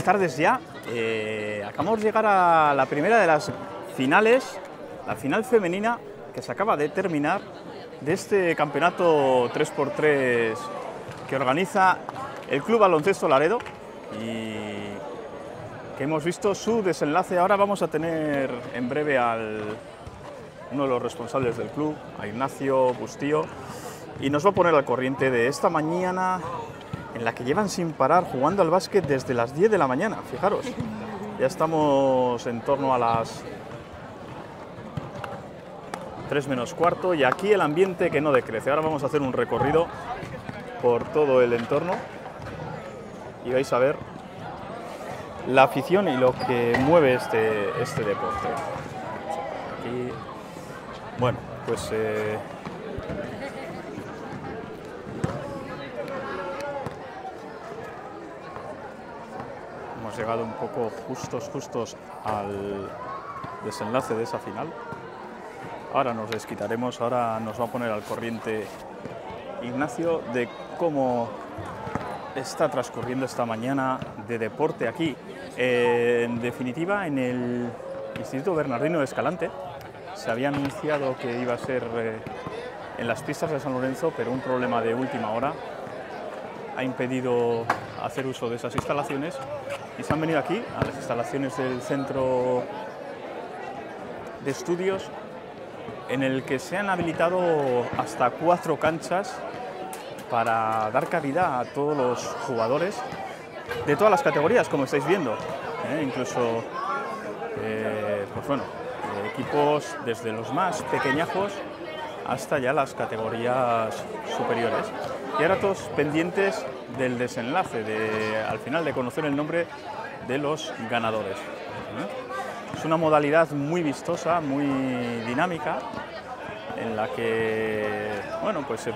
buenas tardes ya. Eh, acabamos de llegar a la primera de las finales, la final femenina que se acaba de terminar de este campeonato 3x3 que organiza el Club Baloncesto Laredo y que hemos visto su desenlace. Ahora vamos a tener en breve al uno de los responsables del club, a Ignacio Bustío, y nos va a poner al corriente de esta mañana en la que llevan sin parar jugando al básquet desde las 10 de la mañana, fijaros. Ya estamos en torno a las 3 menos cuarto y aquí el ambiente que no decrece. Ahora vamos a hacer un recorrido por todo el entorno y vais a ver la afición y lo que mueve este, este deporte. Bueno, pues eh, llegado un poco justos, justos al desenlace de esa final. Ahora nos desquitaremos, ahora nos va a poner al corriente Ignacio de cómo está transcurriendo esta mañana de deporte aquí. Eh, en definitiva, en el Instituto Bernardino de Escalante se había anunciado que iba a ser eh, en las pistas de San Lorenzo, pero un problema de última hora ha impedido hacer uso de esas instalaciones y se han venido aquí a las instalaciones del centro de estudios en el que se han habilitado hasta cuatro canchas para dar cabida a todos los jugadores de todas las categorías, como estáis viendo. ¿eh? Incluso, eh, pues bueno, equipos desde los más pequeñajos hasta ya las categorías superiores. Y ahora todos pendientes del desenlace, de, al final de conocer el nombre de los ganadores. Es una modalidad muy vistosa, muy dinámica, en la que bueno, pues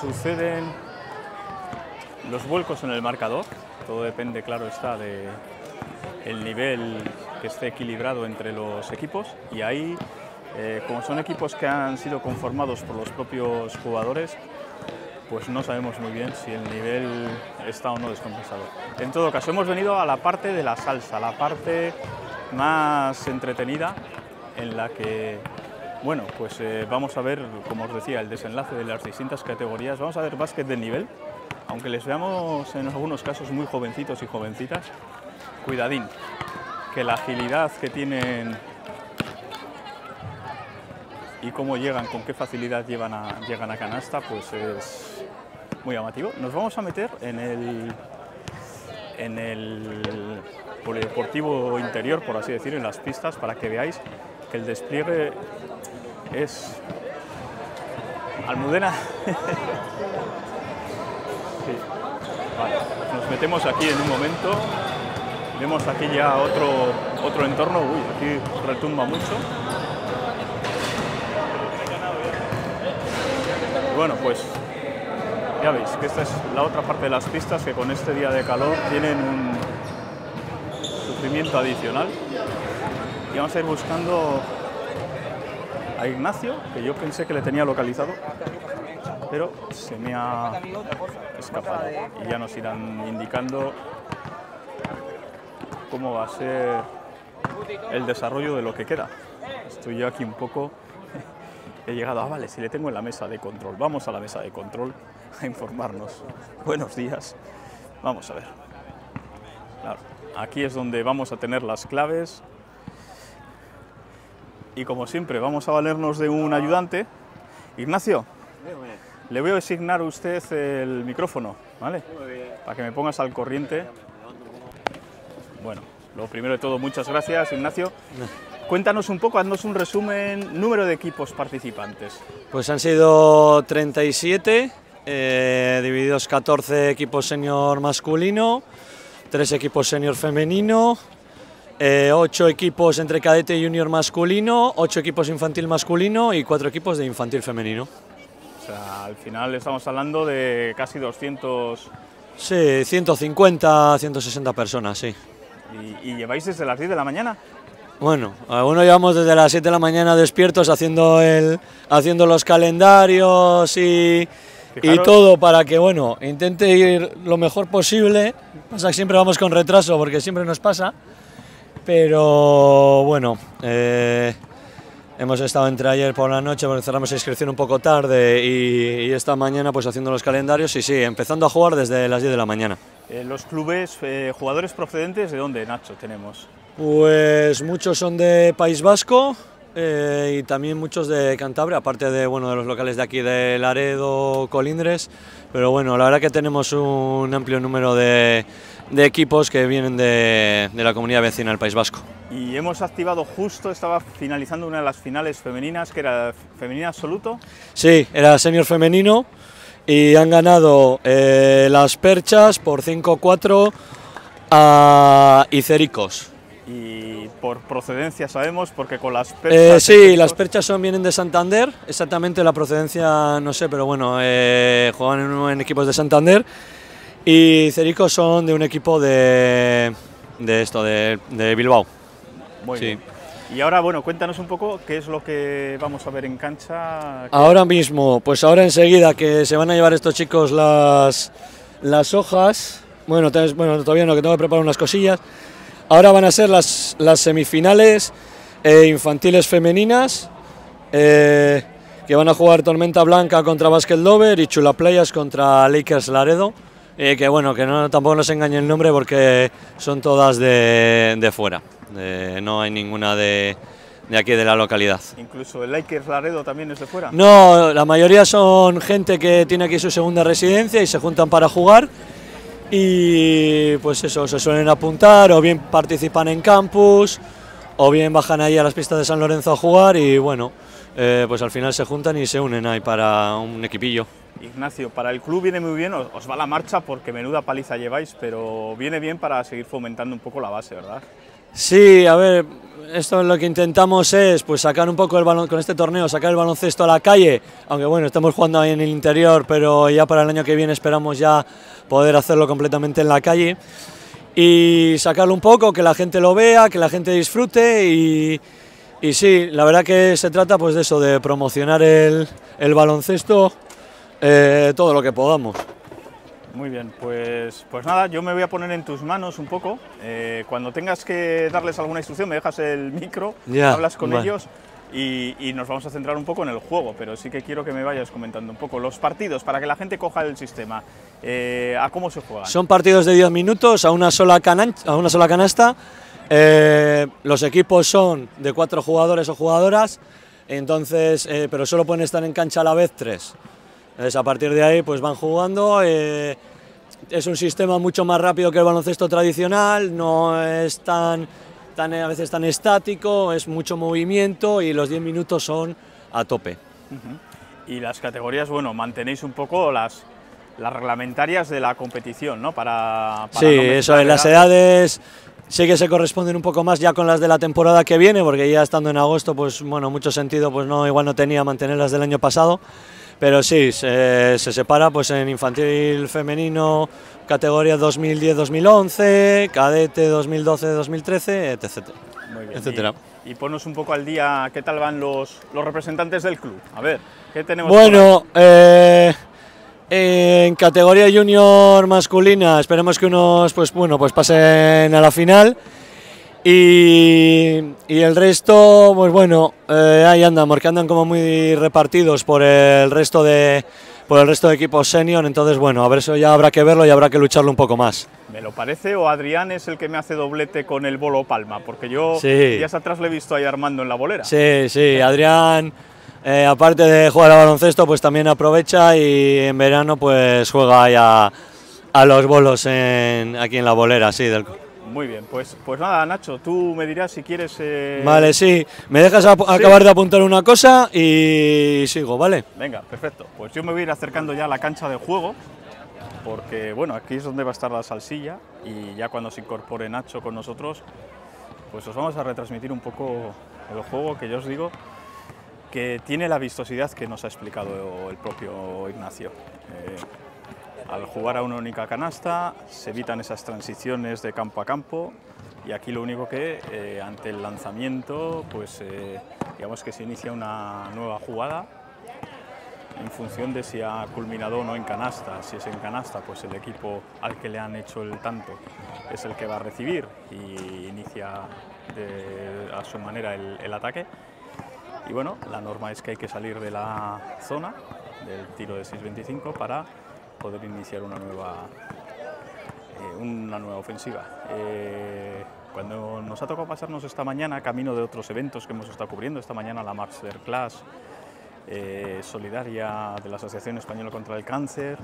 suceden los vuelcos en el marcador. Todo depende, claro está, de el nivel que esté equilibrado entre los equipos y ahí, eh, como son equipos que han sido conformados por los propios jugadores, pues no sabemos muy bien si el nivel está o no descompensado. En todo caso, hemos venido a la parte de la salsa, la parte más entretenida en la que bueno, pues eh, vamos a ver, como os decía, el desenlace de las distintas categorías. Vamos a ver básquet de nivel, aunque les veamos en algunos casos muy jovencitos y jovencitas. Cuidadín, que la agilidad que tienen y cómo llegan, con qué facilidad llegan a, llegan a canasta, pues es muy llamativo. Nos vamos a meter en el, en el polideportivo interior, por así decir, en las pistas, para que veáis que el despliegue es Almudena. Nos metemos aquí en un momento. Vemos aquí ya otro, otro entorno. Uy, aquí retumba mucho. bueno, pues ya veis que esta es la otra parte de las pistas que con este día de calor tienen un sufrimiento adicional. Y vamos a ir buscando a Ignacio, que yo pensé que le tenía localizado, pero se me ha escapado. Y ya nos irán indicando cómo va a ser el desarrollo de lo que queda. Estoy yo aquí un poco... He llegado, ah, vale, si le tengo en la mesa de control. Vamos a la mesa de control a informarnos. Buenos días. Vamos a ver. aquí es donde vamos a tener las claves y como siempre vamos a valernos de un ayudante. Ignacio, le voy a designar a usted el micrófono, ¿vale? Para que me pongas al corriente. Bueno, lo primero de todo, muchas gracias, Ignacio. Cuéntanos un poco, haznos un resumen, número de equipos participantes. Pues han sido 37, eh, divididos 14 equipos senior masculino, 3 equipos senior femenino, eh, ocho equipos entre cadete y junior masculino, ocho equipos infantil masculino y cuatro equipos de infantil femenino. O sea, al final estamos hablando de casi 200... Sí, 150, 160 personas, sí. ¿Y, lleváis desde las 10 de la mañana? Bueno, algunos llevamos desde las 7 de la mañana despiertos haciendo, el, haciendo los calendarios y, y todo para que, bueno, intente ir lo mejor posible. Pasa que siempre vamos con retraso porque siempre nos pasa. Pero bueno, eh, hemos estado entre ayer por la noche porque cerramos la inscripción un poco tarde y, esta mañana pues haciendo los calendarios y sí, empezando a jugar desde las 10 de la mañana. Eh, ¿Los clubes, eh, jugadores procedentes de dónde, Nacho, tenemos? Pues muchos son de País Vasco, y también muchos de Cantabria, aparte de, bueno, de los locales de aquí de Laredo, Colindres, pero bueno, la verdad que tenemos un amplio número de, de equipos que vienen de, de, la comunidad vecina del País Vasco. Y hemos activado justo, estaba finalizando una de las finales femeninas, que era femenina absoluto. Sí, era senior femenino y han ganado eh, las perchas por 5-4 a Icericos. Y por procedencia sabemos, porque con las perchas... Eh, sí, las perchas son, vienen de Santander, exactamente la procedencia no sé, pero bueno, eh, juegan en, en equipos de Santander y Cerico son de un equipo de, de esto, de, de, Bilbao. Muy sí. bien. Y ahora, bueno, cuéntanos un poco qué es lo que vamos a ver en cancha. Ahora mismo, pues ahora enseguida que se van a llevar estos chicos las, las hojas. Bueno, bueno, todavía no, que tengo que preparar unas cosillas. Ahora van a ser las, las semifinales eh, infantiles femeninas, eh, que van a jugar Tormenta Blanca contra Basket Dover y Chula Playas contra Lakers Laredo. Eh, que bueno, que no, tampoco nos engañe el nombre porque son todas de, de fuera, no hay ninguna de, de, aquí de la localidad. ¿Incluso el Lakers Laredo también es de fuera? No, la mayoría son gente que tiene aquí su segunda residencia y se juntan para jugar y pues eso, se suelen apuntar o bien participan en campus o bien bajan ahí a las pistas de San Lorenzo a jugar y bueno, eh, pues al final se juntan y se unen ahí para un equipillo. Ignacio, para el club viene muy bien, os va la marcha porque menuda paliza lleváis, pero viene bien para seguir fomentando un poco la base, ¿verdad? Sí, a ver, esto lo que intentamos es pues sacar un poco el balón con este torneo, sacar el baloncesto a la calle, aunque bueno, estamos jugando ahí en el interior, pero ya para el año que viene esperamos ya poder hacerlo completamente en la calle y sacarlo un poco, que la gente lo vea, que la gente disfrute y, y sí, la verdad que se trata pues de eso, de promocionar el, el baloncesto eh, todo lo que podamos. Muy bien, pues, pues nada, yo me voy a poner en tus manos un poco. Eh, cuando tengas que darles alguna instrucción, me dejas el micro, hablas con ellos y, y, nos vamos a centrar un poco en el juego, pero sí que quiero que me vayas comentando un poco los partidos para que la gente coja el sistema. Eh, ¿A cómo se juegan? Son partidos de 10 minutos a una sola, a una sola canasta. los equipos son de cuatro jugadores o jugadoras, entonces, pero solo pueden estar en cancha a la vez tres. Entonces, a partir de ahí pues van jugando. Eh, es un sistema mucho más rápido que el baloncesto tradicional, no es tan, tan, a veces tan estático, es mucho movimiento y los 10 minutos son a tope. Y las categorías, bueno, mantenéis un poco las, las reglamentarias de la competición, ¿no? Para, sí, eso, en las edades sí que se corresponden un poco más ya con las de la temporada que viene, porque ya estando en agosto, pues bueno, mucho sentido, pues no, igual no tenía mantenerlas del año pasado. Pero sí, se, separa pues en infantil femenino, categoría 2010-2011, cadete 2012-2013, etc. Muy bien. Etcétera. Y, y, ponos un poco al día, ¿qué tal van los, los representantes del club? A ver, ¿qué tenemos? Bueno, eh, en categoría junior masculina, esperemos que unos pues, bueno, pues pasen a la final. Y, el resto, pues bueno, eh, ahí andan, porque andan como muy repartidos por el resto de por el resto de equipos senior, entonces bueno, a ver eso ya habrá que verlo y habrá que lucharlo un poco más. ¿Me lo parece o Adrián es el que me hace doblete con el bolo palma? Porque yo días atrás le he visto ahí armando en la bolera. Sí, sí, Adrián, eh, aparte de jugar al baloncesto, pues también aprovecha y en verano pues juega ahí a, a los bolos en, aquí en la bolera, sí, del, muy bien, pues, pues nada, Nacho, tú me dirás si quieres... Eh, vale, sí. Me dejas acabar de apuntar una cosa y sigo, ¿vale? Venga, perfecto. Pues yo me voy a ir acercando ya a la cancha de juego, porque bueno, aquí es donde va a estar la salsilla y ya cuando se incorpore Nacho con nosotros, pues os vamos a retransmitir un poco el juego que yo os digo que tiene la vistosidad que nos ha explicado el propio Ignacio. Eh, al jugar a una única canasta se evitan esas transiciones de campo a campo y aquí lo único que eh, ante el lanzamiento pues eh, digamos que se inicia una nueva jugada en función de si ha culminado o no en canasta. Si es en canasta, pues el equipo al que le han hecho el tanto es el que va a recibir y inicia a su manera el, ataque. Y bueno, la norma es que hay que salir de la zona del tiro de 6.25 para poder iniciar una nueva, eh, una nueva ofensiva. Eh, cuando nos ha tocado pasarnos esta mañana, camino de otros eventos que hemos estado cubriendo, esta mañana la Masterclass eh, solidaria de la Asociación Española contra el Cáncer,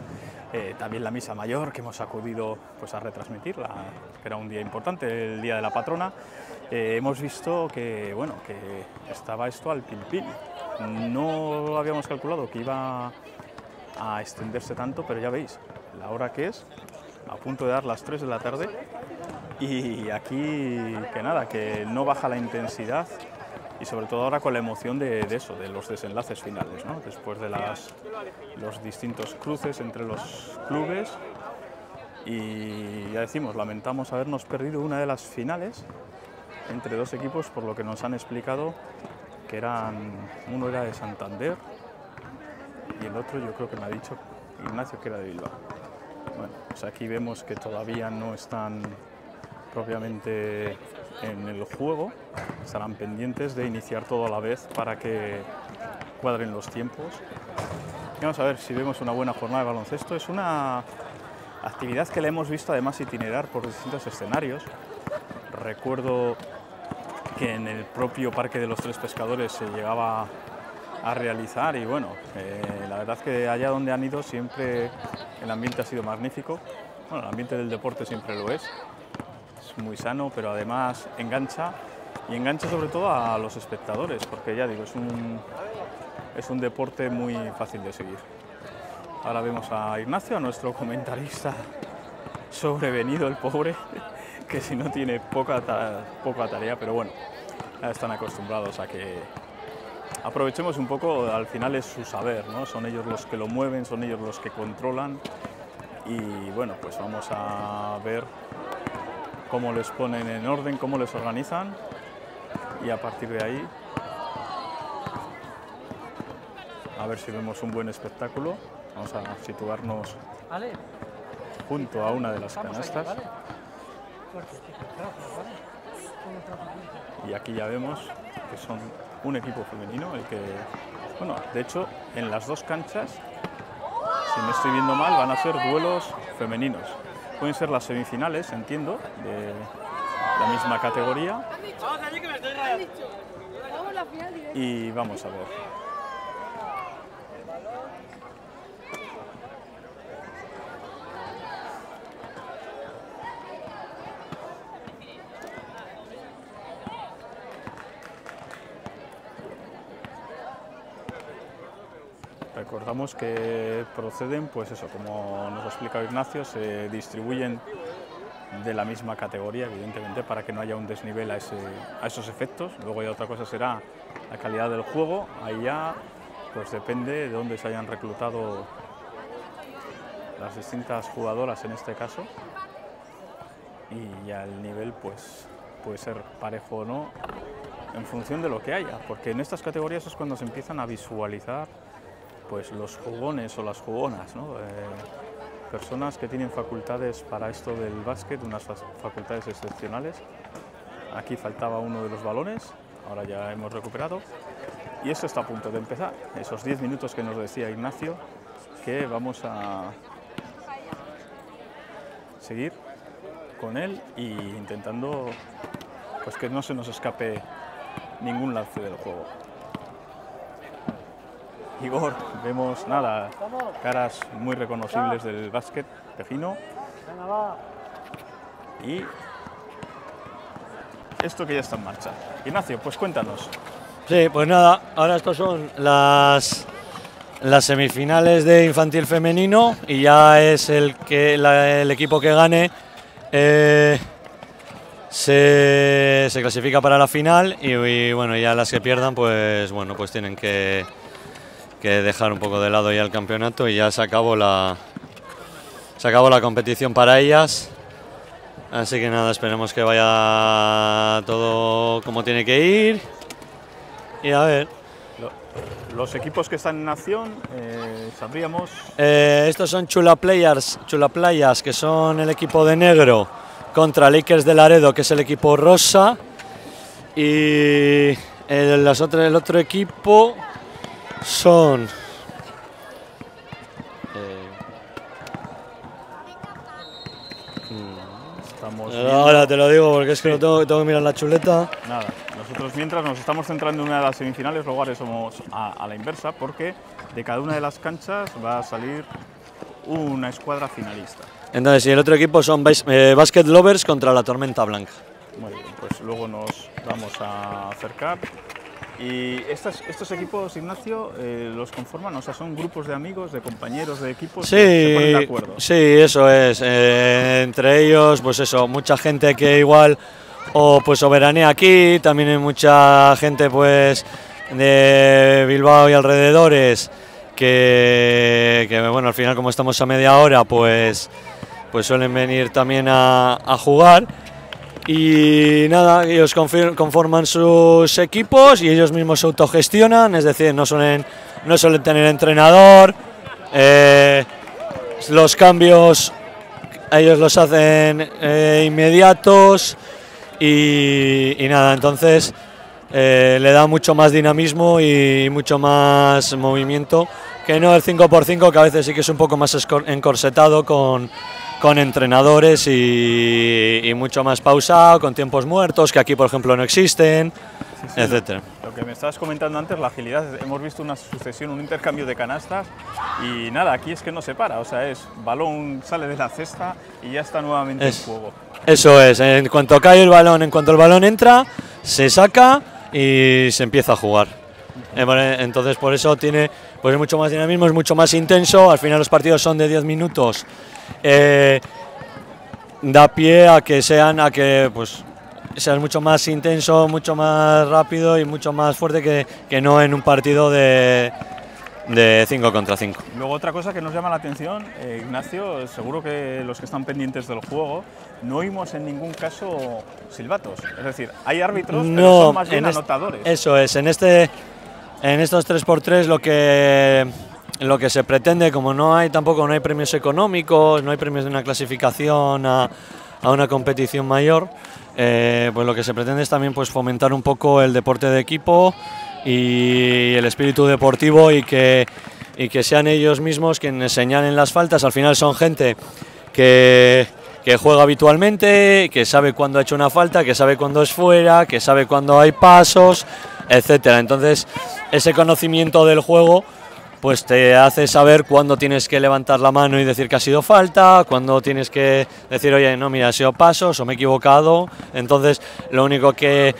eh, también la Misa Mayor que hemos acudido pues, a retransmitirla, que era un día importante, el Día de la Patrona, eh, hemos visto que, bueno, que estaba esto al pin No habíamos calculado que iba a extenderse tanto, pero ya veis, la hora que es, a punto de dar las 3 de la tarde, y aquí que nada, que no baja la intensidad y sobre todo ahora con la emoción de, eso, de los desenlaces finales, después de las, los distintos cruces entre los clubes. Y ya decimos, lamentamos habernos perdido una de las finales entre dos equipos por lo que nos han explicado que eran, uno era de Santander y el otro yo creo que me ha dicho Ignacio que era de Bilbao. Bueno, pues aquí vemos que todavía no están propiamente en el juego, estarán pendientes de iniciar todo a la vez para que cuadren los tiempos. vamos a ver si vemos una buena jornada de baloncesto. Es una actividad que le hemos visto además itinerar por distintos escenarios. Recuerdo que en el propio Parque de los Tres Pescadores se llegaba a realizar y bueno, eh, la verdad que allá donde han ido siempre el ambiente ha sido magnífico. Bueno, el ambiente del deporte siempre lo es muy sano, pero además engancha y engancha sobre todo a los espectadores, porque ya digo, es un, es un deporte muy fácil de seguir. Ahora vemos a Ignacio, a nuestro comentarista sobrevenido, el pobre, que si no tiene poca, poca tarea, pero bueno, están acostumbrados a que aprovechemos un poco, al final es su saber, ¿no? son ellos los que lo mueven, son ellos los que controlan y bueno, pues vamos a ver cómo les ponen en orden, cómo les organizan y a partir de ahí a ver si vemos un buen espectáculo. Vamos a situarnos junto a una de las canastas. Y aquí ya vemos que son un equipo femenino, el que, bueno, de hecho, en las dos canchas, si me estoy viendo mal, van a ser duelos femeninos pueden ser las semifinales, entiendo, de la misma categoría. Y vamos a ver. Recordamos que proceden, pues eso, como nos ha explicado Ignacio, se distribuyen de la misma categoría, evidentemente, para que no haya un desnivel a, esos efectos. Luego ya otra cosa será la calidad del juego, ahí ya pues depende de dónde se hayan reclutado las distintas jugadoras en este caso. Y ya el nivel pues puede ser parejo o no en función de lo que haya, porque en estas categorías es cuando se empiezan a visualizar pues los jugones o las jugonas, ¿no? Eh, personas que tienen facultades para esto del básquet, unas facultades excepcionales. Aquí faltaba uno de los balones, ahora ya hemos recuperado. Y esto está a punto de empezar, esos 10 minutos que nos decía Ignacio, que vamos a seguir con él e intentando pues que no se nos escape ningún lance del juego. Igor, vemos nada, caras muy reconocibles del básquet tejino. Y esto que ya está en marcha. Ignacio, pues cuéntanos. Sí, pues nada, ahora estos son las, las semifinales de infantil femenino y ya es el, que, el equipo que gane eh, se, clasifica para la final y, y, bueno, ya las que pierdan pues bueno, pues tienen que que dejar un poco de lado ya el campeonato y ya se acabó la, se acabó la competición para ellas. Así que nada, esperemos que vaya todo como tiene que ir. Y a ver. Los equipos que están en acción, eh, sabríamos. Eh, estos son Chula Players, Chula Playas, que son el equipo de negro, contra Lakers de Laredo, que es el equipo rosa. Y el, las otras- el otro equipo son. eh, ahora te lo digo porque es que no tengo, tengo que mirar la chuleta. Nada, nosotros mientras nos estamos centrando en una de las semifinales, luego haremos a, a la inversa, porque de cada una de las canchas va a salir una escuadra finalista. Entonces, y el otro equipo son Bas- eh, Basket Lovers contra la Tormenta Blanca. Muy bien, pues luego nos vamos a acercar. Y estas- estos equipos, Ignacio, eh, los conforman, o sea, son grupos de amigos, de compañeros, de equipos que se ponen de acuerdo. sí, eso es. Eh, entre ellos, pues eso, mucha gente que igual o pues soberanía aquí, también hay mucha gente pues de Bilbao y alrededores que, que, bueno, al final como estamos a media hora, pues pues suelen venir también a, a jugar. Y nada, ellos conforman sus equipos y ellos mismos se autogestionan, es decir, no suelen, no suelen tener entrenador. eh, los cambios ellos los hacen eh, inmediatos y, y nada, entonces eh, le da mucho más dinamismo y mucho más movimiento que no el 5x5 que a veces sí que es un poco más encorsetado con, con entrenadores y, y mucho más pausado, con tiempos muertos que aquí por ejemplo no existen, sí, etcétera. Lo que me estabas comentando antes, la agilidad, hemos visto una sucesión, un intercambio de canastas y nada, aquí es que no se para, o sea, es balón sale de la cesta y ya está nuevamente Es- en juego. Eso es, en cuanto cae el balón, en cuanto el balón entra, se saca y se empieza a jugar. Eh, vale, Entonces por eso tiene pues mucho más dinamismo, es mucho más intenso, al final los partidos son de 10 minutos. Eh, da pie a que sean a que pues seas mucho más intenso, mucho más rápido y mucho más fuerte que, que no en un partido de 5 contra 5. Luego otra cosa que nos llama la atención, eh, Ignacio, seguro que los que están pendientes del juego, no oímos en ningún caso silbatos. Es decir, hay árbitros, pero No, son más bien anotadores. Eso es, en este en estos 3x3 lo que lo que se pretende, como no hay tampoco no hay premios económicos, no hay premios de una clasificación a, a una competición mayor, eh, pues lo que se pretende es también pues fomentar un poco el deporte de equipo y el espíritu deportivo y que y que sean ellos mismos quienes señalen las faltas. Al final son gente que, que juega habitualmente, que sabe cuándo ha hecho una falta, que sabe cuándo es fuera, que sabe cuándo hay pasos, etcétera. Entonces, ese conocimiento del juego pues te hace saber cuándo tienes que levantar la mano y decir que ha sido falta, cuándo tienes que decir, oye, no, mira, ha sido pasos o me he equivocado. Entonces, lo único que,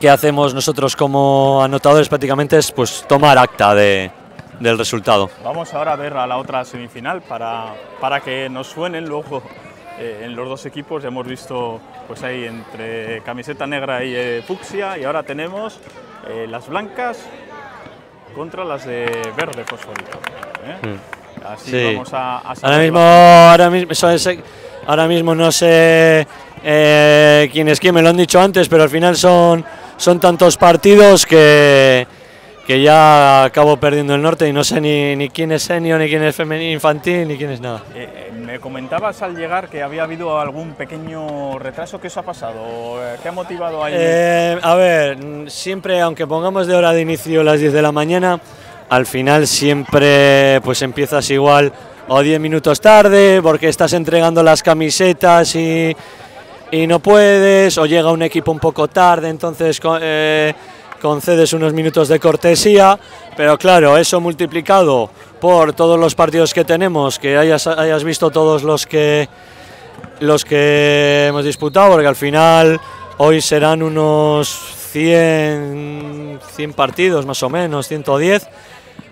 que hacemos nosotros como anotadores prácticamente es pues tomar acta de, del resultado. Vamos ahora a ver a la otra semifinal para, para que nos suenen luego eh, en los dos equipos. Ya hemos visto pues ahí entre camiseta negra y eh, fucsia y ahora tenemos eh, las blancas contra las de verde fosforito. ¿eh? Así Mm. Sí. vamos a, a Ahora mismo, la- ahora mismo, eso es- ahora mismo no sé eh, quién es quién, me lo han dicho antes, pero al final son, son tantos partidos que, que ya acabo perdiendo el norte y no sé ni, ni quién es senior, ni quién es femenino, infantil, ni quién es nada. Eh, eh, me comentabas al llegar que había habido algún pequeño retraso. ¿Qué os ha pasado? Eh, ¿Qué ha motivado ahí? Eh, a ver, mm, siempre, aunque pongamos de hora de inicio las 10 de la mañana, al final siempre pues empiezas igual o 10 minutos tarde porque estás entregando las camisetas y, y no puedes, o llega un equipo un poco tarde, entonces concedes unos minutos de cortesía, pero claro, eso multiplicado por todos los partidos que tenemos, que hayas, hayas visto todos los que los que hemos disputado, porque al final hoy serán unos 100, 100 partidos más o menos, 110,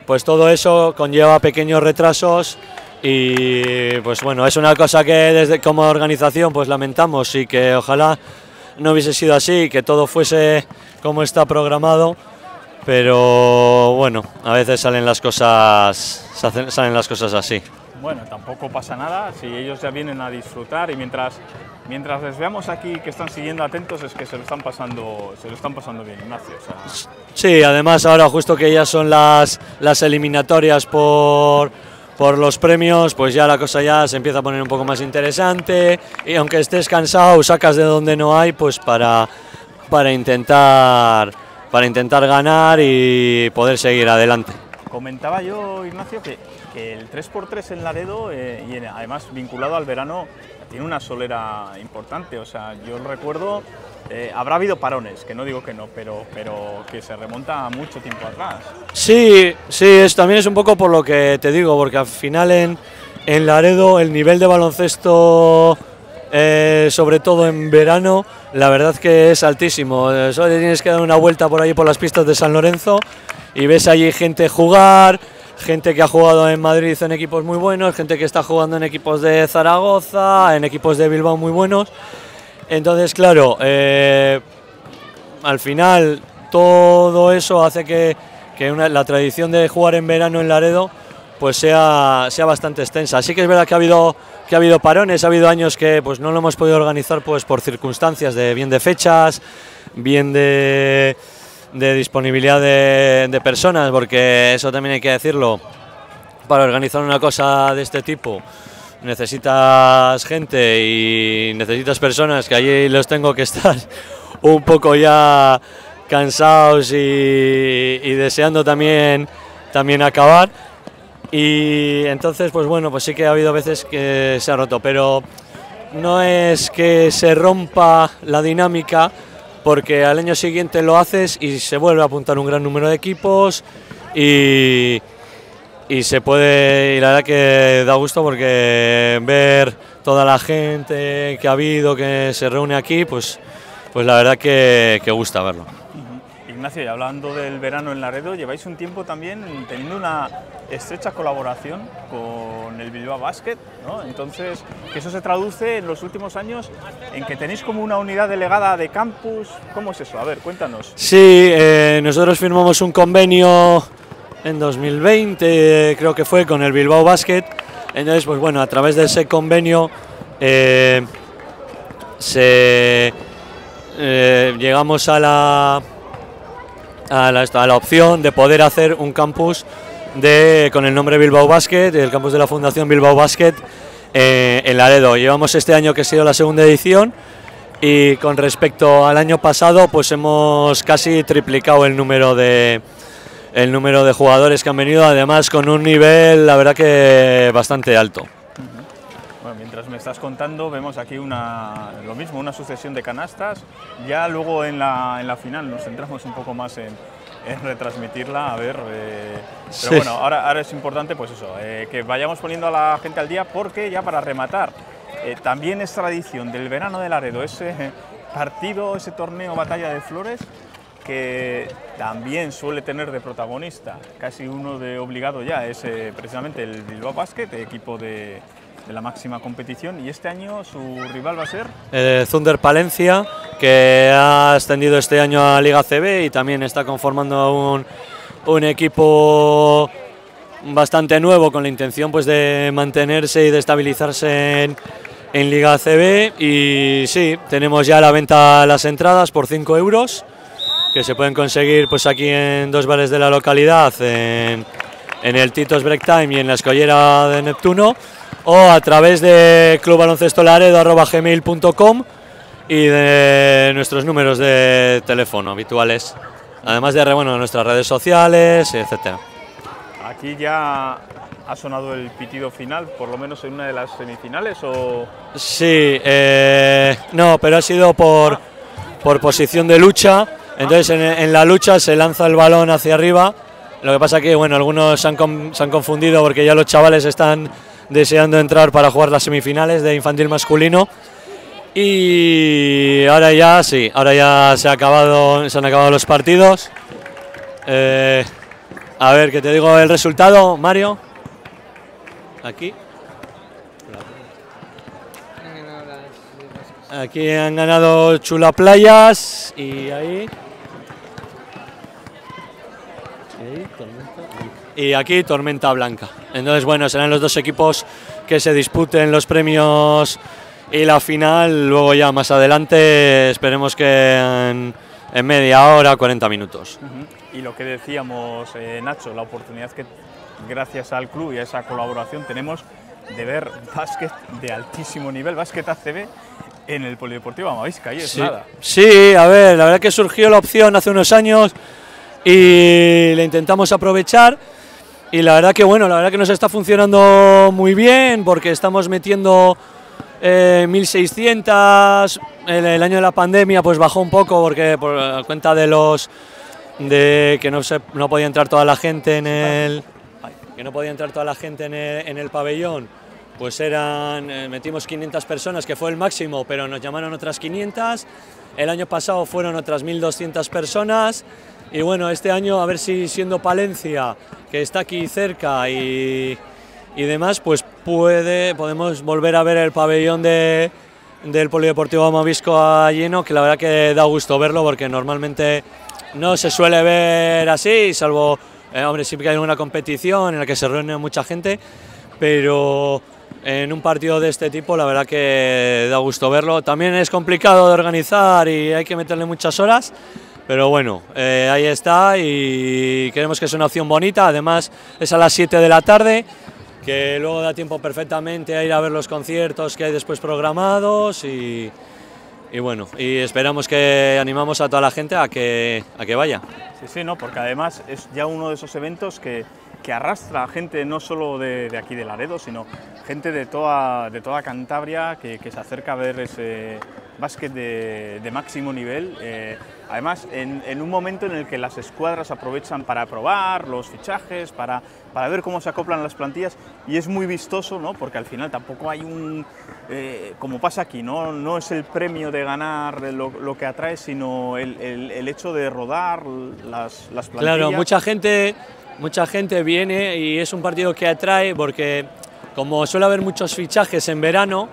pues todo eso conlleva pequeños retrasos y pues bueno, es una cosa que desde como organización pues lamentamos y que ojalá no hubiese sido así, que todo fuese como está programado, pero bueno, a veces salen las cosas, salen las cosas así. Bueno, tampoco pasa nada si ellos ya vienen a disfrutar y mientras, mientras les veamos aquí que están siguiendo atentos es que se lo están pasando, se lo están pasando bien, Ignacio. o sea, Sí, además ahora justo que ya son las, las eliminatorias por, por los premios, pues ya la cosa ya se empieza a poner un poco más interesante y aunque estés cansado, sacas de donde no hay, pues para, para, intentar, para intentar ganar y poder seguir adelante. Comentaba yo, Ignacio, que, que el 3x3 en Laredo, eh, y además vinculado al verano, tiene una solera importante. O sea, yo recuerdo, eh, habrá habido parones, que no digo que no, pero, pero que se remonta a mucho tiempo atrás. Sí, sí, es, también es un poco por lo que te digo, porque al final en, en Laredo el nivel de baloncesto, eh, sobre todo en verano, la verdad que es altísimo. Eh, Solo tienes que dar una vuelta por ahí por las pistas de San Lorenzo y ves allí gente jugar, gente que ha jugado en Madrid en equipos muy buenos, gente que está jugando en equipos de Zaragoza, en equipos de Bilbao muy buenos. Entonces, claro, eh, al final todo eso hace que, que una- la tradición de jugar en verano en Laredo pues sea, sea bastante extensa. Sí que es verdad que ha habido que ha habido parones, ha habido años que pues no lo hemos podido organizar pues por circunstancias de bien de fechas, bien de, disponibilidad de, de personas, porque eso también hay que decirlo. Para organizar una cosa de este tipo necesitas gente y necesitas personas que allí los tengo que estar un poco ya cansados y, y deseando también, también acabar. Y entonces, pues bueno, pues sí que ha habido veces que se ha roto, pero no es que se rompa la dinámica, porque al año siguiente lo haces y se vuelve a apuntar un gran número de equipos y, y se puede, y la verdad que da gusto porque ver toda la gente que ha habido, que se reúne aquí, pues, pues la verdad que, que gusta verlo. Ignacio, y hablando del verano en Laredo, lleváis un tiempo también teniendo una estrecha colaboración con el Bilbao Basket, ¿no? Entonces, eso se traduce en los últimos años en que tenéis como una unidad delegada de campus. ¿Cómo es eso? A ver, cuéntanos. Sí, eh, nosotros firmamos un convenio en 2020, creo que fue, con el Bilbao Basket. Entonces, pues bueno, a través de ese convenio eh, se, eh, llegamos a la, a la, a la opción de poder hacer un campus de, con el nombre Bilbao Basket, el campus de la Fundación Bilbao Basket eh, en Laredo. Llevamos este año que ha sido la segunda edición y con respecto al año pasado pues hemos casi triplicado el número de el número de jugadores que han venido, además con un nivel la verdad que bastante alto. Mientras me estás contando, vemos aquí una, lo mismo, una sucesión de canastas. Ya luego en la, en la final nos centramos un poco más en, en retransmitirla, a ver. eh, pero Sí. bueno, ahora, ahora es importante pues eso, eh, que vayamos poniendo a la gente al día porque ya para rematar, eh, también es tradición del verano de Laredo, ese partido, ese torneo Batalla de Flores que también suele tener de protagonista, casi uno de obligado ya, es eh, precisamente el Bilbao Basket, equipo de, de la máxima competición, y este año su rival va a ser Eh, Thunder Palencia, que ha ascendido este año a Liga CB y también está conformando un, un equipo bastante nuevo con la intención pues, de mantenerse y de estabilizarse en, en Liga CB. Y sí, tenemos ya a la venta las entradas por 5 euros, que se pueden conseguir pues, aquí en dos bares de la localidad, en, en el Titos Break Time y en la escollera de Neptuno, o a través de clubbaloncestolaredo.gmail.com y de nuestros números de teléfono habituales, además de bueno, nuestras redes sociales, etcétera. Aquí ya ha sonado el pitido final, por lo menos en una de las semifinales, o Sí, eh, no, pero ha sido por, por posición de lucha. Entonces en, en la lucha se lanza el balón hacia arriba. Lo que pasa que bueno, algunos se han, se han confundido porque ya los chavales están deseando entrar para jugar las semifinales de infantil masculino. Y ahora ya sí, ahora ya se, ha acabado, se han acabado los partidos. Eh, a ver, que te digo el resultado, Mario. Aquí. Aquí han ganado Chula Playas y ahí. Y aquí tormenta blanca. Entonces, bueno, serán los dos equipos que se disputen los premios y la final, luego ya más adelante, esperemos que en, en media hora, 40 minutos. Y lo que decíamos, eh, Nacho, la oportunidad que gracias al club y a esa colaboración tenemos de ver básquet de altísimo nivel, básquet ACB en el Polideportivo Amavisca, y es Sí. nada. Sí, a ver, la verdad que surgió la opción hace unos años y la intentamos aprovechar. Y la verdad que bueno, la verdad que nos está funcionando muy bien porque estamos metiendo eh, 1600. El, año de la pandemia pues bajó un poco porque por cuenta de los de que no se no podía entrar toda la gente en el que no podía entrar toda la gente en el, en el pabellón. Pues eran, eh, metimos 500 personas, que fue el máximo, pero nos llamaron otras 500. El año pasado fueron otras 1.200 personas. Y bueno, este año a ver si siendo Palencia, que está aquí cerca y, y demás, pues puede, podemos volver a ver el pabellón de, del Polideportivo Amavisco a lleno, que la verdad que da gusto verlo porque normalmente no se suele ver así, salvo, eh, hombre, siempre que hay una competición en la que se reúne mucha gente, pero en un partido de este tipo la verdad que da gusto verlo. También es complicado de organizar y hay que meterle muchas horas, pero bueno, eh, ahí está y creemos que es una opción bonita. Además, es a las 7 de la tarde, que luego da tiempo perfectamente a ir a ver los conciertos que hay después programados y, y bueno, y esperamos que animamos a toda la gente a que, a que vaya. Sí, sí, no, porque además es ya uno de esos eventos que, que arrastra a gente no solo de, de aquí de Laredo, sino gente de toda, de toda Cantabria que, que se acerca a ver ese básquet de, de máximo nivel. eh, además, en, en un momento en el que las escuadras aprovechan para probar los fichajes, para, para ver cómo se acoplan las plantillas, y es muy vistoso, ¿no? porque al final tampoco hay un, eh, como pasa aquí, ¿no? no es el premio de ganar lo, lo que atrae, sino el, el- el hecho de rodar las, las plantillas. Claro, mucha gente, mucha gente viene y es un partido que atrae porque como suele haber muchos fichajes en verano,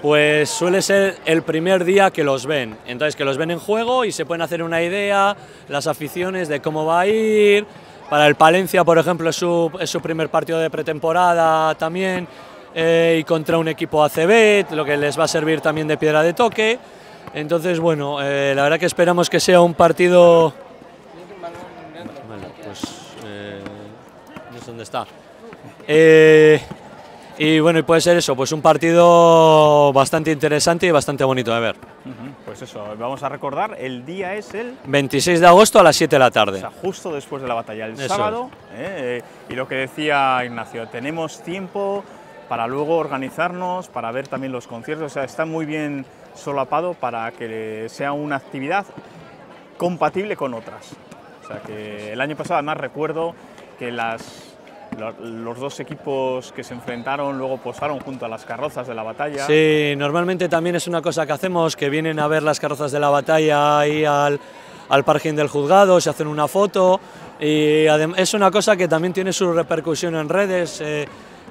pues suele ser el primer día que los ven. Entonces que los ven en juego y se pueden hacer una idea, las aficiones de cómo va a ir. Para el Palencia, por ejemplo, es su, es su primer partido de pretemporada también eh, y contra un equipo ACB, lo que les va a servir también de piedra de toque. Entonces, bueno, eh, la verdad que esperamos que sea un partido Vale, pues eh, dónde está. Eh, y bueno, y puede ser eso, pues un partido bastante interesante y bastante bonito de ver. Pues eso, vamos a recordar, el día es el 26 de agosto a las 7 de la o tarde. sea, justo después de la batalla, el Eso sábado. ¿eh? Y lo que decía Ignacio, tenemos tiempo para luego organizarnos, para ver también los conciertos, o sea, está muy bien solapado para que sea una actividad compatible con otras. O sea, que el año pasado además recuerdo que las, los dos equipos que se enfrentaron luego posaron junto a las carrozas de la batalla. Sí, normalmente también es una cosa que hacemos, que vienen a ver las carrozas de la batalla ahí al, al parking del juzgado, se hacen una foto y es una cosa que también tiene su repercusión en redes, eh,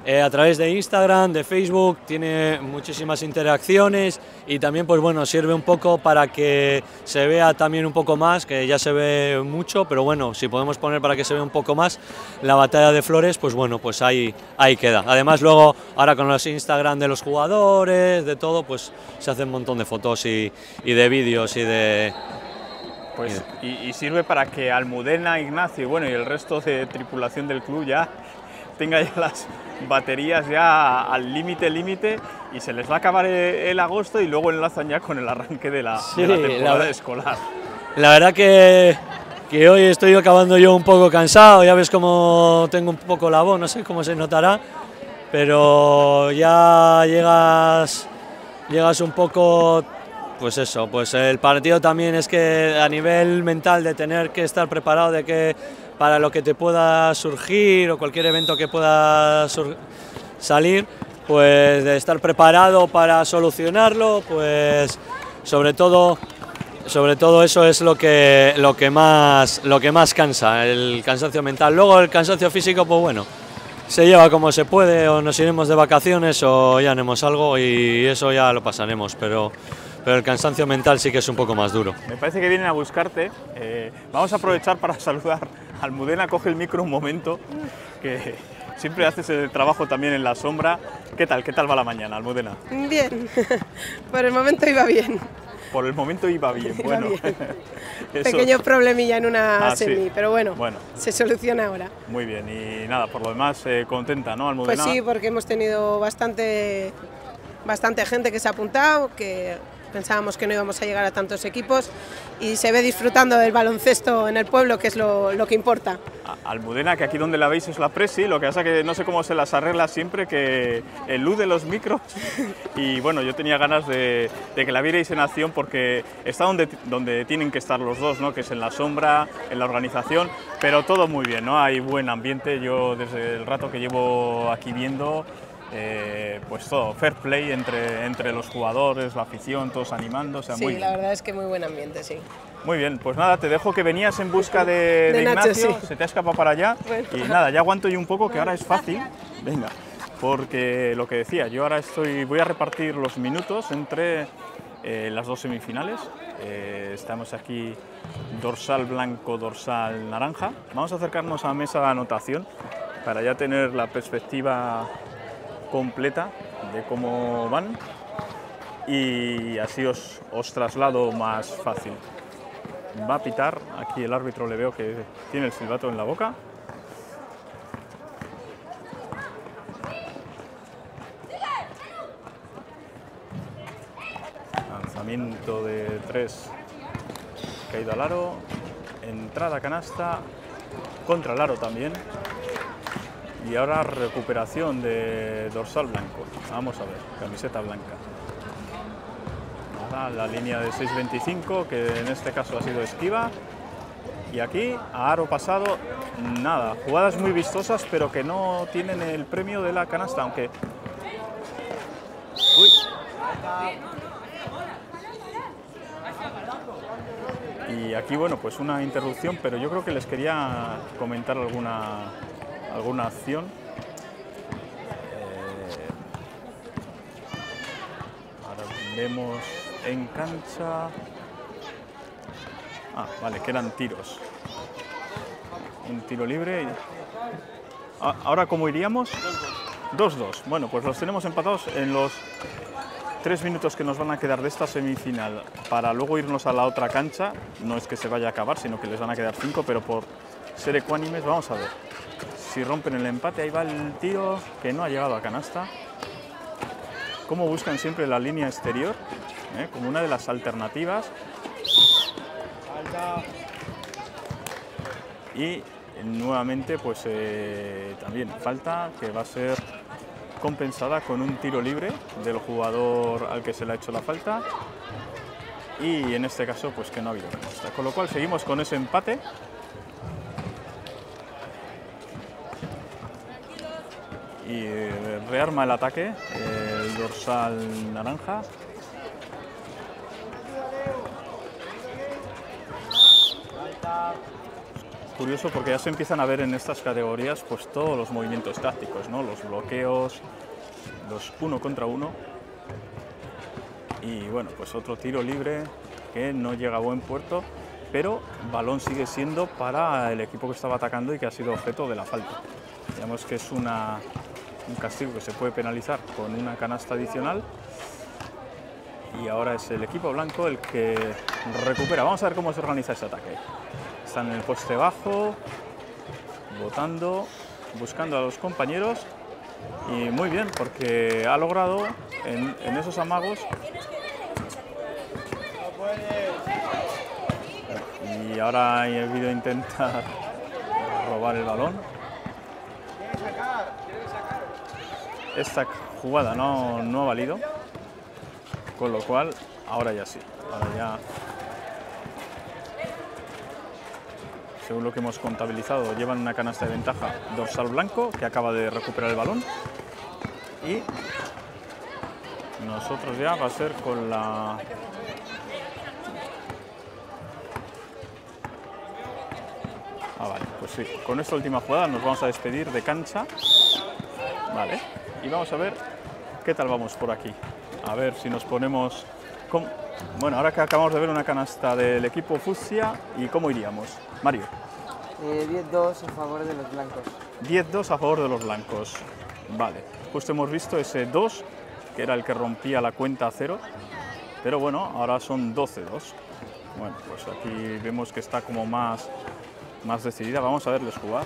eh, a través de Instagram, de Facebook, tiene muchísimas interacciones y también pues bueno, sirve un poco para que se vea también un poco más, que ya se ve mucho, pero bueno, si podemos poner para que se vea un poco más la batalla de flores, pues bueno, pues ahí, ahí queda. Además luego, ahora con los Instagram de los jugadores, de todo, pues se hacen un montón de fotos y, y de vídeos y de... Pues, y, y sirve para que Almudena, Ignacio y bueno, y el resto de tripulación del club ya tenga ya las baterías ya al límite, límite, y se les va a acabar el, el agosto y luego enlazan ya con el arranque de la, de la Sí, la temporada ver- escolar. La verdad que, que hoy estoy acabando yo un poco cansado, ya ves cómo tengo un poco la voz, no sé cómo se notará, pero ya llegas, llegas un poco, pues eso, pues el partido también es que a nivel mental de tener que estar preparado de que para lo que te pueda surgir o cualquier evento que pueda salir, pues de estar preparado para solucionarlo, pues sobre todo sobre todo eso es lo que, lo que, más, lo que más cansa, el cansancio mental. Luego el cansancio físico, pues bueno, se lleva como se puede, o nos iremos de vacaciones o ya haremos algo y eso ya lo pasaremos. Pero, pero el cansancio mental sí que es un poco más duro. Me parece que vienen a buscarte. Eh, vamos a aprovechar para saludar. Almudena, coge el micro un momento, que siempre haces el trabajo también en la sombra. ¿Qué tal? ¿Qué tal va la mañana, Almudena? Bien, por el momento iba bien. Por el momento iba bien, Iba bueno. bien. Eso- Pequeño problemilla en una Ah, sí. semi, pero bueno, Bueno. se soluciona ahora. Muy bien, y nada, por lo demás, eh, contenta, ¿no, Pues Almudena? sí, porque hemos tenido bastante, bastante gente que se ha apuntado, que pensábamos que no íbamos a llegar a tantos equipos y se ve disfrutando del baloncesto en el pueblo, que es lo, lo que importa. Almudena, que aquí donde la veis es la presi, lo que pasa que no sé cómo se las arregla siempre, que elude los micros. Y bueno, yo tenía ganas de, de que la vierais en acción porque está donde, donde tienen que estar los dos, ¿no? que es en la sombra, en la organización, pero todo muy bien, ¿no? hay buen ambiente. Yo desde el rato que llevo aquí viendo, eh, pues todo, fair play entre, entre los jugadores, la afición, todos animando, o sea, Sí, muy la verdad es que muy buen ambiente, sí. Muy bien, pues nada, te dejo que venías en busca de, De de Nacho, Ignacio, sí. se te ha escapado para allá Bueno. y nada, ya aguanto yo un poco que ahora es fácil. Venga, porque lo que decía, yo ahora estoy, voy a repartir los minutos entre eh, las dos semifinales. Eh, estamos aquí dorsal blanco, dorsal naranja. Vamos a acercarnos a la mesa de anotación para ya tener la perspectiva completa de cómo van y así os, os traslado más fácil. Va a pitar, aquí el árbitro le veo que tiene el silbato en la boca. Lanzamiento de tres, caído al aro, entrada canasta, contra el aro también. Y ahora recuperación de dorsal blanco. Vamos a ver, camiseta blanca. Nada, la línea de 6.25, que en este caso ha sido esquiva. Y aquí, a aro pasado, nada. Jugadas muy vistosas, pero que no tienen el premio de la canasta, aunque... Uy. Y aquí, bueno, pues una interrupción, pero yo creo que les quería comentar alguna, alguna acción. Eh, ahora vemos en cancha. Ah, vale, que eran tiros. Un tiro libre. Ah, Ahora, ¿cómo iríamos? 2-2. Bueno, pues los tenemos empatados en los tres minutos que nos van a quedar de esta semifinal para luego irnos a la otra cancha. No es que se vaya a acabar, sino que les van a quedar cinco, pero por ser ecuánimes, vamos a ver. Si rompen el empate, ahí va el tiro que no ha llegado a canasta. Cómo buscan siempre la línea exterior, ¿eh? como una de las alternativas. Y nuevamente, pues eh, también falta que va a ser compensada con un tiro libre del jugador al que se le ha hecho la falta. Y en este caso, pues que no ha habido. Con lo cual seguimos con ese empate. Y eh, rearma el ataque, el dorsal naranja. Curioso porque ya se empiezan a ver en estas categorías pues todos los movimientos tácticos, ¿no? Los bloqueos, los uno contra uno. Y bueno, pues otro tiro libre que no llega a buen puerto, pero balón sigue siendo para el equipo que estaba atacando y que ha sido objeto de la falta. Digamos que es una, un castigo que se puede penalizar con una canasta adicional. Y ahora es el equipo blanco el que recupera. Vamos a ver cómo se organiza ese ataque. Están en el poste bajo, votando, buscando a los compañeros. Y muy bien, porque ha logrado en, esos amagos. Y ahora ha habido intenta robar el balón. Esta jugada no, no ha valido, con lo cual ahora ya sí. Según lo que hemos contabilizado, llevan una canasta de ventaja dorsal blanco que acaba de recuperar el balón. Y nosotros ya va a ser con la. Ah, vale, pues sí, con esta última jugada nos vamos a despedir de cancha. Vale, y vamos a ver qué tal vamos por aquí. A ver si nos ponemos. ¿Cómo, Bueno, ahora que acabamos de ver una canasta del equipo Fucsia, ¿y cómo iríamos? Mario. Eh, 10-2 a favor de los blancos. 10-2 a favor de los blancos. Vale, justo hemos visto ese 2, que era el que rompía la cuenta a cero, pero bueno, ahora son 12-2. Bueno, pues aquí vemos que está como más, más decidida. Vamos a verles jugar.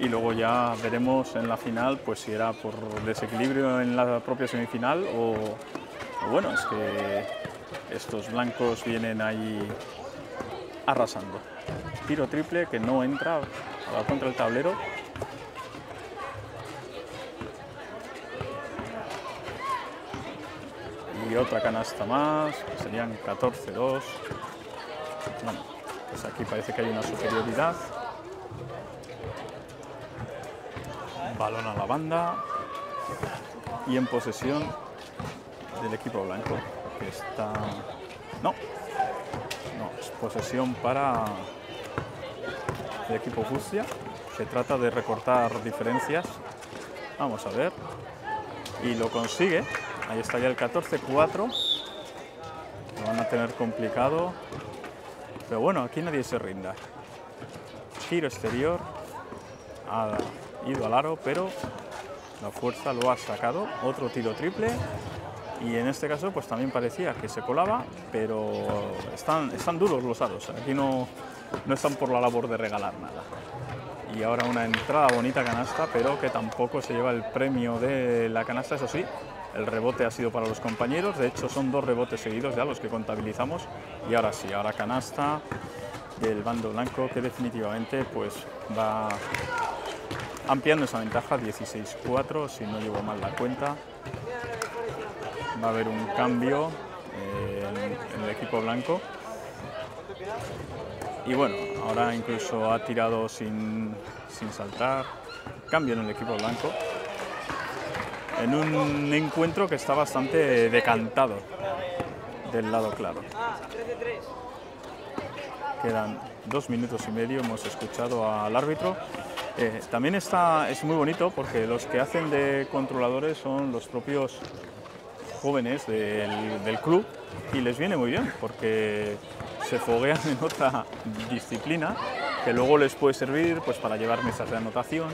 Y luego ya veremos en la final pues si era por desequilibrio en la propia semifinal o, o bueno, es que estos blancos vienen ahí arrasando. Tiro triple que no entra contra el tablero. Y otra canasta más, que serían 14-2. Bueno, pues aquí parece que hay una superioridad. Balón a la banda y en posesión del equipo blanco, que está... No, no, es posesión para el equipo Fucsia. Se trata de recortar diferencias. Vamos a ver. Y lo consigue. Ahí está ya el 14-4. Lo van a tener complicado. Pero bueno, aquí nadie se rinda. Giro exterior. Ha ido al aro, pero la fuerza lo ha sacado. Otro tiro triple. Y en este caso pues también parecía que se colaba, pero están, están duros los aros. Aquí no, no están por la labor de regalar nada. Y ahora una entrada bonita canasta, pero que tampoco se lleva el premio de la canasta, eso sí. El rebote ha sido para los compañeros, de hecho son dos rebotes seguidos ya los que contabilizamos. Y ahora sí, ahora canasta del bando blanco que definitivamente pues va ampliando esa ventaja, 16-4 si no llevo mal la cuenta. Va a haber un cambio eh, en, el equipo blanco. Y bueno, ahora incluso ha tirado sin, sin saltar. Cambio en el equipo blanco. En un encuentro que está bastante decantado del lado claro. Quedan dos minutos y medio, hemos escuchado al árbitro. Eh, también está, es muy bonito porque los que hacen de controladores son los propios jóvenes del, del club y les viene muy bien porque se foguean en otra disciplina que luego les puede servir pues, para llevar mesas de anotación,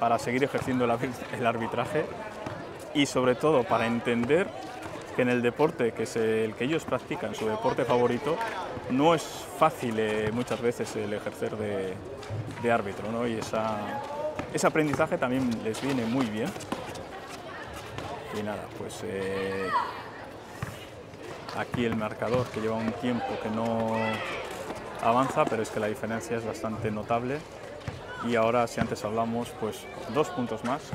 para seguir ejerciendo el arbit- el arbitraje y sobre todo para entender que en el deporte que es el que ellos practican, su deporte favorito, no es fácil eh, muchas veces el ejercer de, de árbitro ¿no? y esa, ese aprendizaje también les viene muy bien. Y nada, pues eh, aquí el marcador que lleva un tiempo que no avanza, pero es que la diferencia es bastante notable. Y ahora, si antes hablamos, pues dos puntos más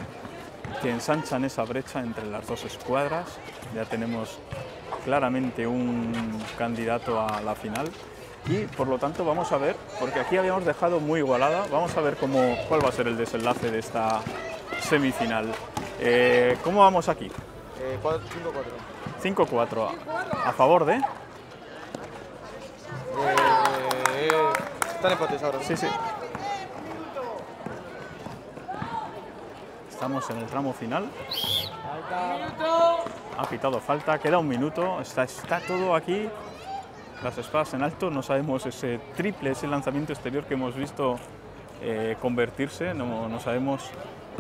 que ensanchan esa brecha entre las dos escuadras. Ya tenemos claramente un candidato a la final y por lo tanto vamos a ver, porque aquí habíamos dejado muy igualada, vamos a ver cómo, cuál va a ser el desenlace de esta semifinal. Eh, ¿Cómo vamos aquí? Eh, 5-4. 5-4 a, a favor de... Eh, están empates ahora. Sí, sí. Estamos en el tramo final. Ha pitado falta, queda un minuto, está, está todo aquí. Las espadas en alto, no sabemos ese triple, ese lanzamiento exterior que hemos visto eh, convertirse, no, no sabemos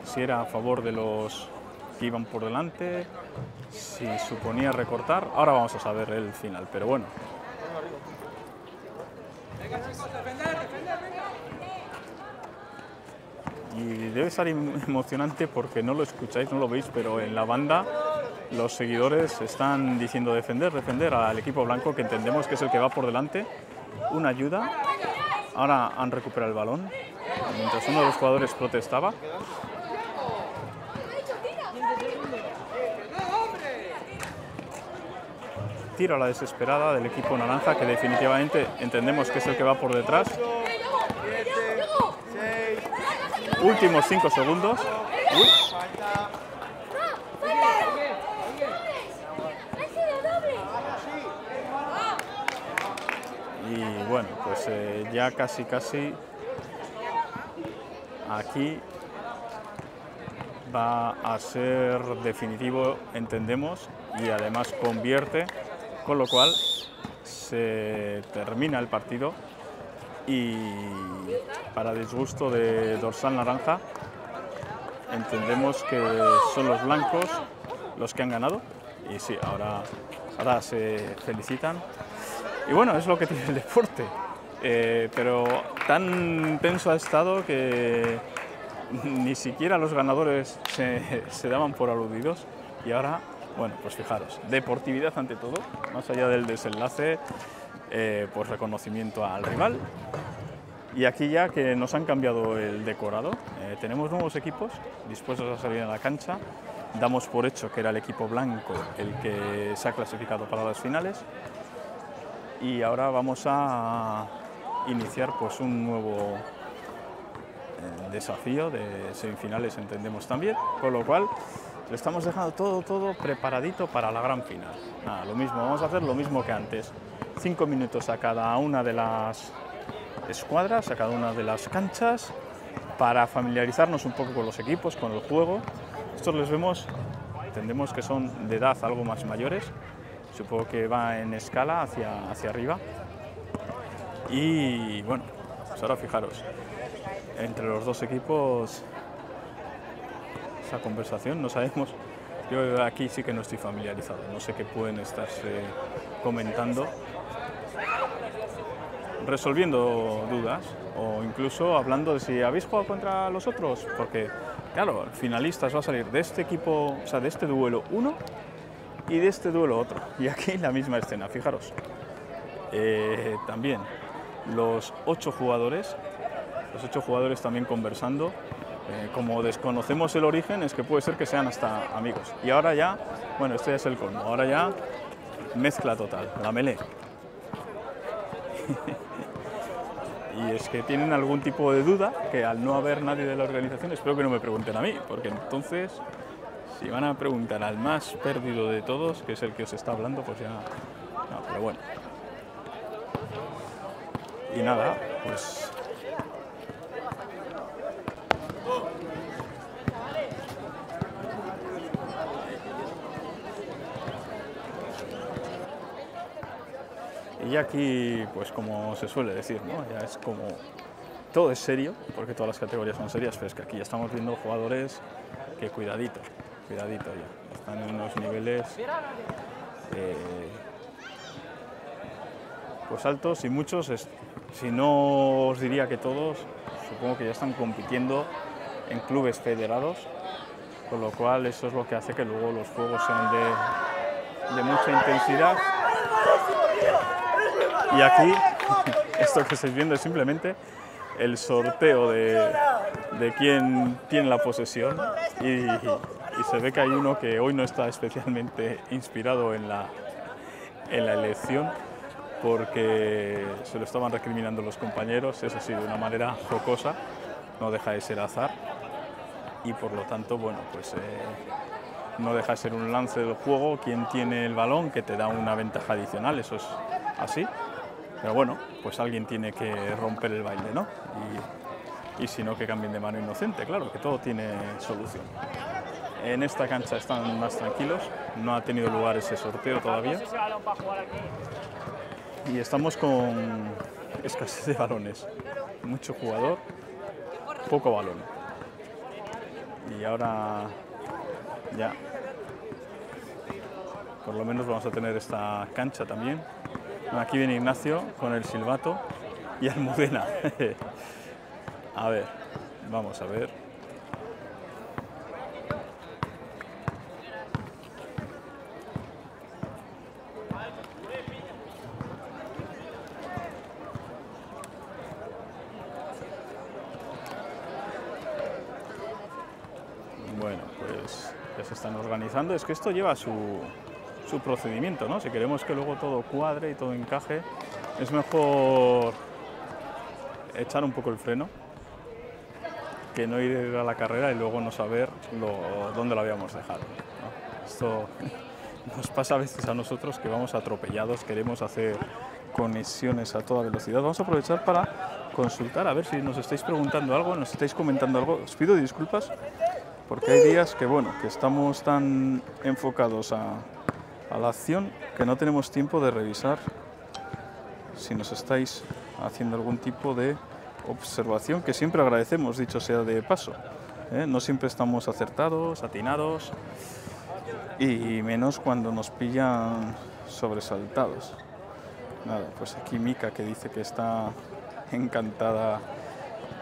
si era a favor de los que iban por delante, si suponía recortar. Ahora vamos a saber el final, pero bueno, y debe ser em- emocionante porque no lo escucháis, no lo veis, pero en la banda los seguidores están diciendo defender, defender al equipo blanco que entendemos que es el que va por delante. Una ayuda. Ahora han recuperado el balón. Mientras uno de los jugadores protestaba. Tiro a la desesperada del equipo naranja que definitivamente entendemos que es el que va por detrás. Últimos 5 segundos. Uy, y bueno, pues eh, ya casi casi aquí va a ser definitivo, entendemos, y además convierte Con lo cual se termina el partido y para disgusto de Dorsal Naranja entendemos que son los blancos los que han ganado. Y sí, ahora, ahora se felicitan. Y bueno, es lo que tiene el deporte, eh, pero tan tenso ha estado que ni siquiera los ganadores se, se daban por aludidos. Y ahora, bueno, pues fijaros, deportividad ante todo, más allá del desenlace, eh, pues reconocimiento al rival. Y aquí ya que nos han cambiado el decorado, eh, tenemos nuevos equipos dispuestos a salir a la cancha. Damos por hecho que era el equipo blanco el que se ha clasificado para las finales. Y ahora vamos a iniciar pues un nuevo eh, desafío de semifinales entendemos también, con lo cual le estamos dejando todo, todo preparadito para la gran final. Nada, lo mismo, vamos a hacer lo mismo que antes. Cinco minutos a cada una de las escuadras, a cada una de las canchas, para familiarizarnos un poco con los equipos, con el juego. Estos les vemos, entendemos que son de edad algo más mayores, supongo que va en escala hacia, hacia arriba. Y bueno, pues ahora fijaros, entre los dos equipos esa conversación, no sabemos, yo aquí sí que no estoy familiarizado, no sé qué pueden estarse comentando, resolviendo dudas o incluso hablando de si habéis jugado contra los otros, porque claro, finalistas va a salir de este equipo, o sea, de este duelo uno y de este duelo otro, y aquí la misma escena, fijaros. Eh, también los ocho jugadores los ocho jugadores también conversando. Eh, como desconocemos el origen, es que puede ser que sean hasta amigos. Y ahora ya, bueno, este es el colmo, ahora ya mezcla total, la melé. y es que tienen algún tipo de duda que al no haber nadie de la organización, espero que no me pregunten a mí, porque entonces, si van a preguntar al más perdido de todos, que es el que os está hablando, pues ya. No, pero bueno. Y nada, pues Y aquí, pues como se suele decir, ¿no? ya es como todo es serio, porque todas las categorías son serias, pero es que aquí ya estamos viendo jugadores que cuidadito, cuidadito ya, están en unos niveles eh, pues altos y muchos, si no os diría que todos, supongo que ya están compitiendo en clubes federados, con lo cual eso es lo que hace que luego los juegos sean de, de mucha intensidad y aquí, esto que estáis viendo es simplemente el sorteo de, de quién tiene la posesión. Y, se ve que hay uno que hoy no está especialmente inspirado en la, en la elección porque se lo estaban recriminando los compañeros, eso sí, de una manera jocosa, no deja de ser azar. Y por lo tanto, bueno, pues eh, no deja de ser un lance del juego, quien tiene el balón que te da una ventaja adicional, eso es así. Pero bueno, pues alguien tiene que romper el baile, ¿no? Y, si no, que cambien de mano inocente, claro, que todo tiene solución. En esta cancha están más tranquilos, no ha tenido lugar ese sorteo todavía. Y estamos con escasez de balones, mucho jugador, poco balón. Y ahora ya, por lo menos vamos a tener esta cancha también Aquí viene Ignacio con el silbato y Almudena. a ver, vamos a ver. Bueno, pues ya se están organizando. Es que esto lleva su, su procedimiento, ¿no? Si queremos que luego todo cuadre y todo encaje, es mejor echar un poco el freno que no ir a la carrera y luego no saber dónde lo habíamos dejado. Esto nos pasa a veces a nosotros que vamos atropellados, queremos hacer conexiones a toda velocidad. Vamos a aprovechar para consultar, a ver si nos estáis preguntando algo, nos estáis comentando algo. Os pido disculpas porque hay días que, bueno, que estamos tan enfocados a, a la acción que no tenemos tiempo de revisar si nos estáis haciendo algún tipo de observación que siempre agradecemos, dicho sea de paso. ¿eh? No siempre estamos acertados, atinados y menos cuando nos pillan sobresaltados. Nada, pues aquí Mika que dice que está encantada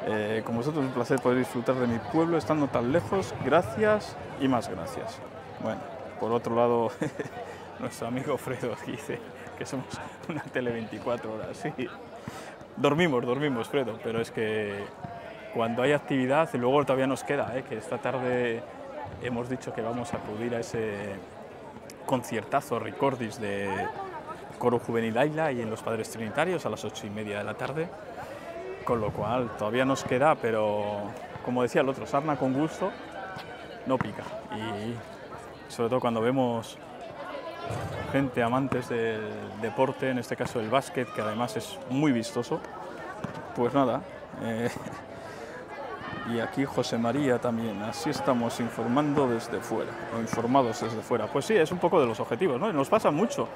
eh, con vosotros. Un placer poder disfrutar de mi pueblo estando tan lejos. Gracias y más gracias. Bueno, por otro lado, nuestro amigo Fredo dice que somos una tele 24 horas. Sí, dormimos, dormimos, Fredo, pero es que cuando hay actividad, luego todavía nos queda, ¿eh? que esta tarde hemos dicho que vamos a acudir a ese conciertazo Ricordis de Coro Juvenil Aila y en los Padres Trinitarios a las ocho y media de la tarde, con lo cual todavía nos queda, pero como decía el otro, sarna con gusto no pica. Y sobre todo cuando vemos gente amantes del deporte, en este caso el básquet, que además es muy vistoso, pues nada. Eh, y aquí José María también, así estamos informando desde fuera, o informados desde fuera. Pues sí, es un poco de los objetivos, ¿no? Nos pasa mucho.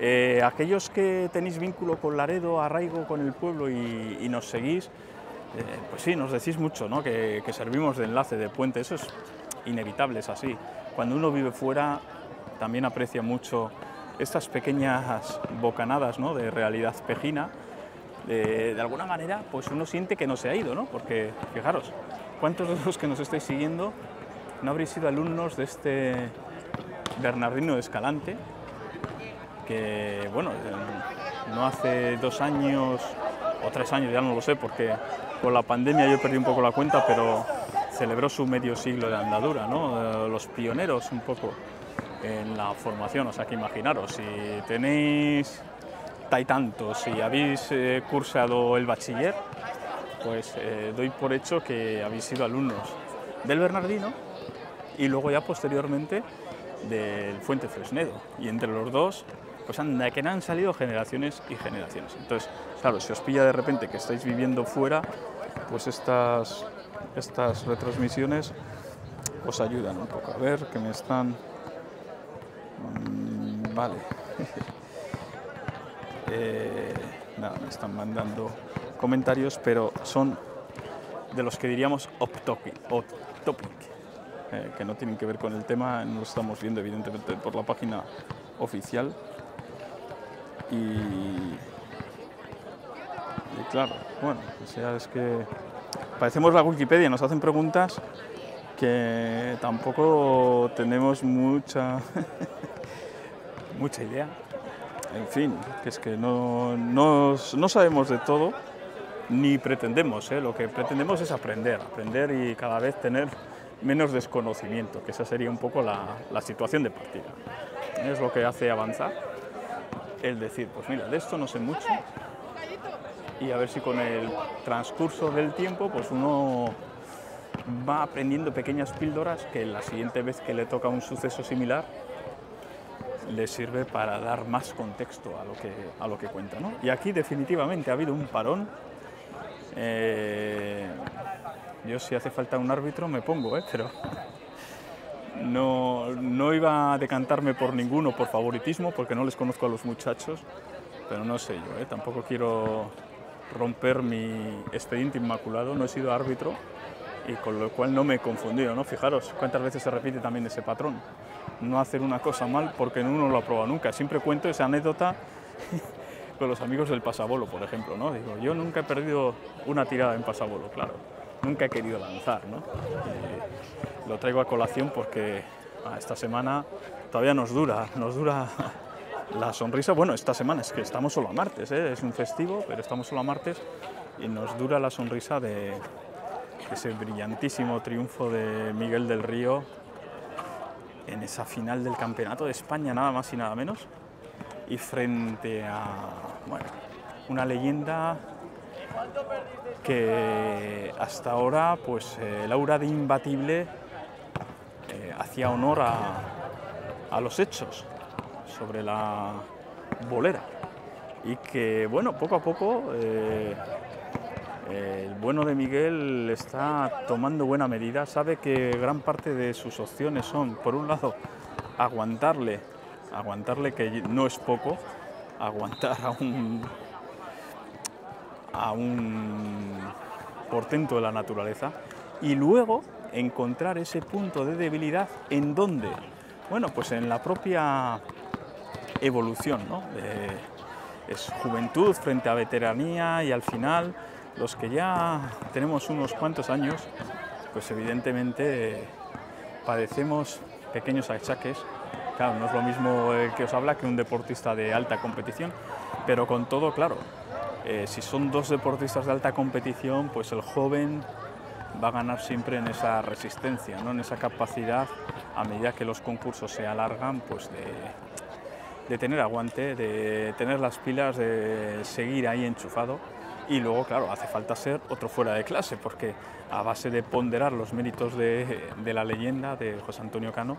Eh, aquellos que tenéis vínculo con Laredo, arraigo con el pueblo y, nos seguís, eh, pues sí, nos decís mucho, ¿no? Que, que servimos de enlace, de puente, eso es inevitable, es así. Cuando uno vive fuera, también aprecia mucho estas pequeñas bocanadas ¿no? de realidad pejina, de, alguna manera pues uno siente que no se ha ido, ¿no? porque fijaros, ¿cuántos de los que nos estáis siguiendo no habréis sido alumnos de este Bernardino de Escalante? Que bueno, no hace dos años o tres años, ya no lo sé, porque con la pandemia yo perdí un poco la cuenta, pero celebró su medio siglo de andadura, ¿no? los pioneros un poco en la formación. O sea que imaginaros, si tenéis tantos, si habéis eh, cursado el bachiller, pues eh, doy por hecho que habéis sido alumnos del Bernardino y luego ya posteriormente del Fuente Fresnedo. Y entre los dos, pues anda, que han salido generaciones y generaciones. Entonces, claro, si os pilla de repente que estáis viviendo fuera, pues estas, estas retransmisiones os ayudan un poco. A ver, que me están vale. Eh, nada, me están mandando comentarios, pero son de los que diríamos off-topic, eh, que no tienen que ver con el tema, no lo estamos viendo evidentemente por la página oficial. Y, y claro, bueno, o sea, es que parecemos la Wikipedia, nos hacen preguntas que tampoco tenemos mucha, mucha idea. En fin, que es que no, no, no sabemos de todo ni pretendemos, ¿eh? lo que pretendemos es aprender, aprender y cada vez tener menos desconocimiento, que esa sería un poco la, la situación de partida. Es lo que hace avanzar el decir, pues mira, de esto no sé mucho y a ver si con el transcurso del tiempo pues uno va aprendiendo pequeñas píldoras que la siguiente vez que le toca un suceso similar le sirve para dar más contexto a lo que, a lo que cuenta. Y aquí definitivamente ha habido un parón. Eh, yo si hace falta un árbitro me pongo, ¿eh? pero no, no iba a decantarme por ninguno por favoritismo porque no les conozco a los muchachos, pero no sé yo, ¿eh? tampoco quiero romper mi expediente inmaculado, no he sido árbitro y con lo cual no me he confundido, ¿no? Fijaros cuántas veces se repite también ese patrón. No hacer una cosa mal porque uno lo aprueba nunca. Siempre cuento esa anécdota con los amigos del pasabolo, por ejemplo, ¿no? Digo, yo nunca he perdido una tirada en pasabolo, claro. Nunca he querido lanzar, ¿no? lo traigo a colación porque ah, esta semana todavía nos dura, nos dura la sonrisa. Bueno, esta semana es que estamos solo a martes, ¿eh? es un festivo, pero estamos solo a martes y nos dura la sonrisa de, ese brillantísimo triunfo de Miguel del Río en esa final del Campeonato de España, nada más y nada menos, y frente a bueno, una leyenda que hasta ahora, pues el eh, aura de imbatible eh, hacía honor a, a los hechos sobre la bolera. Y que bueno poco a poco eh, el bueno de Miguel está tomando buena medida, sabe que gran parte de sus opciones son, por un lado, aguantarle aguantarle, que no es poco, aguantar a un, a un portento de la naturaleza y luego encontrar ese punto de debilidad en dónde, bueno, pues en la propia evolución, ¿no? es juventud frente a veteranía y al final los que ya tenemos unos cuantos años, pues evidentemente padecemos pequeños achaques. Claro, no es lo mismo el que os habla que un deportista de alta competición, pero con todo, claro, eh, si son dos deportistas de alta competición, pues el joven va a ganar siempre en esa resistencia, ¿no? en esa capacidad, a medida que los concursos se alargan, pues de, de tener aguante, de tener las pilas, de seguir ahí enchufado. Y luego, claro, hace falta ser otro fuera de clase, porque a base de ponderar los méritos de, de la leyenda de José Antonio Cano,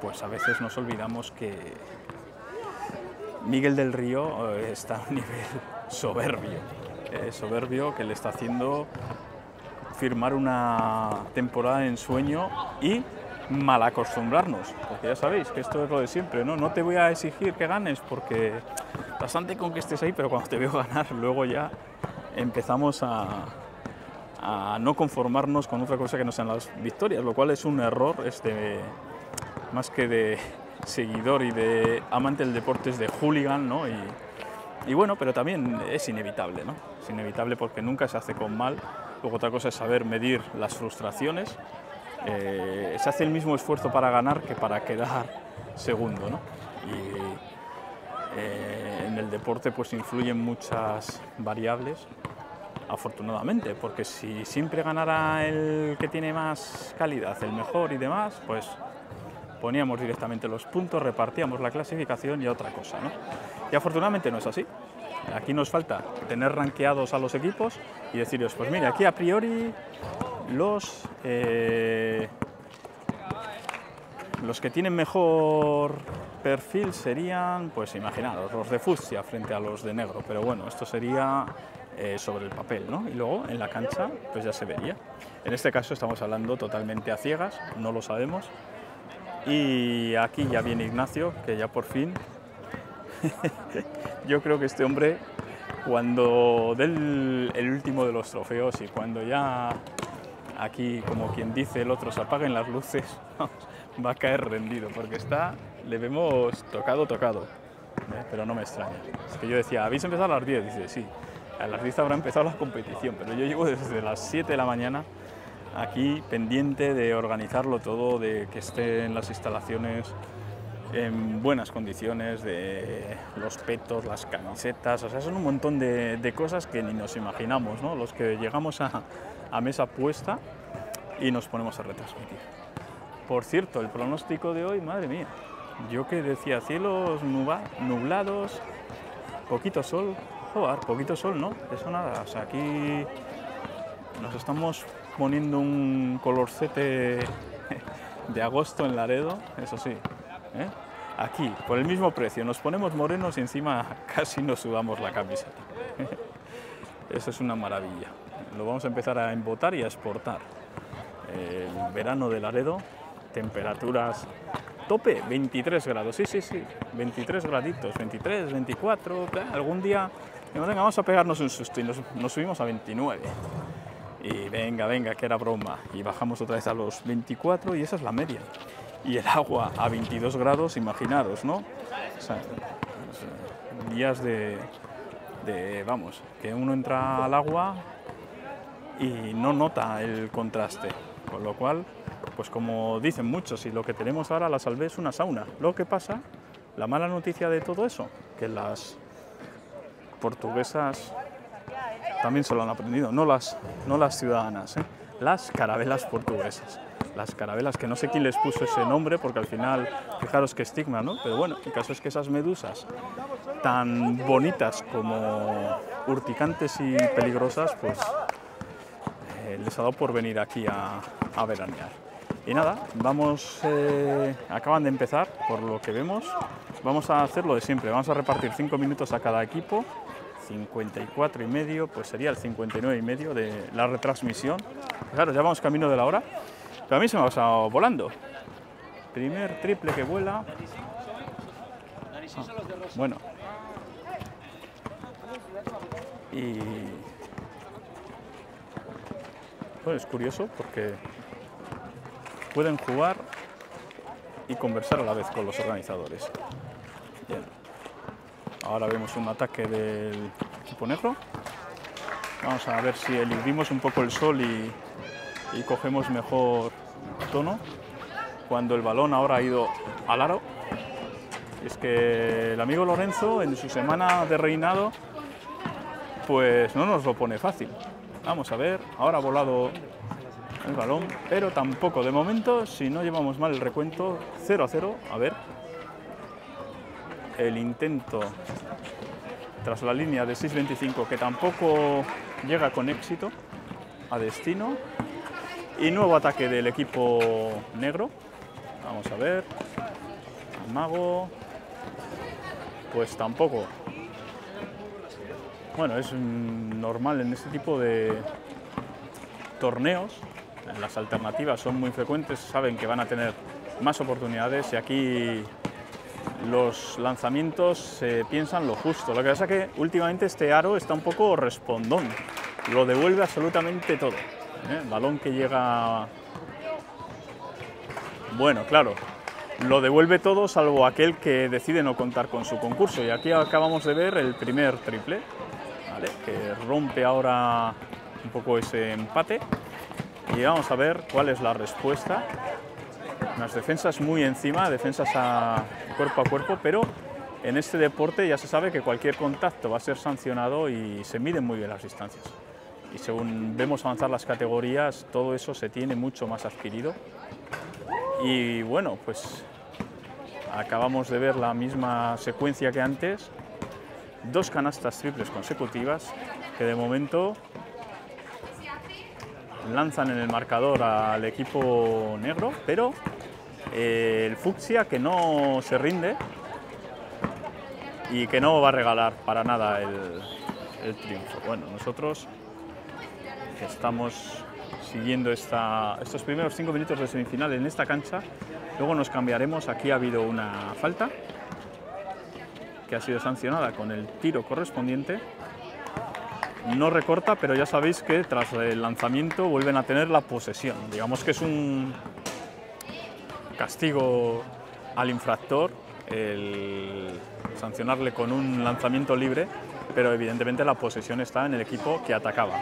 pues a veces nos olvidamos que Miguel del Río eh, está a un nivel soberbio, eh, soberbio que le está haciendo firmar una temporada en sueño y mal acostumbrarnos, porque ya sabéis que esto es lo de siempre, ¿no? No te voy a exigir que ganes porque bastante con que estés ahí, pero cuando te veo ganar, luego ya empezamos a, no conformarnos con otra cosa que no sean las victorias, lo cual es un error este, más que de seguidor y de amante del deporte, es de hooligan, ¿no? Y, y bueno, pero también es inevitable, ¿no? Es inevitable porque nunca se hace con mal. Luego otra cosa es saber medir las frustraciones. Eh, se hace el mismo esfuerzo para ganar que para quedar segundo, ¿no? Y eh, en el deporte pues influyen muchas variables, afortunadamente, porque si siempre ganara el que tiene más calidad, el mejor y demás, pues poníamos directamente los puntos, repartíamos la clasificación y otra cosa. ¿no? Y afortunadamente no es así. Aquí nos falta tener ranqueados a los equipos y deciros, pues mire, aquí a priori los, eh, los que tienen mejor perfil serían, pues imaginaros, los de fucsia frente a los de negro, pero bueno, esto sería eh, sobre el papel, ¿no? Y luego en la cancha, pues ya se vería. En este caso estamos hablando totalmente a ciegas, no lo sabemos, y aquí ya viene Ignacio, que ya por fin, yo creo que este hombre, cuando del el último de los trofeos y cuando ya aquí, como quien dice el otro, se apaguen las luces, va a caer rendido, porque está, le vemos tocado, tocado. ¿eh? Pero no me extraña. Es que yo decía, ¿habéis empezado a las 10? Dice, sí, a las 10 habrá empezado la competición, pero yo llevo desde las 7 de la mañana aquí pendiente de organizarlo todo, de que estén las instalaciones en buenas condiciones, de los petos, las camisetas, o sea, son un montón de, cosas que ni nos imaginamos, ¿no? Los que llegamos a, mesa puesta y nos ponemos a retransmitir. Por cierto, el pronóstico de hoy, madre mía, yo que decía cielos nublados, poquito sol, joder, poquito sol, ¿no? Eso nada, o sea, aquí nos estamos poniendo un colorcete de agosto en Laredo, eso sí. ¿eh? Aquí, por el mismo precio, nos ponemos morenos y encima casi nos sudamos la camiseta. Eso es una maravilla. Lo vamos a empezar a embotar y a exportar. El verano de Laredo, temperaturas tope, 23 grados, sí, sí, sí, 23 graditos, 23, 24, algún día, venga, vamos a pegarnos un susto y nos, subimos a 29 y venga, venga, que era broma. Y bajamos otra vez a los 24 y esa es la media. Y el agua a 22 grados, imaginaros, ¿no? O sea, días de, de, vamos, que uno entra al agua y no nota el contraste. Con lo cual, pues como dicen muchos, y lo que tenemos ahora la salve es una sauna. Lo que pasa, la mala noticia de todo eso, que las portuguesas también se lo han aprendido, no las, no las ciudadanas, ¿eh? las carabelas portuguesas. Las carabelas, que no sé quién les puso ese nombre, porque al final, fijaros qué estigma, ¿no? Pero bueno, el caso es que esas medusas, tan bonitas como urticantes y peligrosas, pues eh, les ha dado por venir aquí a, a veranear. Y nada, vamos, eh, acaban de empezar, por lo que vemos. Vamos a hacer lo de siempre, vamos a repartir cinco minutos a cada equipo 54 y medio, pues sería el 59 y medio de la retransmisión. Claro, ya vamos camino de la hora, pero a mí se me ha pasado volando. Primer triple que vuela, Bueno. Y pues es curioso porque pueden jugar y conversar a la vez con los organizadores. Ahora vemos un ataque del equipo negro. Vamos a ver si eludimos un poco el sol y, cogemos mejor tono cuando el balón ahora ha ido al aro. Es que el amigo Lorenzo en su semana de reinado pues no nos lo pone fácil. Vamos a ver, ahora ha volado el balón, pero tampoco de momento, si no llevamos mal el recuento, 0 a 0, a ver. El intento tras la línea de 6.25 que tampoco llega con éxito a destino. Y nuevo ataque del equipo negro. Vamos a ver. Mago. Pues tampoco. Bueno, es normal en este tipo de torneos. Las alternativas son muy frecuentes, saben que van a tener más oportunidades y aquí los lanzamientos se piensan lo justo. Lo que pasa es que últimamente este aro está un poco respondón, lo devuelve absolutamente todo. ¿eh? Balón que llega... Bueno, claro, lo devuelve todo salvo aquel que decide no contar con su concurso. Y aquí acabamos de ver el primer triple, que rompe ahora un poco ese empate. Y vamos a ver cuál es la respuesta. Unas defensas muy encima, defensas a cuerpo a cuerpo, pero en este deporte ya se sabe que cualquier contacto va a ser sancionado y se miden muy bien las distancias. Y según vemos avanzar las categorías, todo eso se tiene mucho más adquirido. Y bueno, pues acabamos de ver la misma secuencia que antes, dos canastas triples consecutivas que de momento lanzan en el marcador al equipo negro, pero eh, el Fucsia que no se rinde y que no va a regalar para nada el, triunfo. Bueno, nosotros estamos siguiendo esta, estos primeros cinco minutos de semifinal en esta cancha, luego nos cambiaremos, aquí ha habido una falta que ha sido sancionada con el tiro correspondiente no recorta, pero ya sabéis que tras el lanzamiento vuelven a tener la posesión. Digamos que es un castigo al infractor el sancionarle con un lanzamiento libre, pero evidentemente la posesión está en el equipo que atacaba.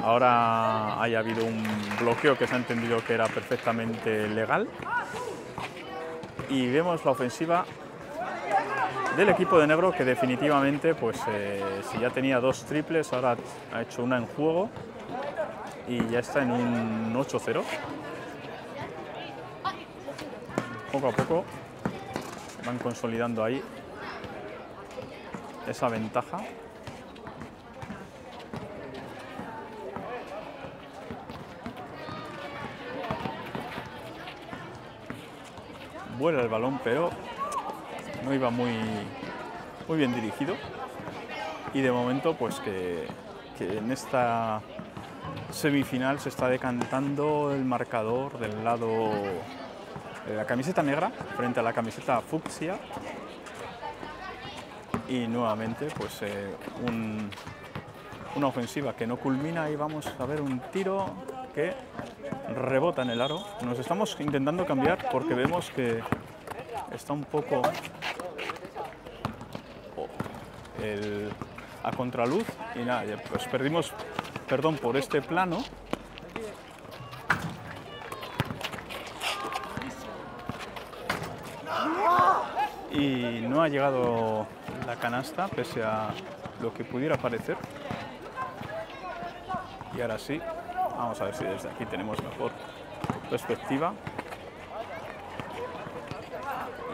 Ahora haya habido un bloqueo que se ha entendido que era perfectamente legal y vemos la ofensiva del equipo de negro que definitivamente, pues eh, si ya tenía dos triples, ahora ha hecho una en juego y ya está en un 8-0. Poco a poco van consolidando ahí esa ventaja. Vuela el balón, pero no iba muy, muy bien dirigido. Y de momento, pues que, en esta semifinal se está decantando el marcador del lado de la camiseta negra frente a la camiseta fucsia. Y nuevamente, pues eh, un- una ofensiva que no culmina y vamos a ver un tiro que rebota en el aro. Nos estamos intentando cambiar porque vemos que está un poco el- a contraluz y nada, pues perdimos, perdón por este plano. Y no ha llegado la canasta pese a lo que pudiera parecer. Y ahora sí, vamos a ver si desde aquí tenemos mejor perspectiva.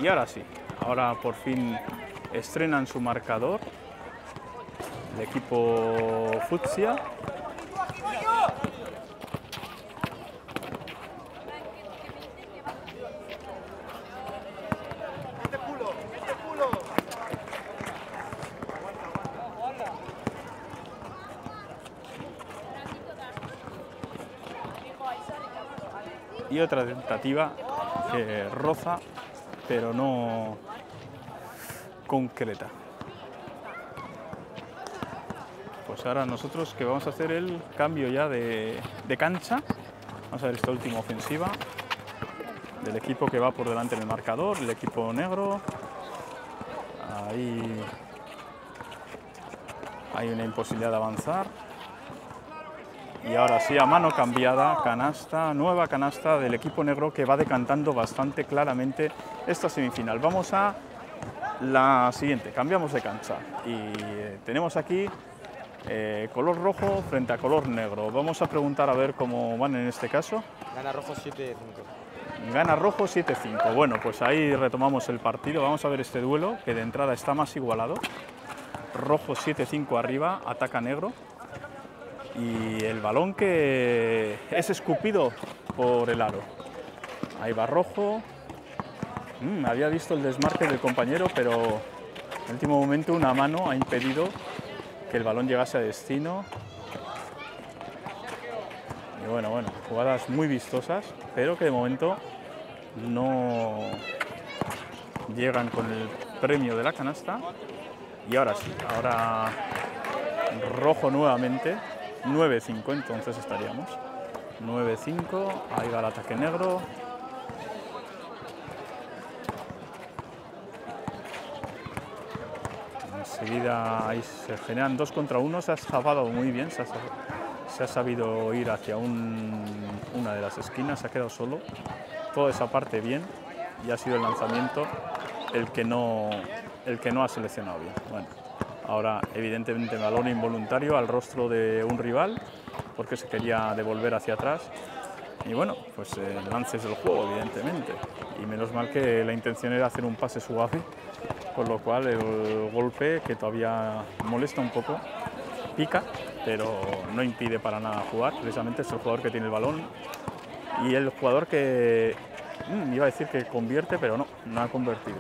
Y ahora sí, ahora por fin estrenan su marcador. El equipo Futsia. Y otra tentativa que roza, pero no, concreta. Pues ahora nosotros que vamos a hacer el cambio ya de, de cancha. Vamos a ver esta última ofensiva del equipo que va por delante en el marcador, el equipo negro. Ahí hay una imposibilidad de avanzar. Y ahora sí, a mano cambiada, canasta, nueva canasta del equipo negro que va decantando bastante claramente esta semifinal. Vamos a la siguiente, cambiamos de cancha y eh, tenemos aquí eh, color rojo frente a color negro. Vamos a preguntar a ver cómo van en este caso. Gana rojo 7-5. Gana rojo 7-5. Bueno, pues ahí retomamos el partido. Vamos a ver este duelo que de entrada está más igualado. Rojo 7-5 arriba, ataca negro. Y el balón que es escupido por el aro. Ahí va rojo. Mm, había visto el desmarque del compañero, pero en el último momento una mano ha impedido que el balón llegase a destino. Y bueno, bueno, jugadas muy vistosas, pero que de momento no llegan con el premio de la canasta. Y ahora sí, ahora rojo nuevamente, 9-5 entonces estaríamos. 9-5, ahí va el ataque negro. Enseguida ahí se generan dos contra uno, se ha escapado muy bien, se ha, se ha sabido ir hacia un- una de las esquinas, se ha quedado solo. Toda esa parte bien y ha sido el lanzamiento el que no, el que no ha seleccionado bien. Bueno, ahora evidentemente balón involuntario al rostro de un rival porque se quería devolver hacia atrás. Y bueno, pues eh, lances del juego, evidentemente. Y menos mal que la intención era hacer un pase suave, con lo cual el golpe, que todavía molesta un poco, pica, pero no impide para nada jugar. Precisamente es el jugador que tiene el balón y el jugador que mm, iba a decir que convierte, pero no, no ha convertido.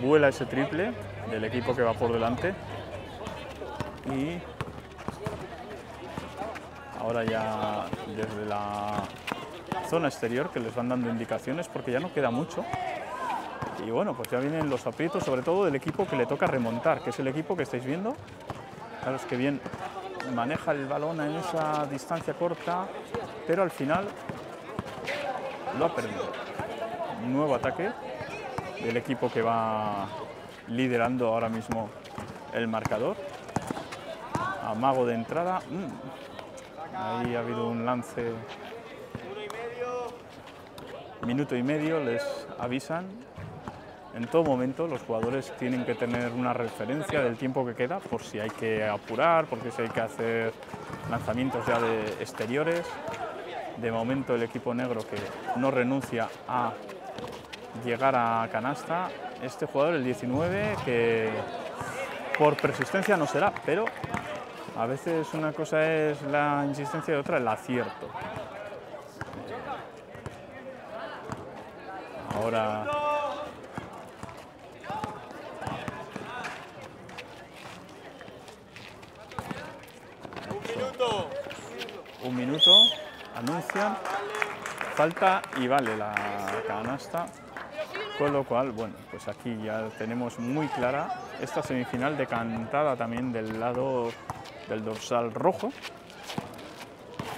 Vuela ese triple del equipo que va por delante y ahora ya desde la zona exterior que les van dando indicaciones porque ya no queda mucho. Y bueno, pues ya vienen los aprietos, sobre todo del equipo que le toca remontar, que es el equipo que estáis viendo. Claro, es que bien maneja el balón en esa distancia corta, pero al final lo ha perdido. Nuevo ataque del equipo que va liderando ahora mismo el marcador. Amago de entrada. Mm. Ahí ha habido un lance. Minuto y medio les avisan. En todo momento los jugadores tienen que tener una referencia del tiempo que queda por si hay que apurar, porque si hay que hacer lanzamientos ya de exteriores. De momento el equipo negro que no renuncia a llegar a canasta. Este jugador, el 19, que por persistencia no será, pero a veces una cosa es la insistencia y otra el acierto. Ahora un minuto, anuncian, falta y vale la canasta. Con lo cual, bueno, pues aquí ya tenemos muy clara esta semifinal decantada también del lado del dorsal rojo,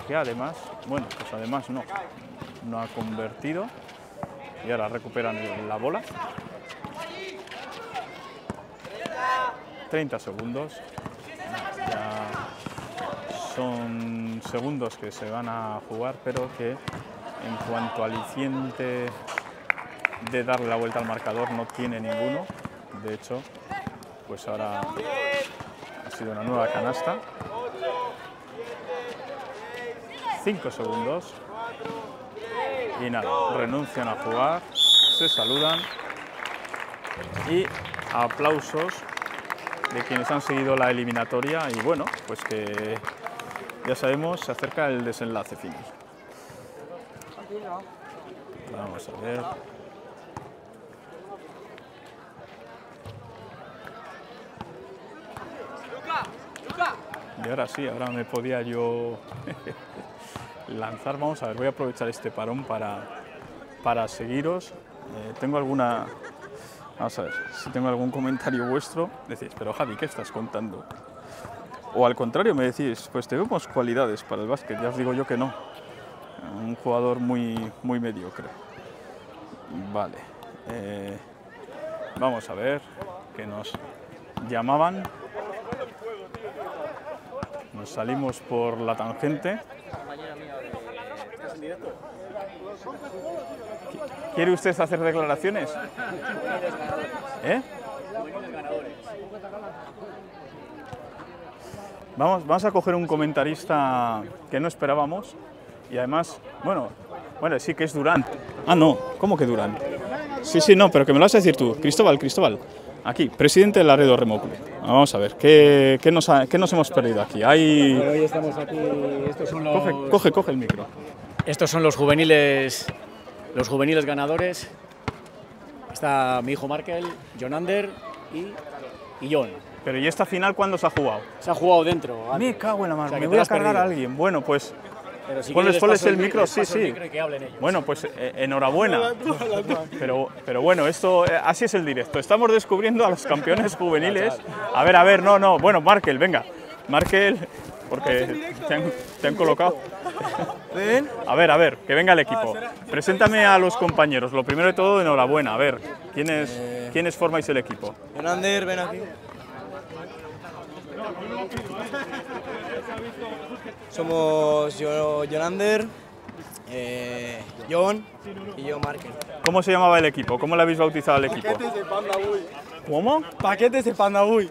que además, bueno, pues además no, no ha convertido y ahora recuperan la bola. 30 segundos, son segundos que se van a jugar, pero que en cuanto al aliciente de darle la vuelta al marcador no tiene ninguno. De hecho, pues ahora ha sido una nueva canasta. Cinco segundos. Y nada, renuncian a jugar, se saludan y aplausos de quienes han seguido la eliminatoria y bueno, pues que ya sabemos, se acerca el desenlace final. Vamos a ver. Y ahora sí, ahora me podía yo lanzar. Vamos a ver, voy a aprovechar este parón para, para seguiros Eh, tengo alguna... Vamos a ver, si tengo algún comentario vuestro, decís, pero Javi, ¿qué estás contando? O al contrario, me decís, pues tenemos cualidades para el básquet, ya os digo yo que no. Un jugador muy, muy mediocre. Vale. eh, vamos a ver, que nos llamaban. Nos salimos por la tangente. ¿Quiere usted hacer declaraciones? ¿Eh? Vamos, vamos a coger un comentarista que no esperábamos y además, bueno, bueno, sí que es Durán. Ah, no, ¿cómo que Durán? Sí, sí, no, pero que me lo vas a decir tú. Cristóbal, Cristóbal. Aquí, presidente del Laredo Remo Club. Vamos a ver, ¿qué, qué nos, ha- qué nos hemos perdido aquí? Hay... Hoy estamos aquí, estos son los, Coge, coge, coge el micro. estos son los juveniles, los juveniles ganadores. Está mi hijo Markel, John Ander y, y John. Pero ¿y esta final cuándo se ha jugado? Se ha jugado dentro. antes. Me cago en la mano, O sea, me voy a cargar a alguien. Bueno, pues, Pero si ponles- quieres, ponles paso el micro, sí, sí. micro y que hablen ellos. bueno, pues eh, enhorabuena. Pero, pero bueno, esto, eh, así es el directo. Estamos descubriendo a los campeones juveniles. A ver, a ver, no, no. Bueno, Markel, venga. Markel, porque te han, te han colocado. A ver, a ver, que venga el equipo. Preséntame a los compañeros. Lo primero de todo, enhorabuena. A ver, ¿quiénes, ¿quiénes formáis el equipo? Hernández, ven aquí. Somos yo, Jonander, eh, John y yo Markel. ¿Cómo se llamaba el equipo? ¿Cómo le habéis bautizado al equipo? de Panda Uy. ¿Cómo? Paquetes de Panda Uy.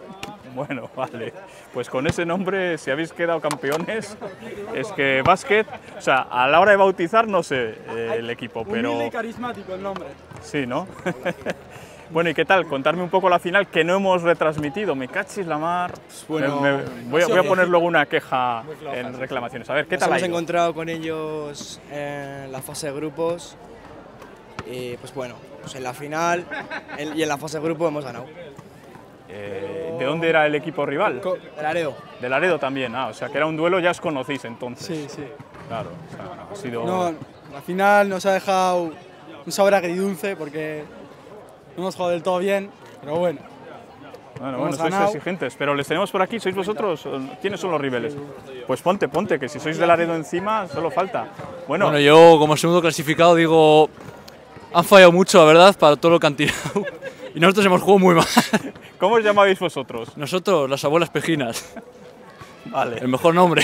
Bueno, vale. Pues con ese nombre, si habéis quedado campeones, es que básquet, o sea, a la hora de bautizar no sé eh, el equipo, pero carismático el nombre. sí, ¿no? bueno, ¿y qué tal? Contarme un poco la final que no hemos retransmitido. Me cachis la mar. bueno, Me- me- voy, a, voy a poner luego una queja en reclamaciones. A ver, ¿qué Nos tal ha hemos encontrado con ellos en la fase de grupos y pues bueno, pues en la final en- y en la fase de grupo hemos ganado. Eh, ¿De dónde era el equipo rival? El Areo. De Laredo también. Ah, o sea, que era un duelo, ya os conocéis entonces. Sí, sí. Claro, o sea, ha sido... No, la final nos ha dejado un sabor agridulce porque no hemos jugado del todo bien, pero bueno. Bueno, bueno, sois exigentes, pero les tenemos por aquí, ¿sois vosotros? ¿Quiénes son los rivales? Pues ponte, ponte, que si sois de Laredo encima, solo falta. Bueno, Bueno, yo como segundo clasificado digo, han fallado mucho, la verdad, para todo lo que han tirado. Y nosotros hemos jugado muy mal. ¿cómo os llamáis vosotros? Nosotros, las abuelas pejinas, Vale, el mejor nombre.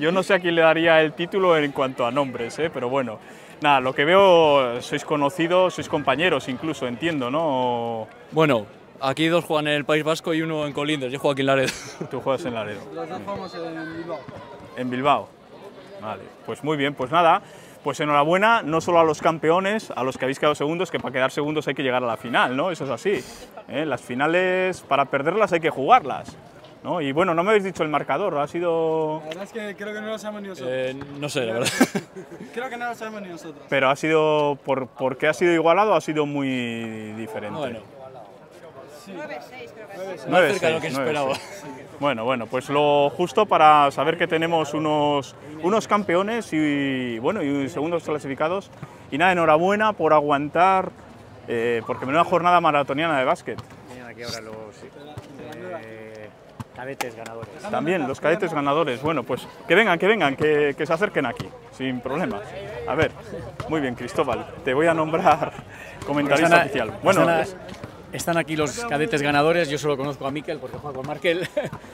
yo no sé a quién le daría el título en cuanto a nombres, ¿eh? pero bueno. Nada, lo que veo, sois conocidos, sois compañeros incluso, entiendo, ¿no? Bueno, aquí dos juegan en el País Vasco y uno en Colindres. Yo juego aquí en Laredo. Tú juegas en Laredo. Los dos jugamos en Bilbao. En Bilbao. Vale, pues muy bien, pues nada, pues enhorabuena no solo a los campeones, a los que habéis quedado segundos, que para quedar segundos hay que llegar a la final, ¿no? Eso es así. ¿eh? Las finales, para perderlas hay que jugarlas. ¿No? Y bueno, no me habéis dicho el marcador, ha sido... La verdad es que creo que no lo sabemos ni nosotros. Eh, no sé, la verdad. Creo que no lo sabemos ni nosotros. Pero ha sido, por, porque ha sido igualado, ha sido muy diferente. Bueno, 9-6, más cerca de lo que 9-6. esperaba. Bueno, bueno, pues lo justo para saber que tenemos unos, unos campeones y, bueno, y segundos clasificados. Y nada, enhorabuena por aguantar, eh, porque menuda jornada maratoniana de básquet. Aquí ahora cadetes ganadores. También los cadetes ganadores. Bueno, pues que vengan, que vengan, que, que se acerquen aquí, sin problemas. A ver, muy bien, Cristóbal, te voy a nombrar comentarista Están oficial. Bueno, están aquí los cadetes ganadores. Yo solo conozco a Miquel porque juega con Markel.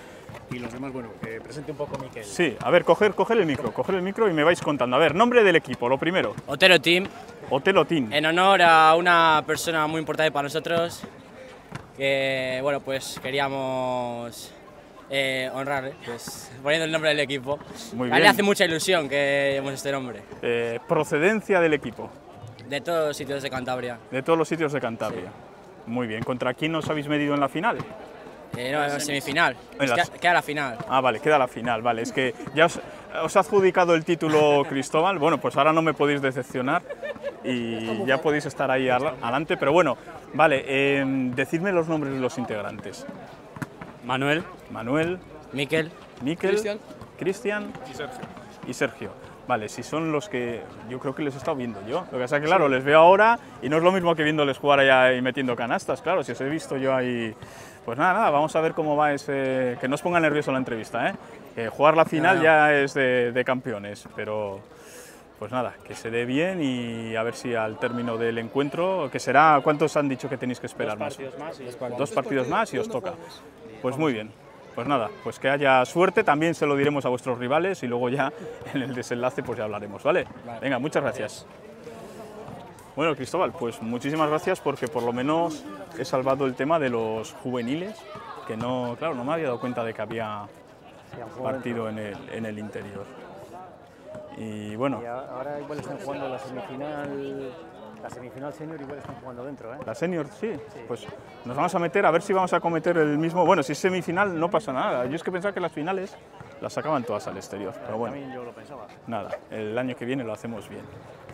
y los demás, bueno, que presente un poco Miquel. sí, a ver, coger, coger el micro, coger el micro y me vais contando. A ver, nombre del equipo, lo primero, Otero Team, Otelo Team. en honor a una persona muy importante para nosotros, que bueno, pues queríamos eh, honrarle, pues poniendo el nombre del equipo. Muy A él le hace mucha ilusión que llevemos este nombre, Eh, procedencia del equipo, de todos los sitios de Cantabria. de todos los sitios de Cantabria. Muy bien, ¿contra quién os habéis medido en la final? Eh, no, en semifinal, En las- queda, queda la final. Ah, vale, queda la final, vale. Es que ya os, os ha adjudicado el título Cristóbal. Bueno, pues ahora no me podéis decepcionar y ya podéis estar ahí adelante. Pero bueno, vale, eh, decidme los nombres de los integrantes. Manuel, Manuel, Miquel, Miquel, Cristian. Y Sergio. Vale, si son los que yo creo que les he estado viendo yo. Lo que pasa es que, claro, les veo ahora y no es lo mismo que viéndoles jugar allá y metiendo canastas, claro, si os he visto yo ahí... Pues nada, nada, vamos a ver cómo va ese... Que no os ponga nervioso la entrevista, ¿eh? Que jugar la final ya es de, de campeones, pero... Pues nada, que se dé bien y a ver si al término del encuentro, que será, ¿cuántos han dicho que tenéis que esperar más? Dos partidos más y os toca. Pues muy bien. Pues nada, pues que haya suerte, también se lo diremos a vuestros rivales y luego ya en el desenlace pues ya hablaremos, ¿vale? Venga, muchas gracias. Bueno, Cristóbal, pues muchísimas gracias porque por lo menos he salvado el tema de los juveniles, que no, claro, no me había dado cuenta de que había partido en el, en el interior. Y bueno, Y ahora igual están jugando la semifinal, la semifinal senior igual están jugando dentro, ¿eh? la senior sí, pues nos vamos a meter a ver si vamos a cometer el mismo. Bueno, si es semifinal no pasa nada. Yo es que pensaba que las finales las sacaban todas al exterior, pero bueno. También yo lo pensaba. Nada, el año que viene lo hacemos bien.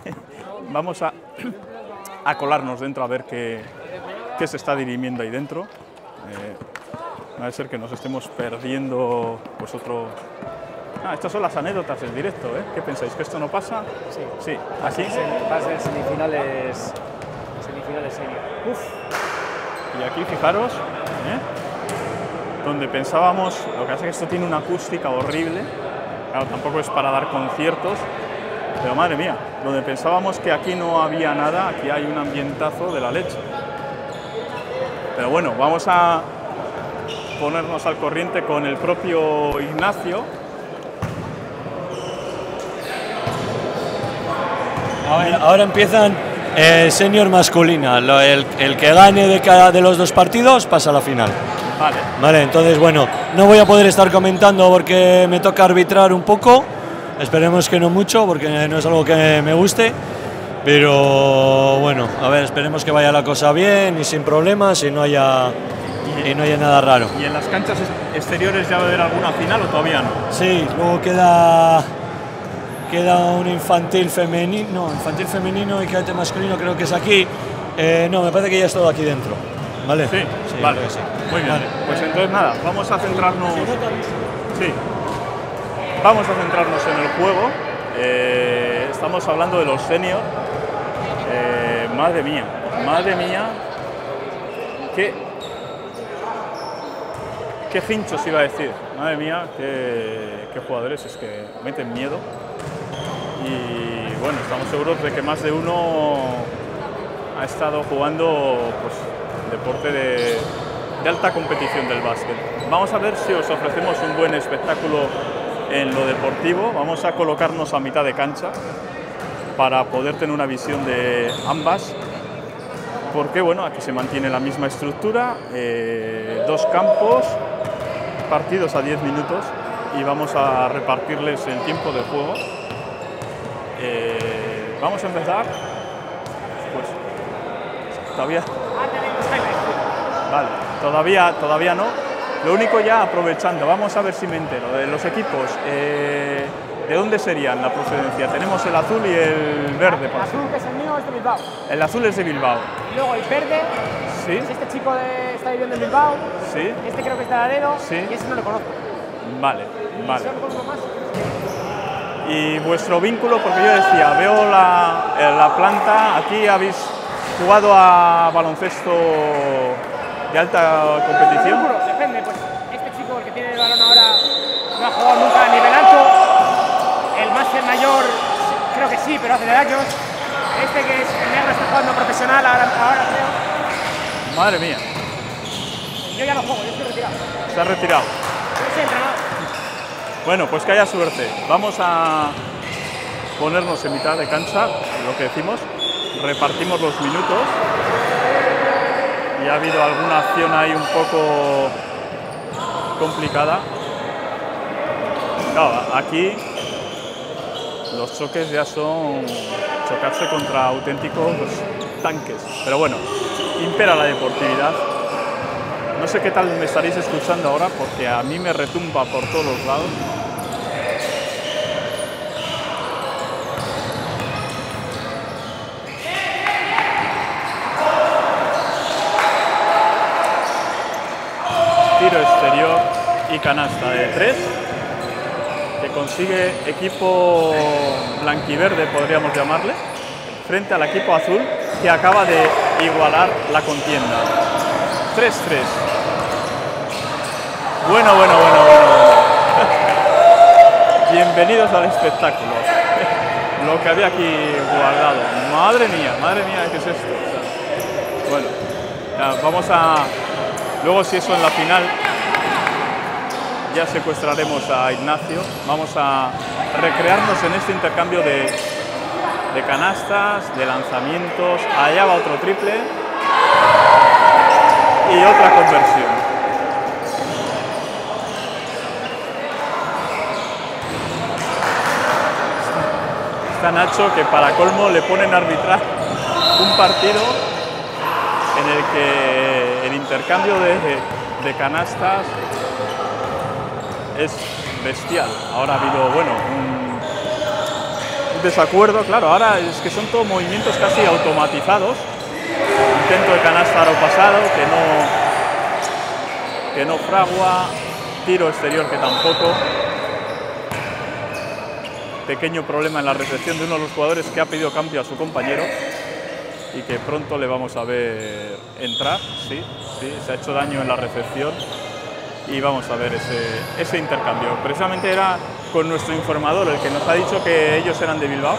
Vamos a, a colarnos dentro a ver qué, qué se está dirimiendo ahí dentro. Eh, no debe ser que nos estemos perdiendo pues otro... Ah, estas son las anécdotas del directo, ¿eh? ¿Qué pensáis? ¿Que esto no pasa? Sí. Sí, aquí. Va a ser semifinales, semifinales senior. Uf, Y aquí, fijaros, ¿eh? donde pensábamos, lo que hace es que esto tiene una acústica horrible, claro, tampoco es para dar conciertos, pero madre mía, donde pensábamos que aquí no había nada, aquí hay un ambientazo de la leche. Pero bueno, vamos a ponernos al corriente con el propio Ignacio. Ahora, ahora empiezan eh, senior masculina. Lo- el, el que gane de cada de los dos partidos pasa a la final. Vale, Vale, entonces bueno, no voy a poder estar comentando porque me toca arbitrar un poco. Esperemos que no mucho porque no es algo que me guste. Pero bueno, a ver, esperemos que vaya la cosa bien y sin problemas y no haya, y no haya nada raro. ¿y en las canchas ex- exteriores ya va a haber alguna final o todavía no? Sí, luego queda queda un infantil femenino, no, infantil femenino y cadete masculino creo que es aquí. Eh, no, me parece que ya es todo aquí dentro. ¿Vale? Sí, vale, creo que sí. muy bien. Vale. Pues entonces nada, vamos a centrarnos. Sí, vamos a centrarnos en el juego. Eh, estamos hablando de los seniors. Eh, madre mía, madre mía, qué, qué hinchos iba a decir. Madre mía, qué, qué jugadores, es que meten miedo. Y bueno, estamos seguros de que más de uno ha estado jugando pues, deporte de, alta competición del básquet. Vamos a ver si os ofrecemos un buen espectáculo en lo deportivo. Vamos a colocarnos a mitad de cancha para poder tener una visión de ambas. Porque bueno, aquí se mantiene la misma estructura, eh, dos campos, partidos a 10 minutos y vamos a repartirles el tiempo de juego. Eh, vamos a empezar, pues todavía Vale, todavía, todavía no. Lo único ya aprovechando, vamos a ver si me entero. De los equipos, eh, ¿de dónde serían la procedencia? Tenemos el azul y el verde. por Azul, que es el mío, es de Bilbao. El azul es de Bilbao. Luego el verde, ¿Sí? es este chico de, está viviendo en Bilbao. ¿Sí? Este creo que es de Laredo. Sí. Y ese no lo conozco. Vale, vale. Y vuestro vínculo, porque yo decía, veo la, eh, la planta, aquí habéis jugado a baloncesto de alta competición. Seguro, depende. Pues este chico, el que tiene el balón ahora, no ha jugado nunca a nivel alto. El máster mayor, creo que sí, pero hace de años. Este que es el negro está jugando profesional ahora, ahora creo. Madre mía, Yo ya no juego, yo estoy retirado. ha retirado. Yo soy entrenador. Bueno, pues que haya suerte. Vamos a ponernos en mitad de cancha, lo que decimos, repartimos los minutos. Y ha habido alguna acción ahí un poco complicada. Claro, aquí los choques ya son chocarse contra auténticos tanques. Pero bueno, impera la deportividad. No sé qué tal me estaréis escuchando ahora porque a mí me retumba por todos los lados. Tiro exterior canasta de tres. que consigue equipo blanquiverde, podríamos llamarle, frente al equipo azul que acaba de igualar la contienda. 3-3. Bueno, bueno, bueno, bueno. Bienvenidos al espectáculo. Lo que había aquí guardado. Madre mía, madre mía, ¿qué es esto? Bueno, vamos a... Luego si eso en la final ya secuestraremos a Ignacio. Vamos a recrearnos en este intercambio de, canastas, de lanzamientos. Allá va otro triple y otra conversión. Está Nacho que para colmo le ponen a arbitrar un partido en el que el intercambio de canastas es bestial. Ahora ha habido, bueno, un, desacuerdo, claro, ahora es que son todos movimientos casi automatizados. Intento de canasta aro pasado, que no, que no fragua, tiro exterior que tampoco. Pequeño problema en la recepción de uno de los jugadores que ha pedido cambio a su compañero y que pronto le vamos a ver entrar, sí, sí, se ha hecho daño en la recepción y vamos a ver ese, ese intercambio. Precisamente era con nuestro informador, el que nos ha dicho que ellos eran de Bilbao.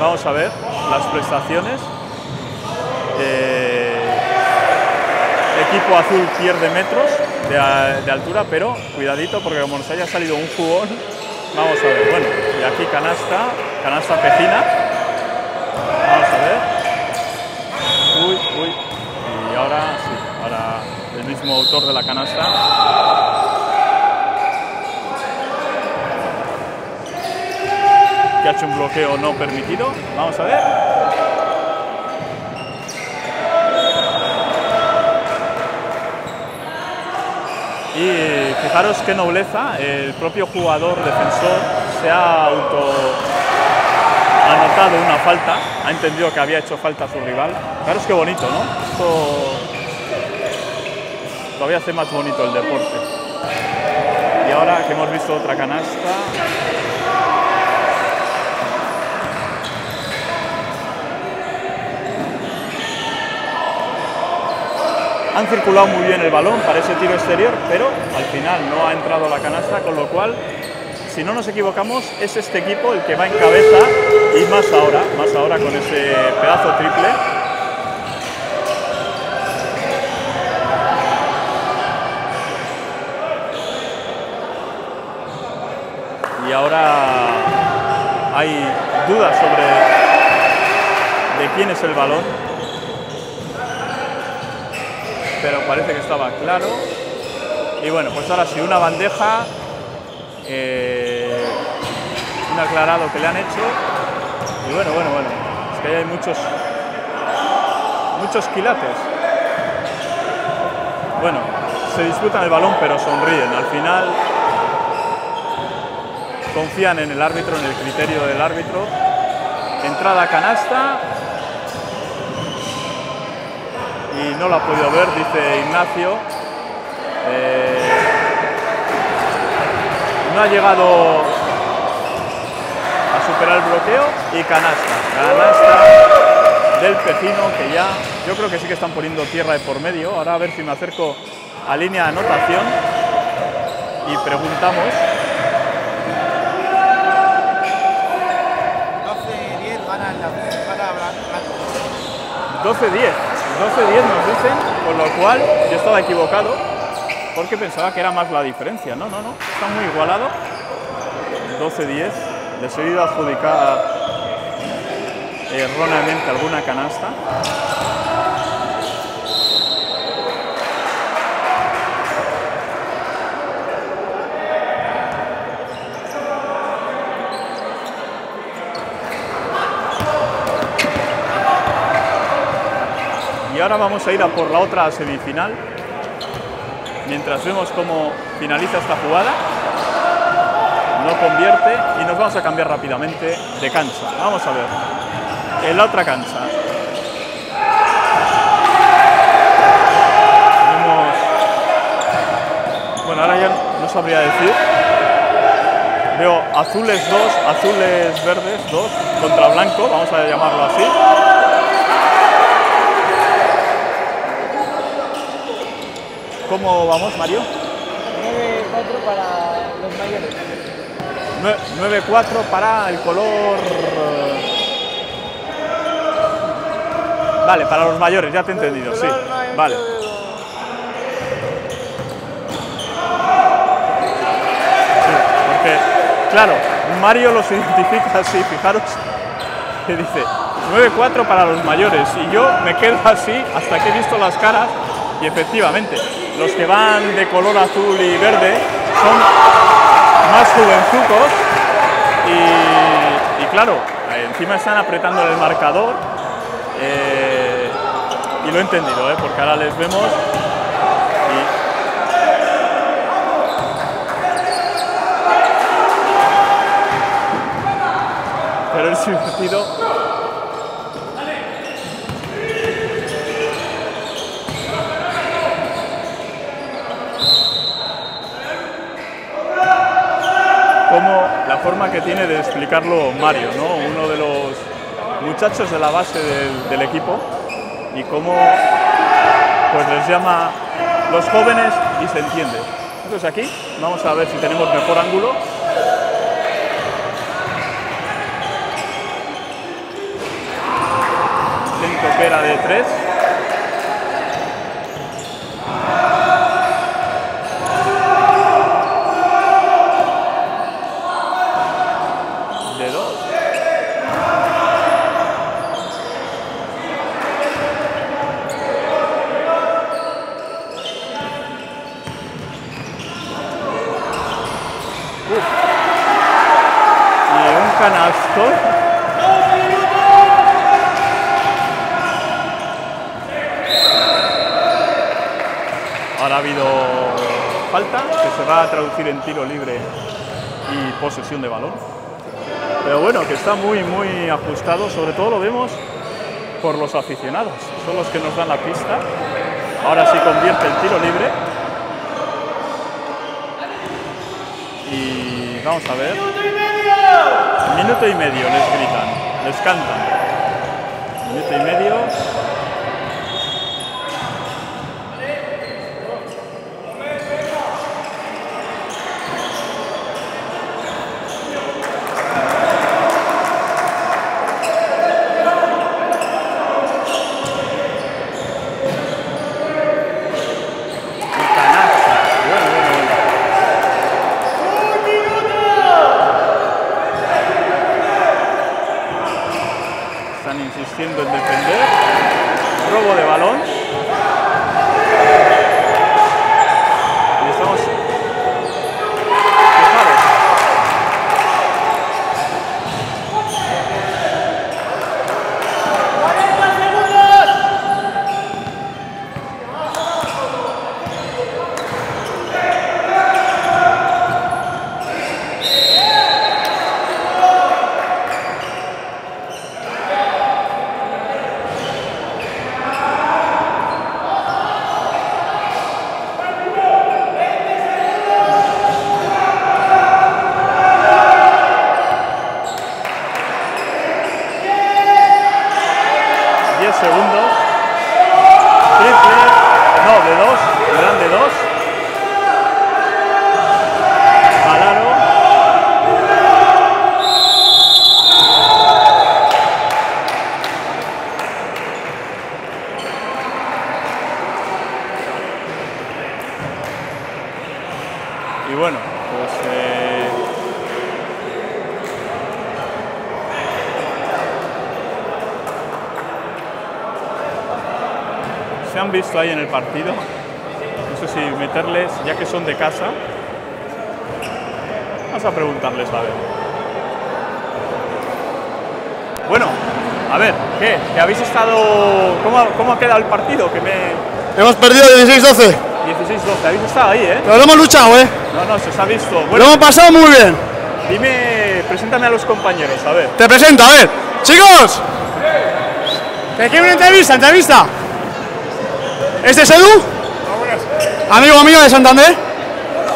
Vamos a ver las prestaciones. Eh, equipo azul pierde metros de, altura, pero cuidadito porque como nos haya salido un jugón, vamos a ver. Bueno, y aquí canasta, canasta pecina. Vamos a ver. Uy, uy. Y ahora mismo autor de la canasta. Que ha hecho un bloqueo no permitido. Vamos a ver. Y fijaros qué nobleza, el propio jugador defensor se ha auto anotado una falta, ha entendido que había hecho falta a su rival. Fijaros qué bonito, ¿no? Esto todavía hace más bonito el deporte. Y ahora que hemos visto otra canasta, Han circulado muy bien el balón para ese tiro exterior, pero al final no ha entrado la canasta, con lo cual, si no nos equivocamos, es este equipo el que va en cabeza y más ahora, más ahora con ese pedazo triple. Y ahora hay dudas sobre de quién es el balón pero parece que estaba claro. Y bueno, pues ahora sí, una bandeja, eh, un aclarado que le han hecho. Y bueno, bueno, bueno, es que ahí hay muchos, muchos quilates. Bueno, se disputan el balón, pero sonríen. Al final confían en el árbitro, en el criterio del árbitro. Entrada canasta, y no lo ha podido ver, dice Ignacio. Eh, no ha llegado a superar el bloqueo y canasta. Canasta del Pecino que ya, yo creo que sí que están poniendo tierra de por medio. Ahora a ver si me acerco a línea de anotación y preguntamos. 12-10 gana el gana Blanco. 12-10. 12-10 nos dicen, con lo cual yo estaba equivocado porque pensaba que era más la diferencia. No, no, no, está muy igualado. 12-10. Les he ido a adjudicar erróneamente alguna canasta. Ahora vamos a ir a por la otra semifinal. Mientras vemos cómo finaliza esta jugada. No convierte y nos vamos a cambiar rápidamente de cancha. Vamos a ver. En la otra cancha. Bueno, ahora ya no sabría decir. Veo azules 2, azules verdes 2 contra blanco, vamos a llamarlo así. ¿Cómo vamos, Mario? 9-4 para los mayores. 9-4 para el color... Vale, para los mayores, ya te he entendido, sí. Vale. Sí, porque, claro, Mario los identifica así, fijaros, que dice 9-4 para los mayores y yo me quedo así hasta que he visto las caras y efectivamente, los que van de color azul y verde son más jovenzucos y, claro, encima están apretando el marcador eh, y lo he entendido, ¿eh? porque ahora les vemos y... Pero es divertido como la que tiene de explicarlo Mario, ¿no? uno de los muchachos de la base del, equipo, y cómo pues les llama los jóvenes y se entiende. Entonces aquí vamos a ver si tenemos mejor ángulo. Intento que era de tres. De dos. y un canasto. Ahora ha habido falta que se en tiro libre y posesión de balón. Pero bueno, que está muy, muy ajustado, sobre todo lo vemos por los aficionados, son los que nos dan la pista. Ahora sí convierte el tiro libre. Y vamos a ver. Minuto y medio les gritan, les cantan. Minuto y medio. Ahí en el partido. No sé si meterles, ya que son de casa. Vamos a preguntarles a ver. Bueno, a ver, ¿qué? ¿Que habéis estado. ¿Cómo, cómo ha quedado el partido? Que me. Hemos perdido 16-12, 16-12, habéis estado ahí, ¿eh? pero lo hemos luchado, ¿eh? No, no, se os ha visto. Lo hemos pasado muy bien. dime, preséntame a los compañeros, a ver. Te presento, a ver. Chicos, ¿te quiero una entrevista? ¿Entrevista? ¿Este es Edu? Amigo mío de Santander.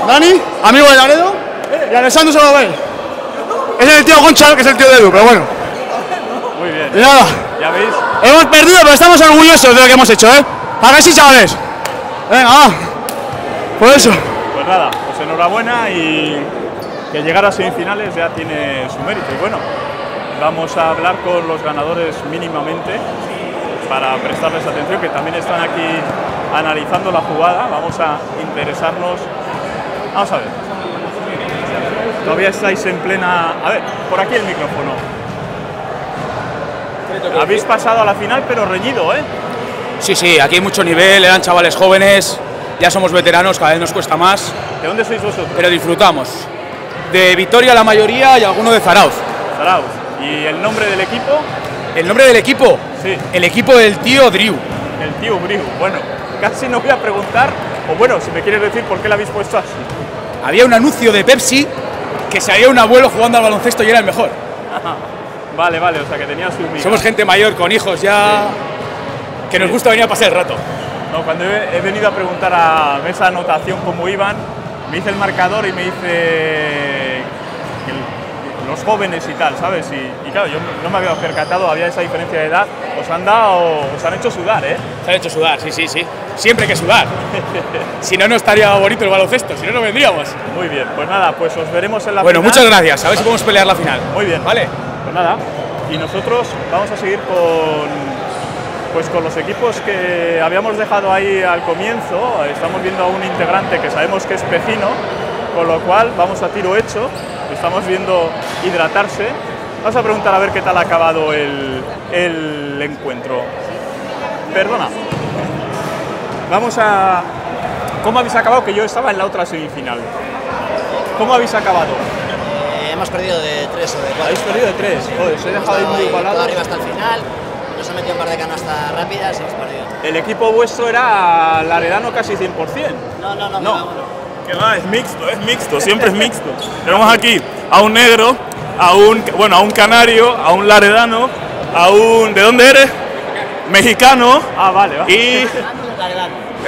Dani, amigo de Laredo. Y Alessandro Solobel. Ese es el tío Gonchal, que es el tío de Edu, pero bueno. Muy bien. Y nada, Ya veis, hemos perdido, pero estamos orgullosos de lo que hemos hecho, ¿eh? ¿A que sí, chavales? Venga, va. Por eso. pues nada, pues enhorabuena y que llegar a semifinales ya tiene su mérito. Y bueno, vamos a hablar con los ganadores mínimamente para prestarles atención, que también están aquí analizando la jugada. Vamos a interesarnos. Vamos a ver. Todavía estáis en plena. A ver, por aquí el micrófono. Habéis pasado a la final, pero reñido, ¿eh? Sí, sí, aquí hay mucho nivel, eran chavales jóvenes, ya somos veteranos, cada vez nos cuesta más, ¿De dónde sois vosotros? pero disfrutamos. De Vitoria la mayoría y alguno de Zarauz. Zarauz. ¿Y el nombre del equipo? ¿El nombre del equipo? Sí. El equipo del tío Driu. El tío Briu. Bueno, casi no voy a preguntar, o bueno, si me quieres decir por qué la habéis puesto así. Había un anuncio de Pepsi que salía un abuelo jugando al baloncesto y era el mejor. Vale, vale, o sea que tenía su miga. Somos gente mayor con hijos ya que nos gusta venir a pasar el rato. No, cuando he, he venido a preguntar a esa anotación cómo iban, me dice el marcador y me dice que los jóvenes y tal, ¿sabes? Y, y claro, yo no me había percatado, había esa diferencia de edad. Os han dado, os han hecho sudar, ¿eh? Se han hecho sudar, sí, sí, sí. Siempre hay que sudar. si no, no estaría bonito el baloncesto, si no, no vendríamos. Muy bien, pues nada, pues os veremos en la Bueno, final. muchas gracias. A ver si podemos pelear la final. Muy bien. Vale. Pues nada, y nosotros vamos a seguir con, pues con los equipos que habíamos dejado ahí al comienzo. Estamos viendo a un integrante que sabemos que es Pecino, con lo cual vamos a tiro hecho. Estamos viendo hidratarse. Vamos a preguntar a ver qué tal ha acabado el, el encuentro. Perdona. Vamos a... ¿Cómo habéis acabado? Que yo estaba en la otra semifinal. ¿Cómo habéis acabado? Eh, hemos perdido de 3 o de 4. Habéis perdido de tres. Joder, os he dejado ahí muy igualados. arriba hasta el final. Nos han metido un par de canastas rápidas y hemos perdido. El equipo vuestro era Laredano casi 100%. No, no, no. No. Que va, es mixto, es mixto, siempre es mixto. Tenemos aquí a un negro, a un, bueno, a un canario, a un laredano, a un, ¿de dónde eres? Mexicano. Ah, vale, vale. Y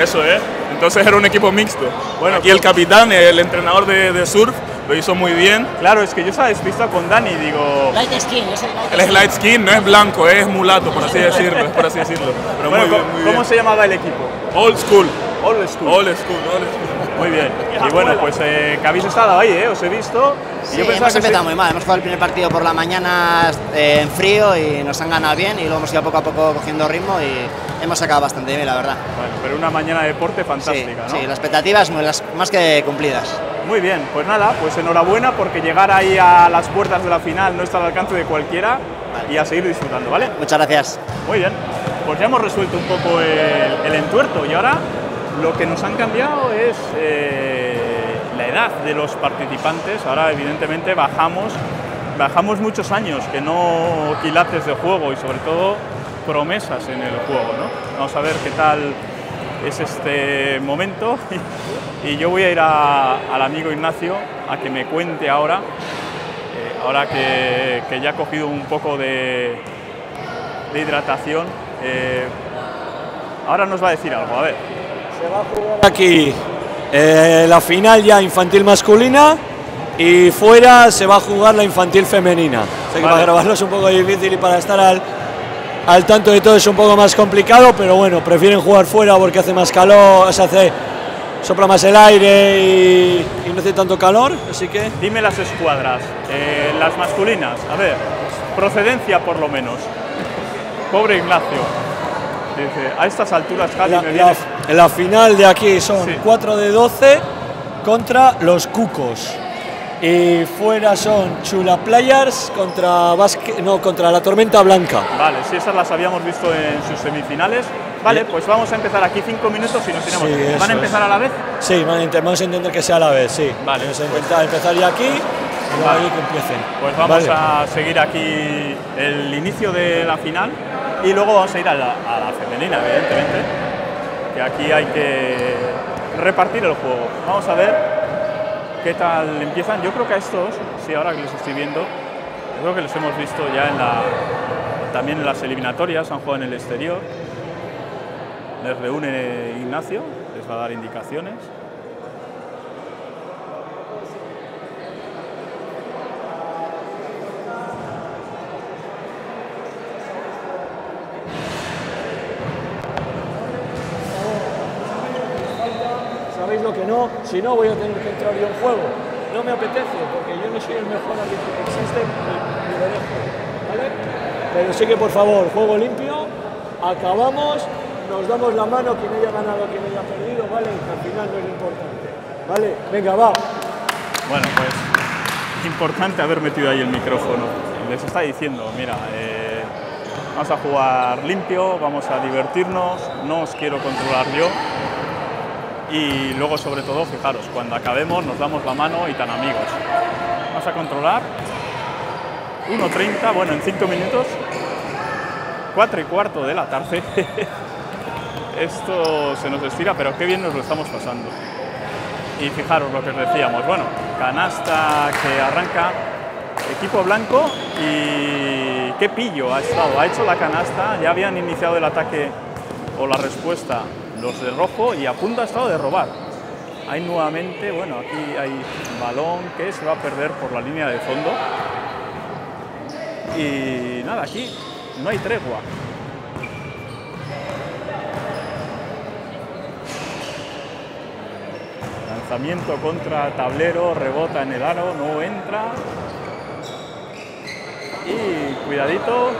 eso es. Entonces era un equipo mixto. Bueno, aquí el capitán, el entrenador de, de surf, lo hizo muy bien. Claro, es que yo estaba despistado con Dani digo... Light skin, es el light Él es light skin, no es blanco, es mulato, por así decirlo, es por así decirlo. Pero Bueno, muy bien, ¿cómo, muy cómo bien. se llamaba el equipo? Old school. Old School. Old school, old school. Muy bien. Y bueno, pues eh, que habéis estado ahí, ¿eh? Os he visto. Y Sí, yo pensaba hemos que empezado muy mal. Hemos jugado el primer partido por la mañana eh, en frío y nos han ganado bien y luego hemos ido poco a poco cogiendo ritmo y hemos sacado bastante bien, la verdad. Bueno, pero una mañana de deporte fantástica, ¿no? Sí, las expectativas las- más que cumplidas. Muy bien, pues nada, pues enhorabuena porque llegar ahí a las puertas de la final no está al alcance de cualquiera y a seguir disfrutando, ¿vale? Muchas gracias. Muy bien, pues ya hemos resuelto un poco el, el entuerto y ahora lo que nos han cambiado es eh, la edad de los participantes. Ahora evidentemente bajamos, bajamos muchos años, que no quilates de juego y sobre todo promesas en el juego, ¿no? Vamos a ver qué tal es este momento y yo voy a ir al amigo Ignacio a que me cuente ahora, eh, ahora que, ya ha cogido un poco de, de hidratación, eh, ahora nos va a decir algo, a ver. Aquí eh, la final ya infantil masculina y fuera se va a jugar la infantil femenina. Que Vale. para grabarlo es un poco difícil y para estar al, al tanto de todo es un poco más complicado, pero bueno, prefieren jugar fuera porque hace más calor, se hace, sopla más el aire y, y no hace tanto calor, así que... Dime las escuadras, eh, las masculinas, a ver, procedencia por lo menos. Pobre Ignacio. Dice, a estas alturas, Javi, La, me la- vienes... la final de aquí son 4 de 12 contra los Cucos. Y fuera son Chula Players contra Basque- no, contra la Tormenta Blanca. Vale, si esas las habíamos visto en sus semifinales. Vale, pues vamos a empezar aquí cinco minutos y nos tenemos. Sí, ¿Van a es. empezar a la vez? Sí, vamos a intentar que sea a la vez, sí. Vale. Vamos a intentar empezar ya aquí y luego Vale. ahí que empiecen. Pues vamos Vale. a seguir aquí el inicio de la final y luego vamos a ir a la, femenina, evidentemente. Que aquí hay que repartir el juego. Vamos a ver qué tal empiezan. Yo creo que a estos, sí, ahora que los estoy viendo, yo creo que los hemos visto ya en la, también en las eliminatorias, han jugado en el exterior. Les reúne Ignacio, les va a dar indicaciones. digo que si no voy a tener que entrar yo en juego. No me apetece, porque yo no soy el mejor árbitro que existe, ni. Pero sí que, por favor, juego limpio, acabamos, nos damos la mano, quien haya ganado, quien haya perdido, ¿vale? Que al final no es importante, ¿vale? Venga, va. Bueno, pues importante haber metido ahí el micrófono. Les está diciendo, mira, eh, vamos a jugar limpio, vamos a divertirnos, no os quiero controlar yo. Y luego, sobre todo, fijaros, cuando acabemos nos damos la mano y tan amigos. Vamos a controlar 1.30, bueno, en 5 minutos, 4 y cuarto de la tarde. Esto se nos estira, pero qué bien nos lo estamos pasando. Y fijaros lo que os decíamos, bueno, canasta que arranca, equipo blanco y qué pillo ha estado, ha hecho la canasta, ya habían iniciado el ataque o la respuesta los de rojo y a punto ha estado de robar. Hay nuevamente, bueno, aquí hay balón que se va a perder por la línea de fondo. Y nada, aquí no hay tregua. Lanzamiento contra tablero, rebota en el aro, no entra. Y cuidadito,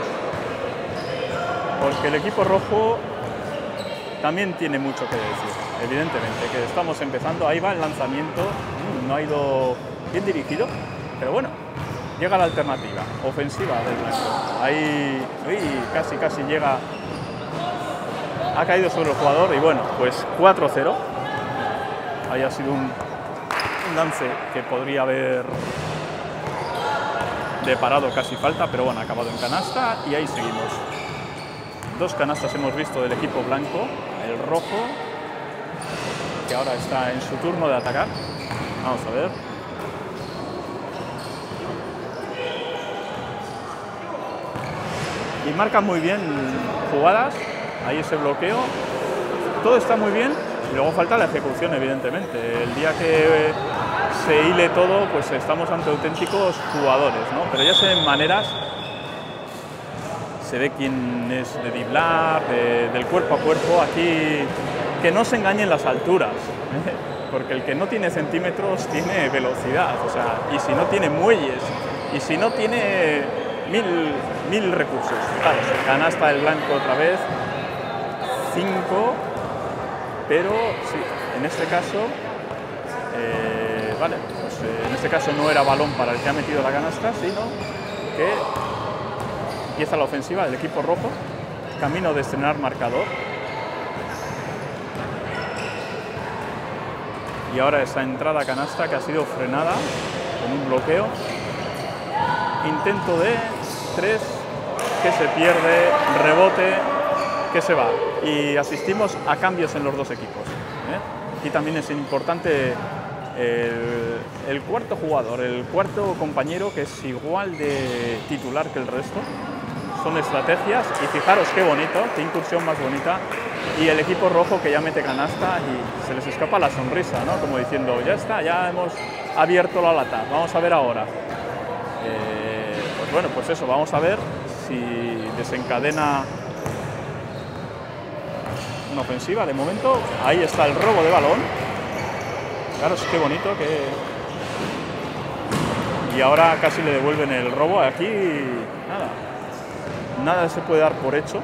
porque el equipo rojo también tiene mucho que decir, evidentemente, que estamos empezando, ahí va el lanzamiento, mm, no ha ido bien dirigido, pero bueno, llega la alternativa, ofensiva del blanco. Ahí casi, casi llega, ha caído sobre el jugador y bueno, pues 4-0. Ahí ha sido un, un lance que podría haber deparado casi falta, pero bueno, ha acabado en canasta y ahí seguimos. Dos canastas hemos visto del equipo blanco, el rojo, que ahora está en su turno de atacar. Vamos a ver. Y marca muy bien jugadas, ahí ese bloqueo. Todo está muy bien y luego falta la ejecución, evidentemente. El día que se hile todo, pues estamos ante auténticos jugadores, ¿no? Pero ya se ven maneras se ve quién es de diblar, de, del cuerpo a cuerpo. Aquí que no se engañen las alturas, ¿eh? porque el que no tiene centímetros tiene velocidad, o sea, y si no tiene muelles, y si no tiene mil, mil recursos. Fijaros, canasta del blanco otra vez, cinco, pero sí, en este caso, eh, vale, pues eh, en este caso no era balón para el que ha metido la canasta, sino que empieza la ofensiva del equipo rojo, camino de estrenar marcador. Y ahora esa entrada canasta que ha sido frenada con un bloqueo. Intento de tres que se pierde, rebote que se va. Y asistimos a cambios en los dos equipos. ¿eh? Aquí también es importante el, cuarto jugador, el cuarto compañero que es igual de titular que el resto, son estrategias y fijaros qué bonito, qué incursión más bonita y el equipo rojo que ya mete canasta y se les escapa la sonrisa, ¿no? como diciendo, ya está, ya hemos abierto la lata, vamos a ver ahora. Eh, pues bueno, pues eso, vamos a ver si desencadena una ofensiva de momento. Ahí está el robo de balón. Claro, es qué bonito que... Y ahora casi le devuelven el robo aquí, nada, nada se puede dar por hecho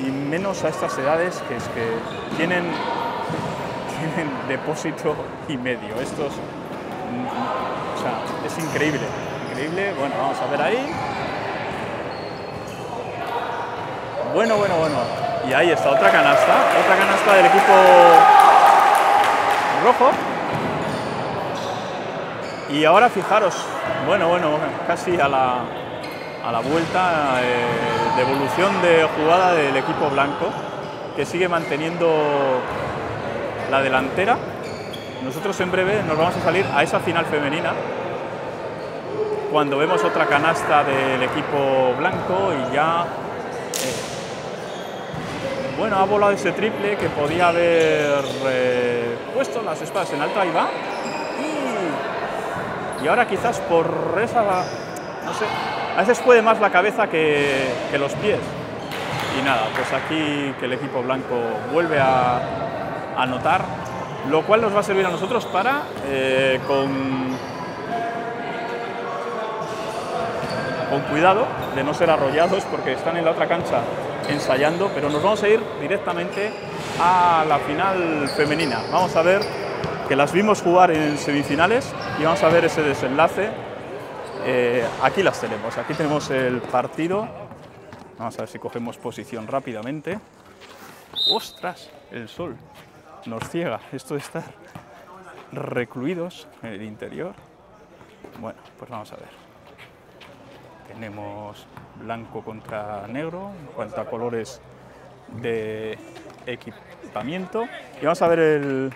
y menos a estas edades que es que tienen, depósito y medio. Esto es, o sea, es increíble, increíble. Bueno, vamos a ver ahí. Bueno, bueno, bueno. Y ahí está otra canasta, otra canasta del equipo rojo. Y ahora fijaros, bueno, bueno, casi a la, a la vuelta, eh, devolución de jugada del equipo blanco, que sigue manteniendo la delantera. Nosotros en breve nos vamos a salir a esa final femenina, cuando vemos otra canasta del equipo blanco y ya... Eh, bueno, ha volado ese triple que podía haber eh, puesto las espadas en alto, ahí va. Y, y ahora quizás por esa, no sé, a veces puede más la cabeza que, los pies. Y nada, pues aquí que el equipo blanco vuelve a anotar lo cual nos va a servir a nosotros para, eh, con, con cuidado de no ser arrollados, porque están en la otra cancha ensayando, pero nos vamos a ir directamente a la final femenina. Vamos a ver que las vimos jugar en semifinales y vamos a ver ese desenlace. Eh, aquí las tenemos, aquí tenemos el partido. Vamos a ver si cogemos posición rápidamente. ¡Ostras! El sol nos ciega. Esto de estar recluidos en el interior. Bueno, pues vamos a ver. Tenemos blanco contra negro en cuanto a colores de equipamiento. Y vamos a ver el,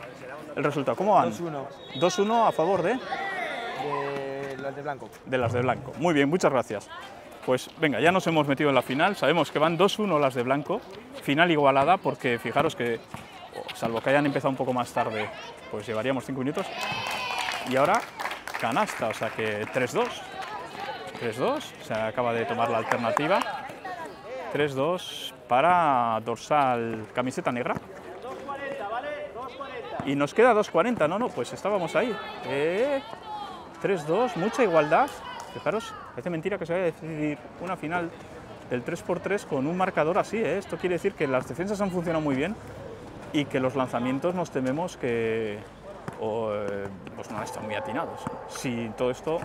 el resultado. ¿Cómo van? 2-1. 2-1 a favor de, De las de blanco. de las de blanco. Muy bien, muchas gracias. Pues venga, ya nos hemos metido en la final. Sabemos que van 2-1 las de blanco. Final igualada porque fijaros que, salvo que hayan empezado un poco más tarde, pues llevaríamos 5 minutos. Y ahora canasta, o sea que 3-2. 3-2, se acaba de tomar la alternativa. 3-2 para dorsal camiseta negra. Y nos queda 2.40, no, no, pues estábamos ahí. Eh, 3-2, mucha igualdad. Fijaros, parece mentira que se vaya a decidir una final del 3x3 con un marcador así. ¿eh? Esto quiere decir que las defensas han funcionado muy bien y que los lanzamientos nos tememos que eh, pues no están muy atinados. Si todo esto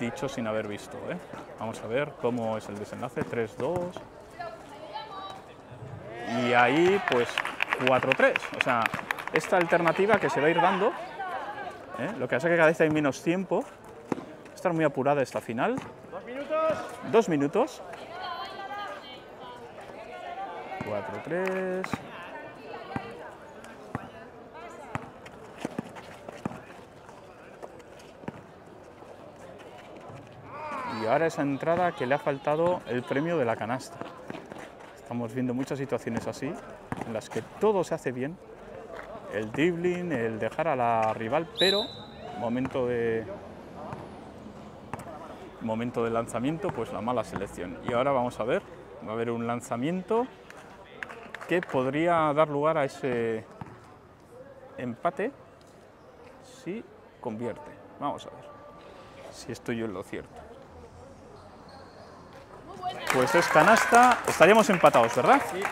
dicho sin haber visto. ¿eh? Vamos a ver cómo es el desenlace. 3-2. Y ahí pues 4-3. O sea, esta alternativa que se va a ir dando, ¿eh? lo que hace que cada vez hay menos tiempo. Va a estar muy apurada esta final. Dos minutos. Dos minutos. 4-3. Y ahora esa entrada que le ha faltado el premio de la canasta. Estamos viendo muchas situaciones así, en las que todo se hace bien. El dribbling, el dejar a la rival, pero momento de, momento de lanzamiento, pues la mala selección. Y ahora vamos a ver, va a haber un lanzamiento que podría dar lugar a ese empate si convierte. Vamos a ver si estoy yo en lo cierto. Pues es canasta, estaríamos empatados, ¿verdad? Sí.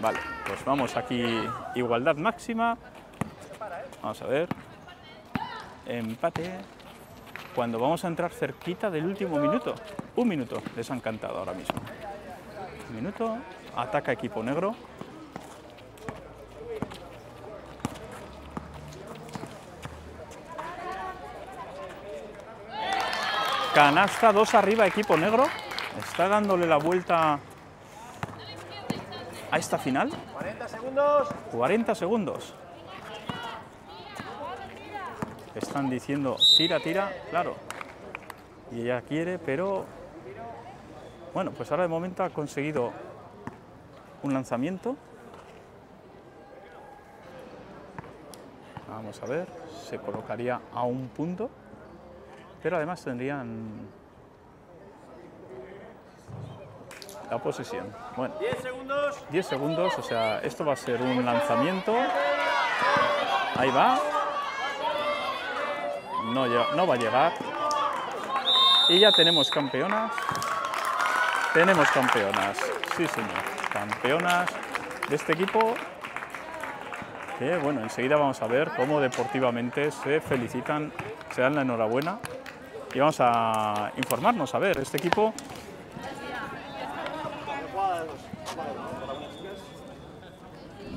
Vale, pues vamos aquí, igualdad máxima. Vamos a ver. Empate. Cuando vamos a entrar cerquita del último minuto. Un minuto, les han cantado ahora mismo. Un minuto, ataca equipo negro. Canasta 2 arriba, equipo negro. Está dándole la vuelta a esta final. 40 segundos. 40 segundos. Están diciendo tira, tira, claro. Y ella quiere, pero bueno, pues ahora de momento ha conseguido un lanzamiento. Vamos a ver, se colocaría a un punto, pero además tendrían la posesión. Bueno, 10 segundos. 10 segundos, o sea, esto va a ser un lanzamiento. Ahí va. No, no va a llegar. Y ya tenemos campeonas. Tenemos campeonas. Sí, señor. Campeonas de este equipo. Que, bueno, enseguida vamos a ver cómo deportivamente se felicitan, se dan la enhorabuena. Y vamos a informarnos, a ver, este equipo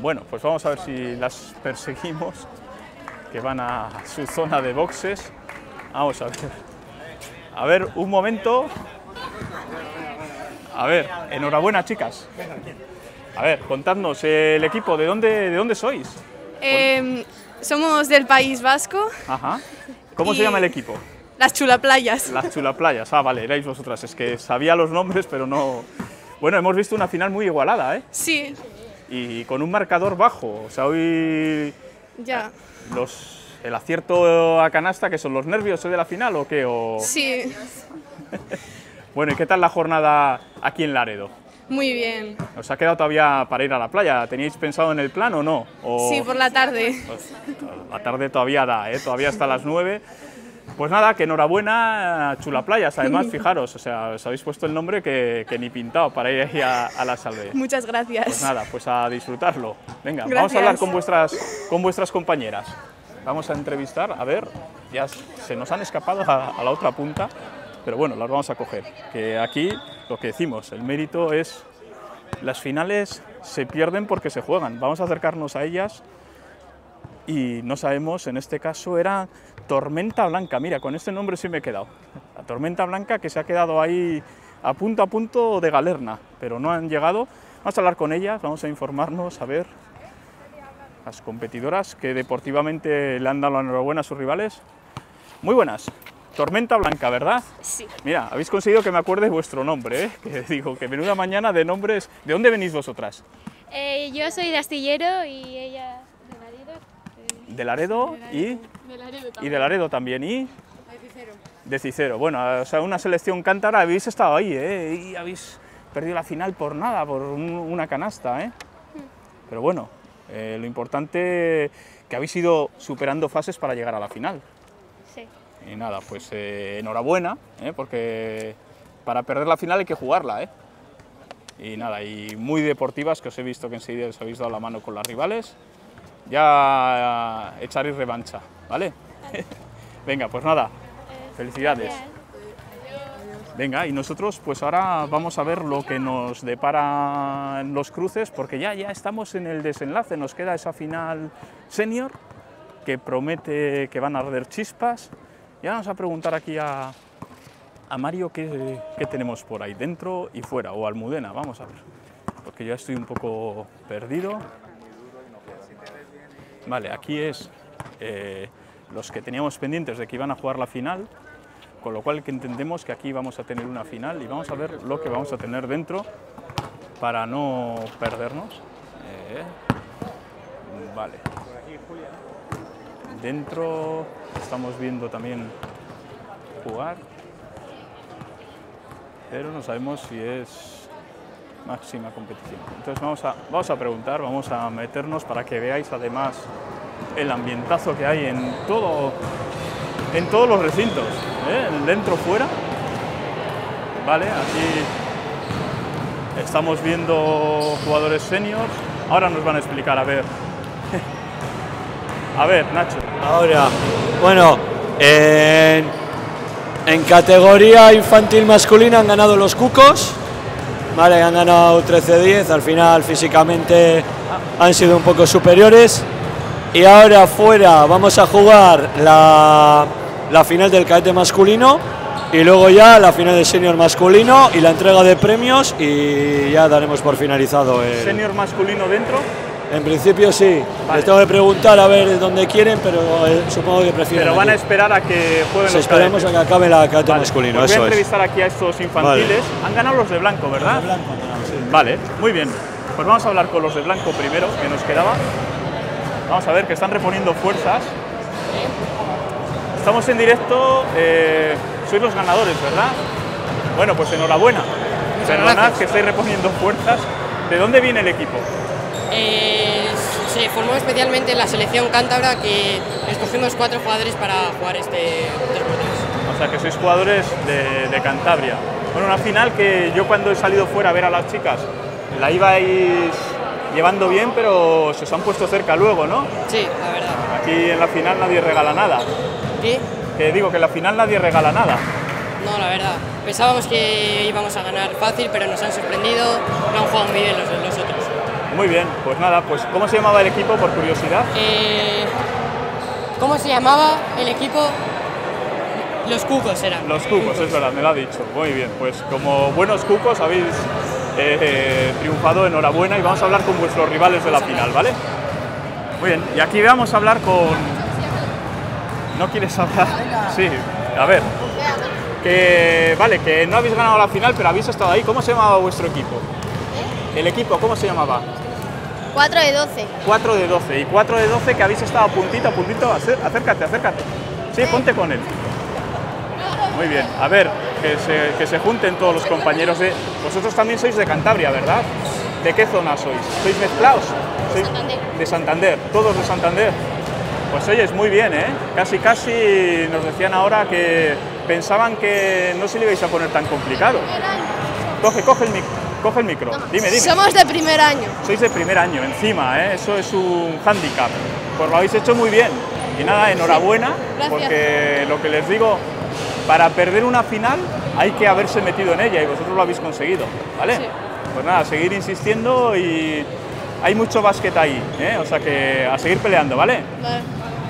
Bueno, pues vamos a ver si las perseguimos, que van a su zona de boxes. Vamos a ver. A ver, un momento. A ver, enhorabuena, chicas. A ver, contadnos, el equipo, ¿de dónde, de dónde sois? Eh, somos del País Vasco, Ajá. ¿Cómo se llama el equipo? las chulaplayas. Las chulaplayas. Ah, vale, erais vosotras. Es que sabía los nombres, pero no... Bueno, hemos visto una final muy igualada, ¿eh? Sí, Y con un marcador bajo. O sea, hoy ya. los, el acierto a canasta, que son los nervios de la final o qué? O... Sí. Bueno, ¿y qué tal la jornada aquí en Laredo? Muy bien. ¿Os ha quedado todavía para ir a la playa? ¿Teníais pensado en el plan o no? O- Sí, por la tarde. Pues, la tarde todavía da, ¿eh? todavía hasta las 9. Pues nada, que enhorabuena, Chula Playas. Además, fijaros, o sea, os habéis puesto el nombre que, que ni pintado para ir ahí a, a la salve. Muchas gracias. Pues nada, pues a disfrutarlo. Venga, vamos a hablar con vuestras, con vuestras compañeras. Vamos a entrevistar, a ver, ya se nos han escapado a, a la otra punta, pero bueno, las vamos a coger. Que aquí lo que decimos, el mérito es las finales se pierden porque se juegan. Vamos a acercarnos a ellas y no sabemos, en este caso era Tormenta Blanca. Mira, con este nombre sí me he quedado. La Tormenta Blanca que se ha quedado ahí a punto a punto de galerna, pero no han llegado. Vamos a hablar con ellas, vamos a informarnos, a ver las competidoras que deportivamente le han dado la enhorabuena a sus rivales. Muy buenas. Tormenta Blanca, ¿verdad? Sí. Mira, habéis conseguido que me acuerde vuestro nombre, ¿eh? Que digo, que menuda mañana de nombres. ¿De dónde venís vosotras? Eh, yo soy de Astillero y ella. De Laredo y, De Laredo y de Laredo también. ¿Y? De Cicero. Bueno, o sea, una selección cántabra, habéis estado ahí, ¿eh? Y habéis perdido la final por nada, por un- una canasta, ¿eh? Pero bueno, eh, lo importante que habéis ido superando fases para llegar a la final. Sí. Y nada, pues eh, enhorabuena, ¿eh? porque para perder la final hay que jugarla, ¿eh? Y nada, y muy deportivas, que os he visto que enseguida os habéis dado la mano con las rivales. Ya echaréis revancha, ¿vale? Venga, pues nada, felicidades. Venga, y nosotros pues ahora vamos a ver lo que nos depara en los cruces, porque ya, ya estamos en el desenlace, nos queda esa final senior que promete que van a arder chispas. Y ahora vamos a preguntar aquí a, a Mario qué, qué tenemos por ahí, dentro y fuera, o Almudena, vamos a ver, porque ya estoy un poco perdido. Vale, aquí es eh, los que teníamos pendientes de que iban a jugar la final, con lo cual que entendemos que aquí vamos a tener una final y vamos a ver lo que vamos a tener dentro para no perdernos. Eh, vale. Dentro estamos viendo también jugar, pero no sabemos si es máxima competición. Entonces vamos a, vamos a preguntar, vamos a meternos para que veáis además el ambientazo que hay en todo, en todos los recintos, ¿eh? dentro fuera. Vale, aquí estamos viendo jugadores seniors. Ahora nos van a explicar, a ver. a ver, Nacho. Ahora, bueno, en, en categoría infantil masculina han ganado los Cucos, vale, han ganado 13-10, al final físicamente han sido un poco superiores. Y ahora fuera vamos a jugar la, la final del cadete masculino y luego ya la final del senior masculino y la entrega de premios y ya daremos por finalizado el, Senior masculino dentro. En principio sí. Les tengo que preguntar a ver dónde quieren, pero eh, supongo que prefieren. Pero van a esperar a que jueguen los esperemos a cadetes. que acabe la cadete Vale, masculino, pues eso voy a es. entrevistar aquí a estos infantiles. Han ganado los de blanco, ¿verdad? Vale, muy bien. Pues vamos a hablar con los de blanco primero, que nos quedaba. Vamos a ver que están reponiendo fuerzas. Estamos en directo, eh, sois los ganadores, ¿verdad? Bueno, pues enhorabuena. Perdonad gracias. que estáis reponiendo fuerzas. ¿De dónde viene el equipo? Eh, se formó especialmente la selección cántabra que escogimos cuatro jugadores para jugar este. O sea, que sois jugadores de, de Cantabria. Bueno, una final que yo cuando he salido fuera a ver a las chicas, la ibais llevando bien, pero se os han puesto cerca luego, ¿no? Sí, la verdad. Aquí en la final nadie regala nada. ¿Qué? Que digo que en la final nadie regala nada. No, la verdad. Pensábamos que íbamos a ganar fácil, pero nos han sorprendido, no han jugado muy bien los, los otros. Muy bien, pues nada, pues ¿cómo se llamaba el equipo por curiosidad? Eh, ¿Cómo se llamaba el equipo? Los Cucos eran. Los cucos, es verdad, me lo ha dicho. Muy bien, pues como buenos cucos habéis eh, eh, triunfado, enhorabuena y vamos a hablar con vuestros rivales de la final, ¿vale? Muy bien, y aquí vamos a hablar con... ¿No quieres hablar? Sí, a ver. Que, vale, que no habéis ganado la final, pero habéis estado ahí. ¿Cómo se llamaba vuestro equipo? El equipo, ¿cómo se llamaba? 4 de 12. 4 de 12. Y 4 de 12 que habéis estado a puntito, a puntito. Acé- Acércate, acércate. Sí, ponte con él. Muy bien. A ver, que se, que se junten todos los compañeros de... Vosotros también sois de Cantabria, ¿verdad? ¿De qué zona sois? ¿Sois mezclados? ¿Sois de Santander. ¿Todos de Santander? Pues oyes, muy bien, ¿eh? Casi, casi nos decían ahora que pensaban que no se le ibais a poner tan complicado. Coge, coge el, mic- coge el micro. Dime, dime. Somos de primer año. Sois de primer año, encima, ¿eh? eso es un hándicap. Pues lo habéis hecho muy bien. Y nada, enhorabuena, gracias. porque lo que les digo, para perder una final hay que haberse metido en ella y vosotros lo habéis conseguido, ¿vale? Pues nada, seguir insistiendo y hay mucho básquet ahí, ¿eh? o sea que a seguir peleando, ¿vale? Vale.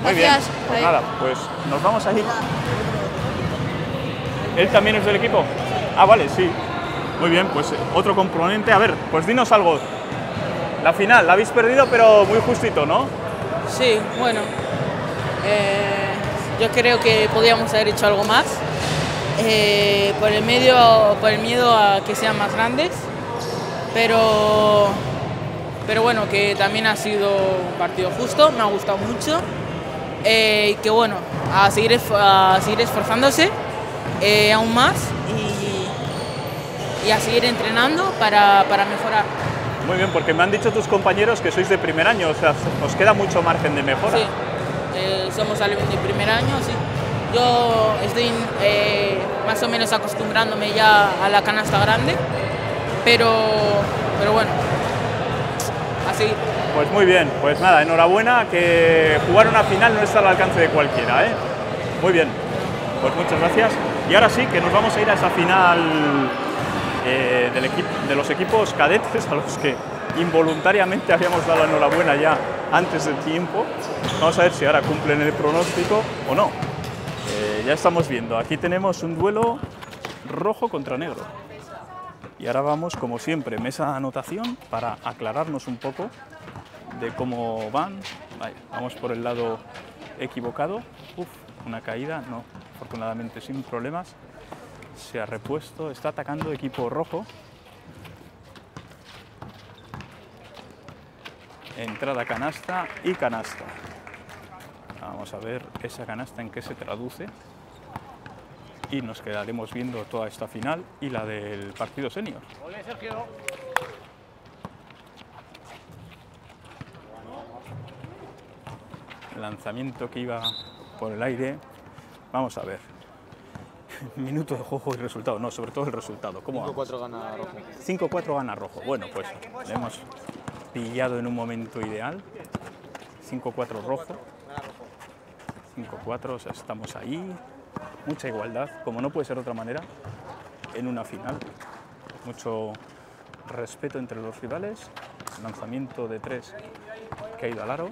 Muy bien. Pues Ahí. nada, pues nos vamos a ir. ¿Él también es del equipo? Ah, vale, sí. Muy bien, pues eh, otro componente. A ver, pues dinos algo. La final, la habéis perdido, pero muy justito, ¿no? Sí, bueno. eh, yo creo que podíamos haber hecho algo más. eh, por el medio, por el miedo a que sean más grandes. Pero, pero bueno, que también ha sido un partido justo, me ha gustado mucho. y que bueno, a seguir, a seguir esforzándose aún más y, a seguir entrenando para, para mejorar. Muy bien, porque me han dicho tus compañeros que sois de primer año, o sea, os queda mucho margen de mejora. Sí, eh, somos alumnos de primer año, sí. Yo estoy eh, más o menos acostumbrándome ya a la canasta grande, pero, pero bueno, así. Pues muy bien, pues nada, enhorabuena, que jugar una final no está al alcance de cualquiera, ¿eh? Muy bien, pues muchas gracias. Y ahora sí, que nos vamos a ir a esa final eh, de los equipos cadetes a los que involuntariamente habíamos dado la enhorabuena ya antes del tiempo. Vamos a ver si ahora cumplen el pronóstico o no. Eh, ya estamos viendo, aquí tenemos un duelo rojo contra negro. Y ahora vamos, como siempre, mesa de anotación para aclararnos un poco de cómo van. Vamos por el lado equivocado. Uf, una caída, no, afortunadamente sin problemas. Se ha repuesto, está atacando equipo rojo. Entrada canasta y canasta. Vamos a ver esa canasta en qué se traduce. Y nos quedaremos viendo toda esta final y la del partido senior. Lanzamiento que iba por el aire. Vamos a ver. Minuto de juego y resultado. No, sobre todo el resultado. ¿Cómo vamos? 5-4 gana rojo. 5-4 gana rojo. Bueno, pues le hemos pillado en un momento ideal. 5-4 rojo. 5-4, o sea, estamos ahí. Mucha igualdad, como no puede ser de otra manera, en una final. Mucho respeto entre los rivales. Lanzamiento de 3 que ha ido al aro.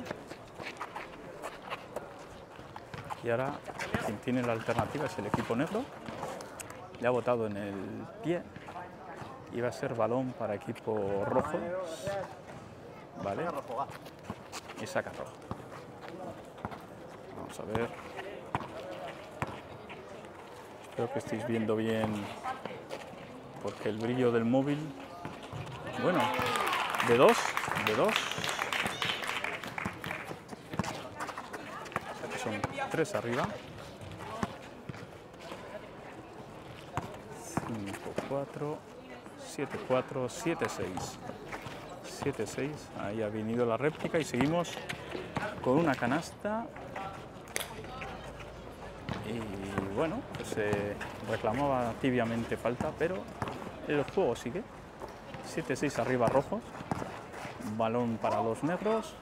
Y ahora quien tiene la alternativa es el equipo negro. Le ha botado en el pie y va a ser balón para equipo rojo. Vale. Y saca rojo. Vamos a ver. Espero que estéis viendo bien porque el brillo del móvil. Bueno, de dos, de dos. O sea que son tres arriba. 5, 4, 7, 4, 7, 6. 7, 6. Ahí ha venido la réplica y seguimos con una canasta. Y bueno, pues se reclamaba tibiamente falta, pero el juego sigue. 7-6 arriba rojos. Balón para los negros.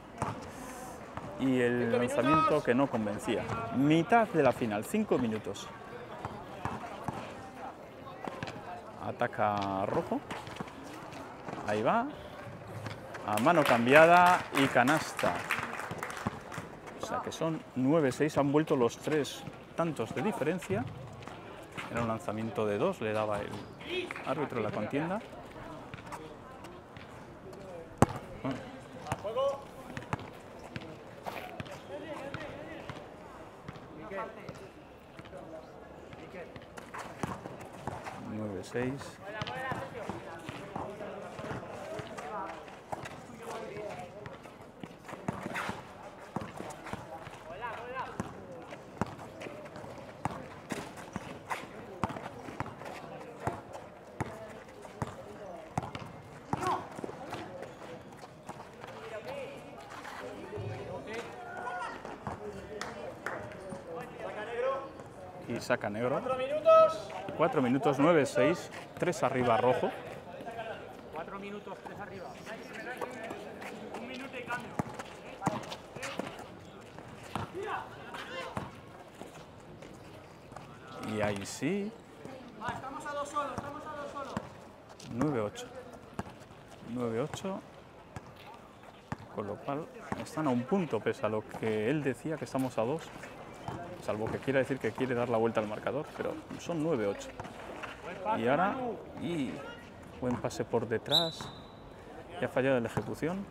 Y el lanzamiento que no convencía. Mitad de la final, 5 minutos. Ataca rojo. Ahí va. A mano cambiada y canasta. O sea que son 9-6. Han vuelto los tres tantos de diferencia. Era un lanzamiento de dos, le daba el árbitro la contienda. Bueno. Nueve, seis. Y saca negro. 4 minutos 9-6, 3 arriba rojo. 4 minutos, 3 arriba. Un minuto y cambio. Y ahí sí, Estamos a dos solos, estamos a dos solos. 9-8. 9-8. Con lo cual están a un punto, pese a lo que él decía que estamos a dos. Salvo que quiera decir que quiere dar la vuelta al marcador, pero son 9-8. Y ahora, y buen pase por detrás. Y ha fallado en la ejecución,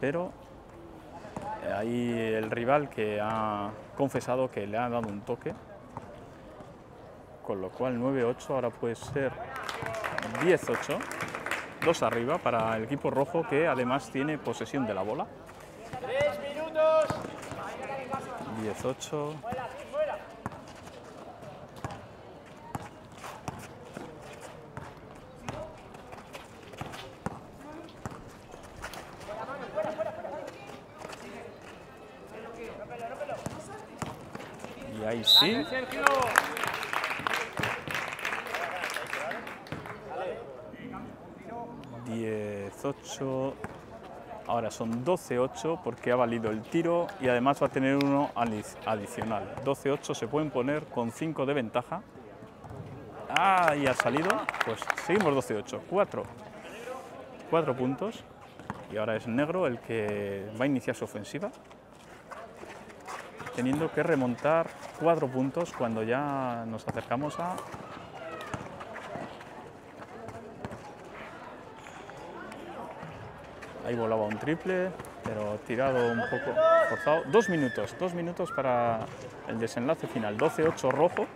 pero ahí el rival que ha confesado que le ha dado un toque. Con lo cual 9-8 ahora puede ser 10-8. Dos arriba para el equipo rojo que además tiene posesión de la bola. 3 minutos. 18. Y ahí sí. Dale, Sergio. 18. Son 12-8 porque ha valido el tiro y además va a tener uno adi- adicional. 12-8 se pueden poner con 5 de ventaja. Ah, y ha salido. Pues seguimos 12-8. 4. 4 puntos. Y ahora es negro el que va a iniciar su ofensiva. Teniendo que remontar 4 puntos cuando ya nos acercamos a Ahí volaba un triple, pero tirado un poco forzado. Dos minutos, dos minutos para el desenlace final. 12-8 rojo.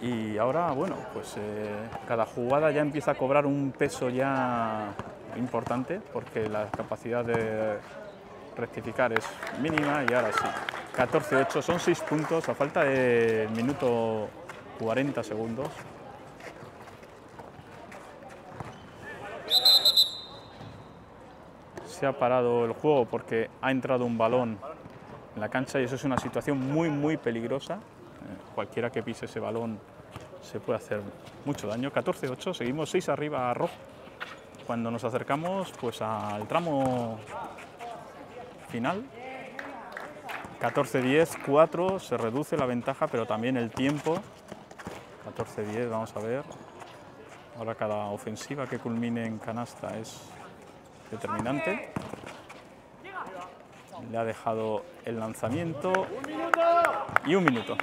Y ahora, bueno, pues eh, cada jugada ya empieza a cobrar un peso ya importante, porque la capacidad de rectificar es mínima y ahora sí. 14-8, son 6 puntos a falta de minuto 40 segundos. Se ha parado el juego porque ha entrado un balón en la cancha y eso es una situación muy muy peligrosa. Eh, cualquiera que pise ese balón se puede hacer mucho daño. 14-8, seguimos 6 arriba a rojo. Cuando nos acercamos pues al tramo final. 14-10, 4, se reduce la ventaja, pero también el tiempo. 14-10, vamos a ver. Ahora cada ofensiva que culmine en canasta es determinante. Le ha dejado el lanzamiento y un minuto.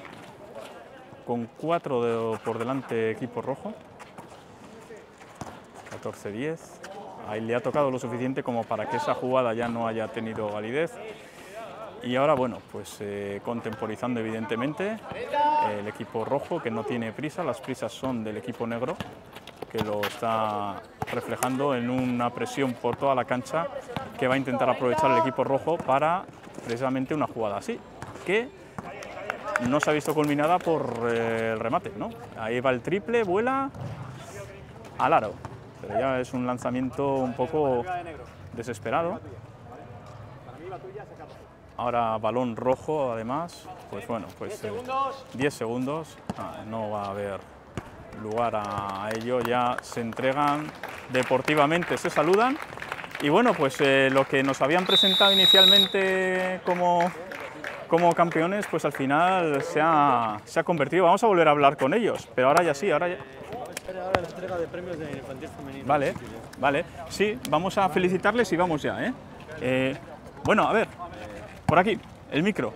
Con cuatro de- por delante equipo rojo. 14-10. Ahí le ha tocado lo suficiente como para que esa jugada ya no haya tenido validez. Y ahora, bueno, pues eh, contemporizando evidentemente el equipo rojo que no tiene prisa, las prisas son del equipo negro que lo está reflejando en una presión por toda la cancha que va a intentar aprovechar el equipo rojo para precisamente una jugada así, que no se ha visto culminada por eh, el remate, ¿no? Ahí va el triple, vuela al aro, pero ya es un lanzamiento un poco desesperado. Ahora balón rojo, además, pues bueno, pues eh, 10 segundos, Ah, no va a haber lugar a ello, ya se entregan deportivamente, se saludan y bueno, pues eh, lo que nos habían presentado inicialmente como, como campeones, pues al final se ha, se ha convertido, vamos a volver a hablar con ellos, pero ahora ya sí, ahora ya... ahora la entrega de premios de infantil femenino. Vale, vale. Sí, vamos a felicitarles y vamos ya, ¿eh? Eh, bueno, a ver, por aquí, el micro.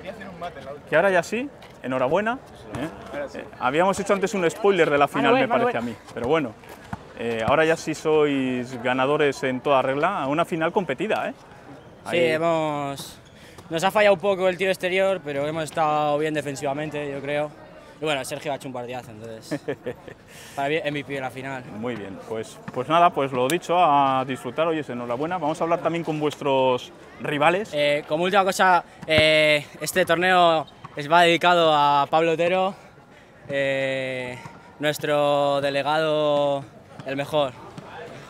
Que ahora ya sí, enhorabuena. ¿eh? Eh, habíamos hecho antes un spoiler de la final, me parece a mí. Pero bueno, eh, ahora ya sí sois ganadores en toda regla una final competida, ¿eh? Sí, Ahí- hemos, nos ha fallado un poco el tiro exterior, pero hemos estado bien defensivamente, yo creo. Y bueno, Sergio ha hecho un partidazo, entonces. para mí, MVP de la final. Muy bien, pues, pues nada, pues lo dicho, a disfrutar, oye, enhorabuena. Vamos a hablar también con vuestros rivales. Eh, como última cosa, eh, este torneo es va dedicado a Pablo Otero, eh, nuestro delegado, el mejor.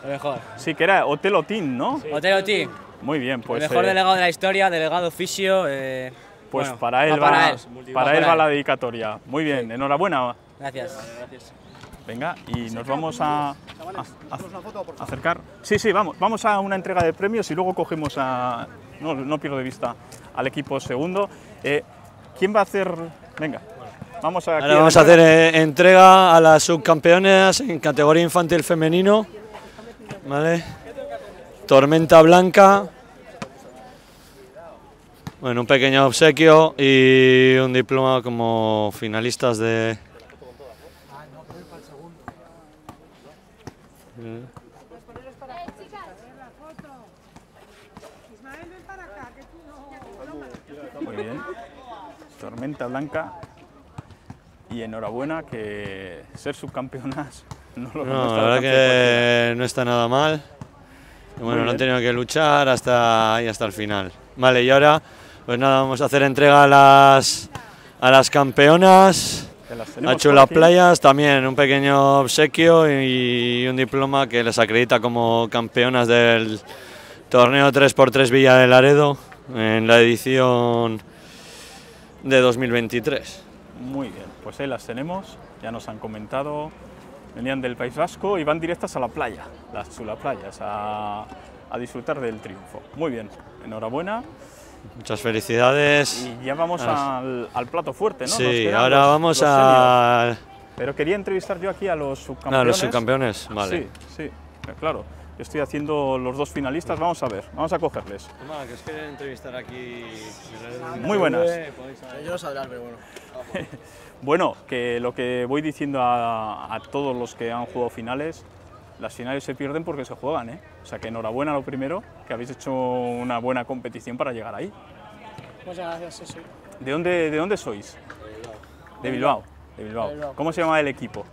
El mejor. Sí, que era Otelo Team, ¿no? Otero Team. Muy bien, pues... el mejor eh, delegado de la historia, delegado fisio. eh, Pues Bueno, para él va para él. para Va él la dedicatoria. Muy bien, enhorabuena. Gracias. Venga, y nos vamos a, a- a acercar. Sí, sí, vamos, vamos a una entrega de premios y luego cogemos a. No, no pierdo de vista al equipo segundo. Eh, ¿Quién va a hacer.? Venga, vamos a. Ahora vamos a hacer eh, entrega a las subcampeonas en categoría infantil femenino. ¿Vale? Tormenta Blanca. Bueno, un pequeño obsequio y un diploma como finalistas de. Muy bien. Blanca. Y enhorabuena que ser subcampeonas no lo No, está la verdad que no está nada mal. Bueno, no han tenido que luchar hasta, y hasta el final. Vale, y ahora, pues nada, vamos a hacer entrega a las, a las campeonas. A Chula. Playas también un pequeño obsequio y un diploma que les acredita como campeonas del torneo 3x3 Villa de Laredo en la edición de 2023. Muy bien, pues ahí las tenemos, ya nos han comentado, venían del País Vasco y van directas a la playa, las chula playas, a, a disfrutar del triunfo. Muy bien, enhorabuena. Muchas felicidades. Y ya vamos Ah, al, al plato fuerte, ¿no? Sí, ahora los- vamos los a... Pero quería entrevistar yo aquí a los subcampeones. Ah, los subcampeones, vale. Sí, sí, claro. Yo estoy haciendo los dos finalistas, vamos a ver, vamos a cogerles. que os quieren entrevistar aquí. Muy buenas. Sé hablar, pero bueno. Bueno, que lo que voy diciendo a, a todos los que han jugado finales, las finales se pierden porque se juegan, ¿eh? O sea que enhorabuena lo primero, que habéis hecho una buena competición para llegar ahí. Muchas gracias, sí, sí. ¿De dónde, de dónde sois? De Bilbao. De Bilbao. De Bilbao. ¿Cómo se llama el equipo?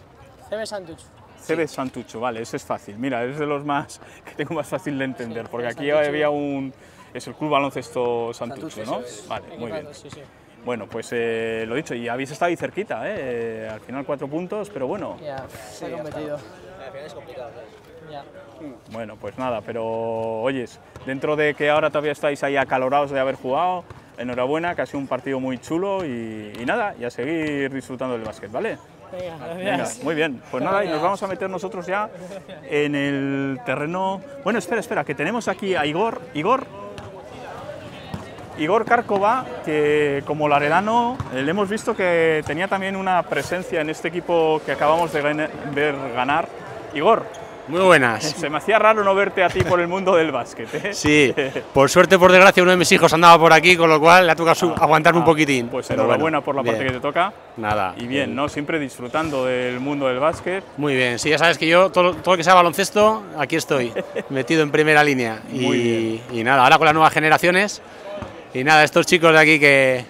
CB Santucho. CB Santucho, vale, ese es fácil. Mira, es de los más que tengo más fácil de entender, porque aquí Santucho. había un... Es el Club Baloncesto Santucho, Santucho, ¿no? es. Vale, muy bien. Sí, sí. Bueno, pues eh, lo dicho, y habéis estado ahí cerquita, ¿eh? Eh, Al final cuatro puntos, pero bueno. Ya, se ha competido. Ya. Bueno, pues nada, pero oyes, dentro de que ahora todavía estáis ahí acalorados de haber jugado, enhorabuena, que ha sido un partido muy chulo y, y nada, y a seguir disfrutando del básquet, ¿vale? Venga, muy bien, pues nada, y nos vamos a meter nosotros ya en el terreno... Bueno, espera, espera, que tenemos aquí a Igor. Igor, Igor Cárcova, que como laredano eh, le hemos visto que tenía también una presencia en este equipo que acabamos de ver ganar. Igor. Muy buenas. Se me hacía raro no verte a ti por el mundo del básquet. ¿eh? Sí, por suerte, por desgracia, uno de mis hijos andaba por aquí, con lo cual le ha tocado su- aguantarme un poquitín. Pues enhorabuena bueno, por la parte bien. que te toca. Nada. Y bien, ¿no? Siempre disfrutando del mundo del básquet. Muy bien, sí, ya sabes que yo, todo, todo lo que sea baloncesto, aquí estoy, metido en primera línea. Muy y, y nada, ahora con las nuevas generaciones. Y nada, estos chicos de aquí que,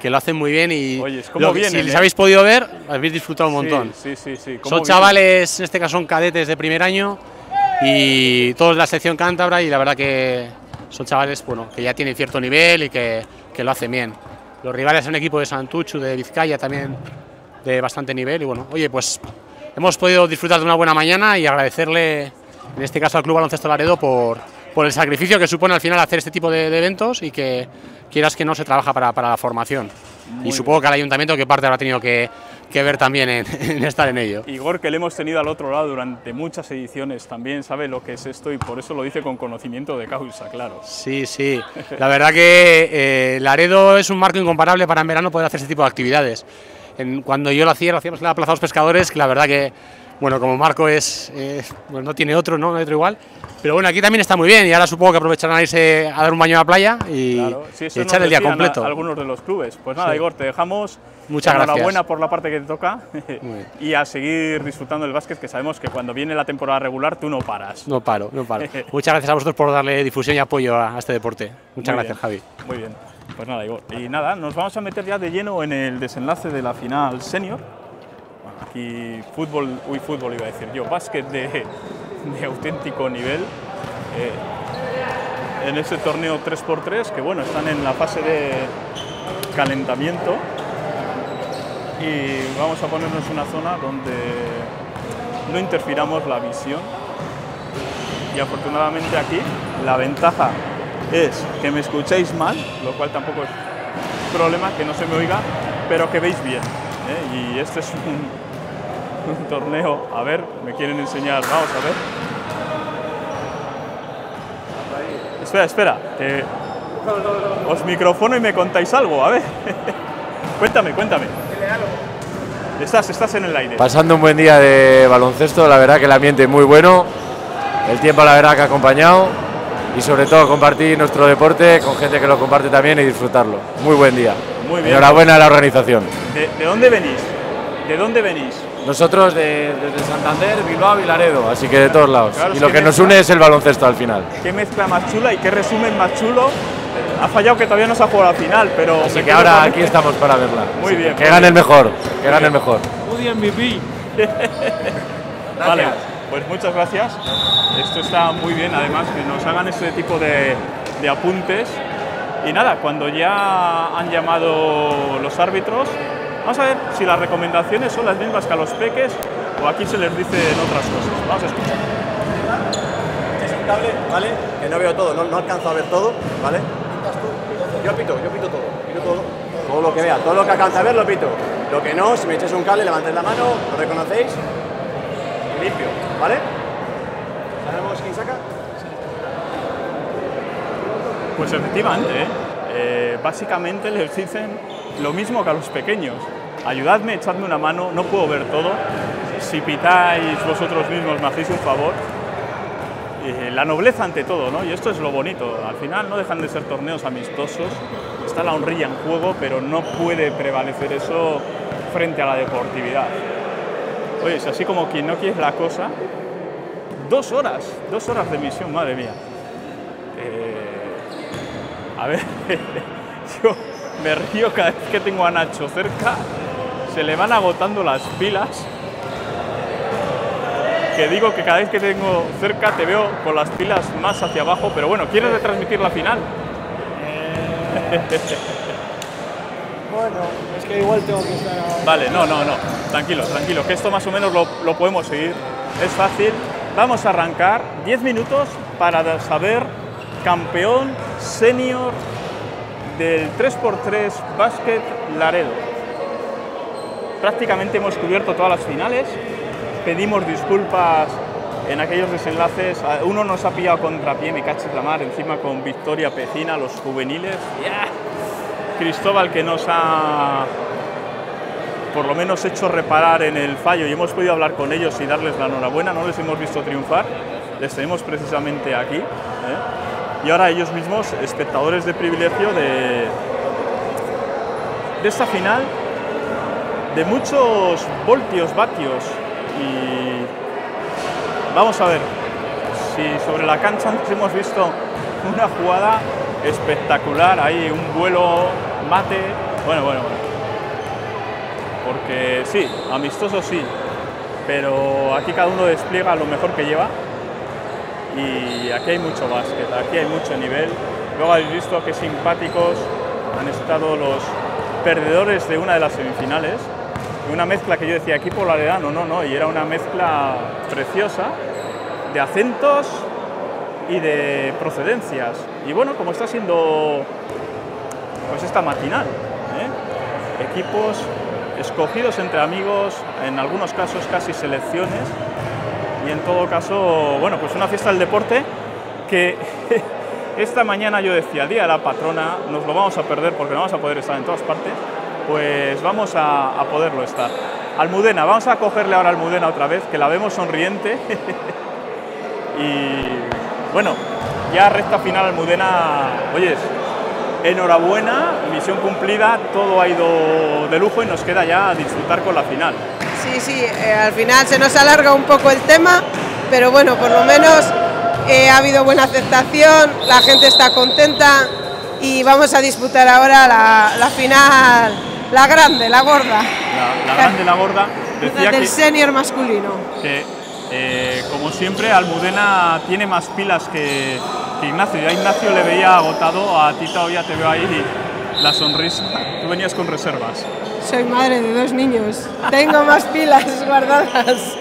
que lo hacen muy bien y ¿cómo lo vienen, si les eh? habéis podido ver, habéis disfrutado un montón. Sí, sí, sí. sí. ¿Cómo Son vienen? chavales, en este caso son cadetes de primer año y todos de la sección cántabra y la verdad que son chavales bueno, que ya tienen cierto nivel y que, que lo hacen bien. Los rivales son equipo de Santuchu, de Vizcaya también de bastante nivel y bueno, oye, pues hemos podido disfrutar de una buena mañana y agradecerle en este caso al Club Baloncesto Laredo por, por el sacrificio que supone al final hacer este tipo de, de eventos y que quieras que no se trabaja para, para la formación. Muy y supongo que al ayuntamiento que parte habrá tenido que, que ver también en- en estar en ello. Igor, que le hemos tenido al otro lado durante muchas ediciones, también sabe lo que es esto y por eso lo dice con conocimiento de causa, claro. Sí, sí. La verdad que eh, Laredo es un marco incomparable para en verano poder hacer este tipo de actividades. En- cuando yo lo hacía, lo hacíamos en la Plaza de los Pescadores, que la verdad que, bueno, como marco es, eh, pues no tiene otro, ¿no? No hay otro igual. Pero bueno, aquí también está muy bien y ahora supongo que aprovecharán a irse a dar un baño a la playa y, Claro, sí, eso y nos echar el día completo. algunos de los clubes. Pues nada, Sí. Igor, te dejamos. Muchas Enhorabuena gracias. por la parte que te toca y a seguir disfrutando del básquet, que sabemos que cuando viene la temporada regular tú no paras. No paro, no paro. Muchas gracias a vosotros por darle difusión y apoyo a, a este deporte. Muchas Muy gracias, bien, Javi. Muy bien. Pues nada, Igor. Y nada, nos vamos a meter ya de lleno en el desenlace de la final senior. Aquí fútbol, uy, fútbol iba a decir yo, básquet de, de auténtico nivel. eh, en ese torneo 3x3, que bueno, están en la fase de calentamiento. Y vamos a ponernos una zona donde no interfiramos la visión. Y afortunadamente aquí la ventaja es que me escuchéis mal, lo cual tampoco es problema que no se me oiga, pero que veis bien. ¿eh? Y este es un, un torneo, a ver, me quieren enseñar, vamos a ver. Espera, espera, que os micrófono y me contáis algo, a ver. cuéntame, cuéntame. Estás, estás en el aire. Pasando un buen día de baloncesto, la verdad que el ambiente es muy bueno, el tiempo la verdad que ha acompañado y sobre todo compartir nuestro deporte con gente que lo comparte también y disfrutarlo. Muy buen día. Muy bien. Enhorabuena a la organización. ¿De, de dónde venís? ¿De dónde venís? Nosotros de- desde Santander, Bilbao y Laredo, así que de todos lados. Claro, y lo que nos une es el baloncesto al final. Qué mezcla más chula y qué resumen más chulo. Ha fallado que todavía no se ha jugado la final, pero... Así que ahora aquí estamos para verla. Muy bien. Que muy gane el mejor, que gane el mejor. Vale, pues muchas gracias. Esto está muy bien, además, que nos hagan este tipo de, de apuntes. Y nada, cuando ya han llamado los árbitros, vamos a ver si las recomendaciones son las mismas que a los peques o aquí se les dicen otras cosas. Vamos a escuchar. Es un cable, ¿vale? Que no veo todo, no, no alcanzo a ver todo, ¿vale? Yo pito, yo pito todo, pito todo. Todo lo que vea, todo lo que alcance a ver lo pito. Lo que no, si me echáis un cable, levantéis la mano, lo reconocéis, limpio, ¿vale? ¿Sabemos quién saca? Pues efectivamente, ¿eh? Eh, básicamente les dicen lo mismo que a los pequeños. Ayudadme, echadme una mano, no puedo ver todo. Si pitáis vosotros mismos, me hacéis un favor. La nobleza ante todo, ¿no? Y esto es lo bonito. Al final no dejan de ser torneos amistosos. Está la honrilla en juego, pero no puede prevalecer eso frente a la deportividad. Oye, es así como quien no quiere la cosa. Dos horas, dos horas de misión, madre mía. Eh, a ver, yo me río cada vez que tengo a Nacho cerca, se le van agotando las pilas. Que digo que cada vez que tengo cerca te veo con las pilas más hacia abajo, pero bueno, ¿quieres retransmitir la final? Bueno, es que igual tengo que estar. Vale, no, no, no, tranquilo, tranquilo, que esto más o menos lo, lo podemos seguir. Es fácil. Vamos a arrancar 10 minutos para saber campeón senior del 3x3 Básquet Laredo. Prácticamente hemos cubierto todas las finales. Pedimos disculpas en aquellos desenlaces. Uno nos ha pillado contrapié, me caches la mar, encima con Victoria Pecina, los juveniles. Cristóbal que nos ha por lo menos hecho reparar en el fallo y hemos podido hablar con ellos y darles la enhorabuena. No les hemos visto triunfar, les tenemos precisamente aquí. ¿eh? Y ahora ellos mismos, espectadores de privilegio de, de esta final, de muchos voltios, vatios. Y vamos a ver si sobre la cancha hemos visto una jugada espectacular, ahí un vuelo mate. Bueno, bueno, bueno porque sí, amistoso sí, pero aquí cada uno despliega lo mejor que lleva y aquí hay mucho básquet, aquí hay mucho nivel. Luego habéis visto qué simpáticos han estado los perdedores de una de las semifinales, una mezcla que yo decía equipo laredano, no, no, y era una mezcla preciosa de acentos y de procedencias. Y bueno, como está siendo pues esta matinal, ¿eh? equipos escogidos entre amigos, en algunos casos casi selecciones, y en todo caso, bueno, pues una fiesta del deporte que esta mañana yo decía, Día de la Patrona, nos lo vamos a perder porque no vamos a poder estar en todas partes, pues vamos a, poderlo estar. Almudena, vamos a cogerle ahora a Almudena otra vez, que la vemos sonriente. y bueno, ya recta final Almudena, oyes, enhorabuena, misión cumplida, todo ha ido de lujo y nos queda ya disfrutar con la final. Sí, sí, eh, al final se nos alarga un poco el tema, pero bueno, por lo menos eh, ha habido buena aceptación, la gente está contenta y vamos a disputar ahora la final, la grande, la gorda, La, la grande, la gorda, decía del que, senior masculino. que, eh, como siempre Almudena tiene más pilas que, que Ignacio. Ya a Ignacio le veía agotado, a ti todavía te veo ahí la sonrisa. Tú venías con reservas. Soy madre de dos niños, tengo más pilas guardadas.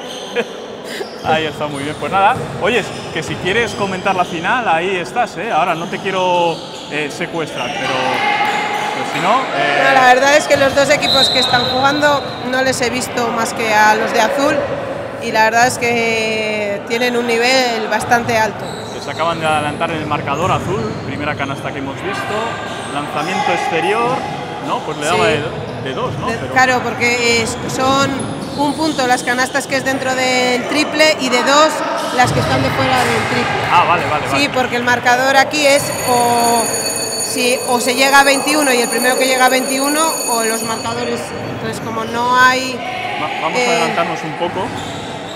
Ahí está, muy bien. Pues nada, oyes, que si quieres comentar la final, ahí estás, ¿eh? Ahora no te quiero eh, secuestrar, pero si no... eh, No, la verdad es que los dos equipos que están jugando no les he visto más que a los de azul y la verdad es que tienen un nivel bastante alto. se acaban de adelantar en el marcador azul, primera canasta que hemos visto, lanzamiento exterior, ¿no? Pues le daba Sí. de, de dos, ¿no? Pero- Claro, porque es- son un punto las canastas que es dentro del triple y de dos las que están de fuera del triple. Ah, vale, vale, vale. Sí, porque el marcador aquí es o, si, o se llega a 21 y el primero que llega a 21 o los marcadores. Entonces, como no hay. Va- Vamos a eh, adelantarnos un poco.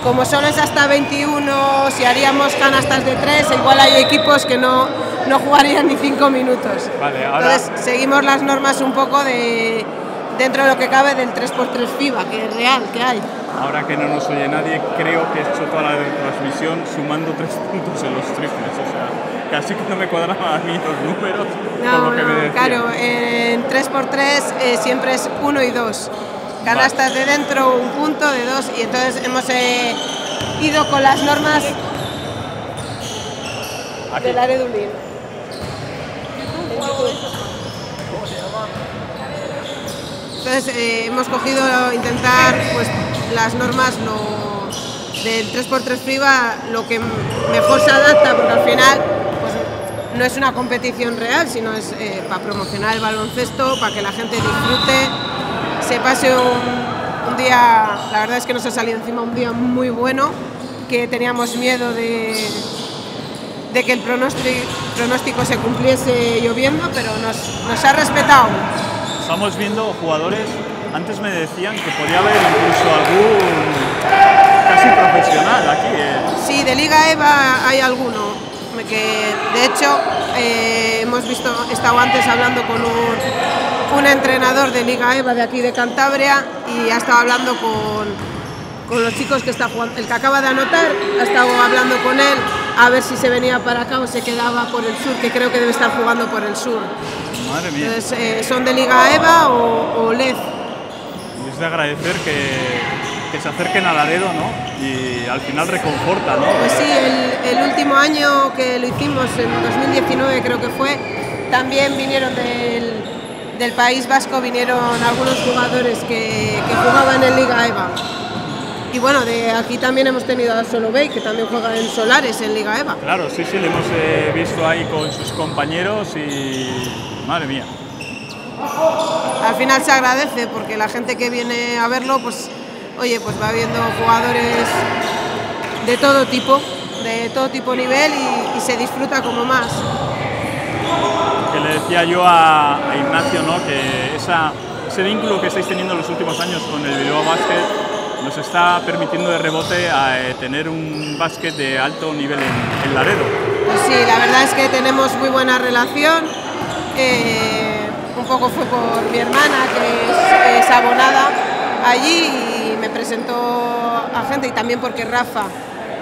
Como solo es hasta 21, si haríamos canastas de 3, igual hay equipos que no, no jugarían ni 5 minutos. Vale, ahora... Entonces, seguimos las normas un poco de dentro de lo que cabe del 3x3 FIBA, que es real, que hay. Ahora que no nos oye nadie, creo que he hecho toda la transmisión sumando tres puntos en los triples. O sea, casi que no me cuadraban a mí los números por No, lo que me no, claro, en 3x3 eh, siempre es 1 y 2. Canastas de dentro, un punto de 2, y entonces hemos eh, ido con las normas del Aredulín. Entonces eh, hemos cogido intentar pues las normas lo, del 3x3 FIBA lo que mejor se adapta porque al final no es una competición real sino es eh, para promocionar el baloncesto para que la gente disfrute se pase un, un día la verdad es que nos ha salido encima un día muy bueno que teníamos miedo de, de que el pronóstico, pronóstico se cumpliese lloviendo pero nos, nos ha respetado Estamos viendo jugadores, antes me decían que podía haber incluso algún casi profesional aquí. eh. Sí, de Liga EVA hay alguno. Me- Que de hecho eh, hemos visto, he estado antes hablando con un, un entrenador de Liga EVA de aquí de Cantabria y ha estado hablando con, con los chicos que está jugando, el que acaba de anotar, ha estado hablando con él a ver si se venía para acá o se quedaba por el sur, que creo que debe estar jugando por el sur. Madre mía. Entonces, eh, ¿son de Liga EVA o, o LED? Es de agradecer que, que se acerquen a Laredo, ¿no? Y al final reconforta, ¿no? Pues sí, el, el último año que lo hicimos, en 2019 creo que fue, también vinieron del, del País Vasco, vinieron algunos jugadores que, que jugaban en Liga EVA. Y bueno, de aquí también hemos tenido a Solo Bay, que también juega en Solares, en Liga EVA. Claro, sí, sí, le hemos eh, visto ahí con sus compañeros y... Madre mía. Al final se agradece porque la gente que viene a verlo, pues, oye, pues va viendo jugadores de todo tipo, de todo tipo nivel y, y se disfruta como más. que le decía yo a, a Ignacio, ¿no? que esa, ese vínculo que estáis teniendo en los últimos años con el Bilbao Basket nos está permitiendo de rebote a eh, tener un básquet de alto nivel en, en Laredo. Pues sí, la verdad es que tenemos muy buena relación. eh, un poco fue por mi hermana, que es, es abonada allí presentó a gente y también porque Rafa,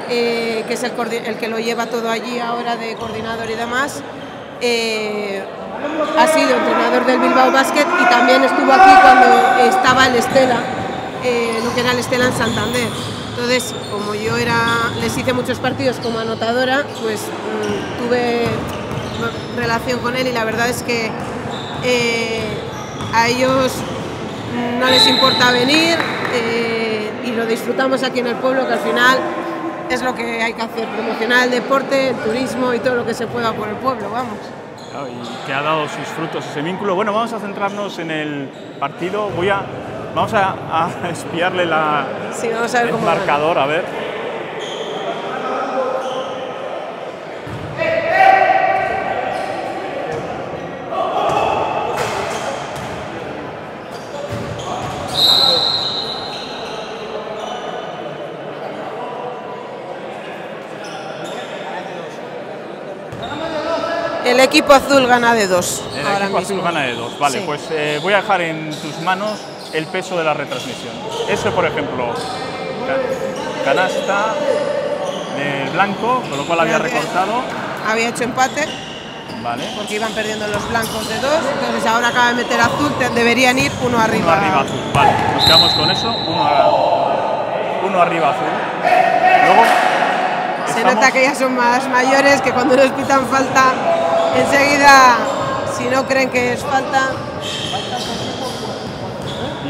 eh, que es el, que lo lleva todo allí ahora de coordinador y demás, eh, ha sido entrenador del Bilbao Basket y también estuvo aquí cuando estaba el Estela, eh, lo que era el Estela en Santander. Entonces, como yo era, les hice muchos partidos como anotadora, pues mm, tuve relación con él y la verdad es que a ellos no les importa venir eh, y lo disfrutamos aquí en el pueblo, que al final es lo que hay que hacer, promocionar el deporte, el turismo y todo lo que se pueda por el pueblo, vamos. Claro, y que ha dado sus frutos ese vínculo. Bueno, vamos a centrarnos en el partido. Voy a, vamos a, a espiarle la, Sí, vamos a ver el cómo marcador, a ver. El equipo azul gana de dos. El ahora equipo mismo. azul gana de dos. Vale, Sí. pues eh, voy a dejar en tus manos el peso de la retransmisión. Ese, por ejemplo, ca- canasta de blanco, con lo cual había recortado. Había hecho empate Vale. porque iban perdiendo los blancos de dos, entonces ahora acaba de meter azul, deberían ir uno arriba. Uno arriba azul. Vale, nos quedamos con eso. Uno, uno arriba azul. Luego Se estamos- nota que ya son más mayores, que cuando nos pitan falta, enseguida, si no creen que es falta,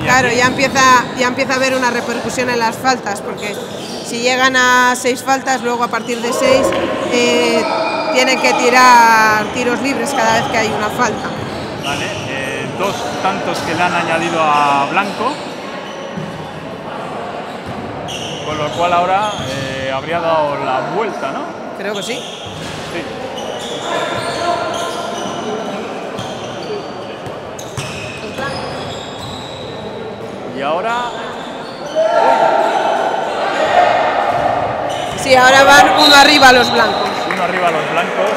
Claro, ya empieza, ya empieza a haber una repercusión en las faltas, porque si llegan a seis faltas, luego a partir de seis eh, tienen que tirar tiros libres cada vez que hay una falta. Vale, eh, dos tantos que le han añadido a Blanco. Con lo cual ahora eh, habría dado la vuelta, ¿no? Creo que sí. Sí. Y ahora Sí, ahora van uno arriba los blancos. uno arriba los blancos.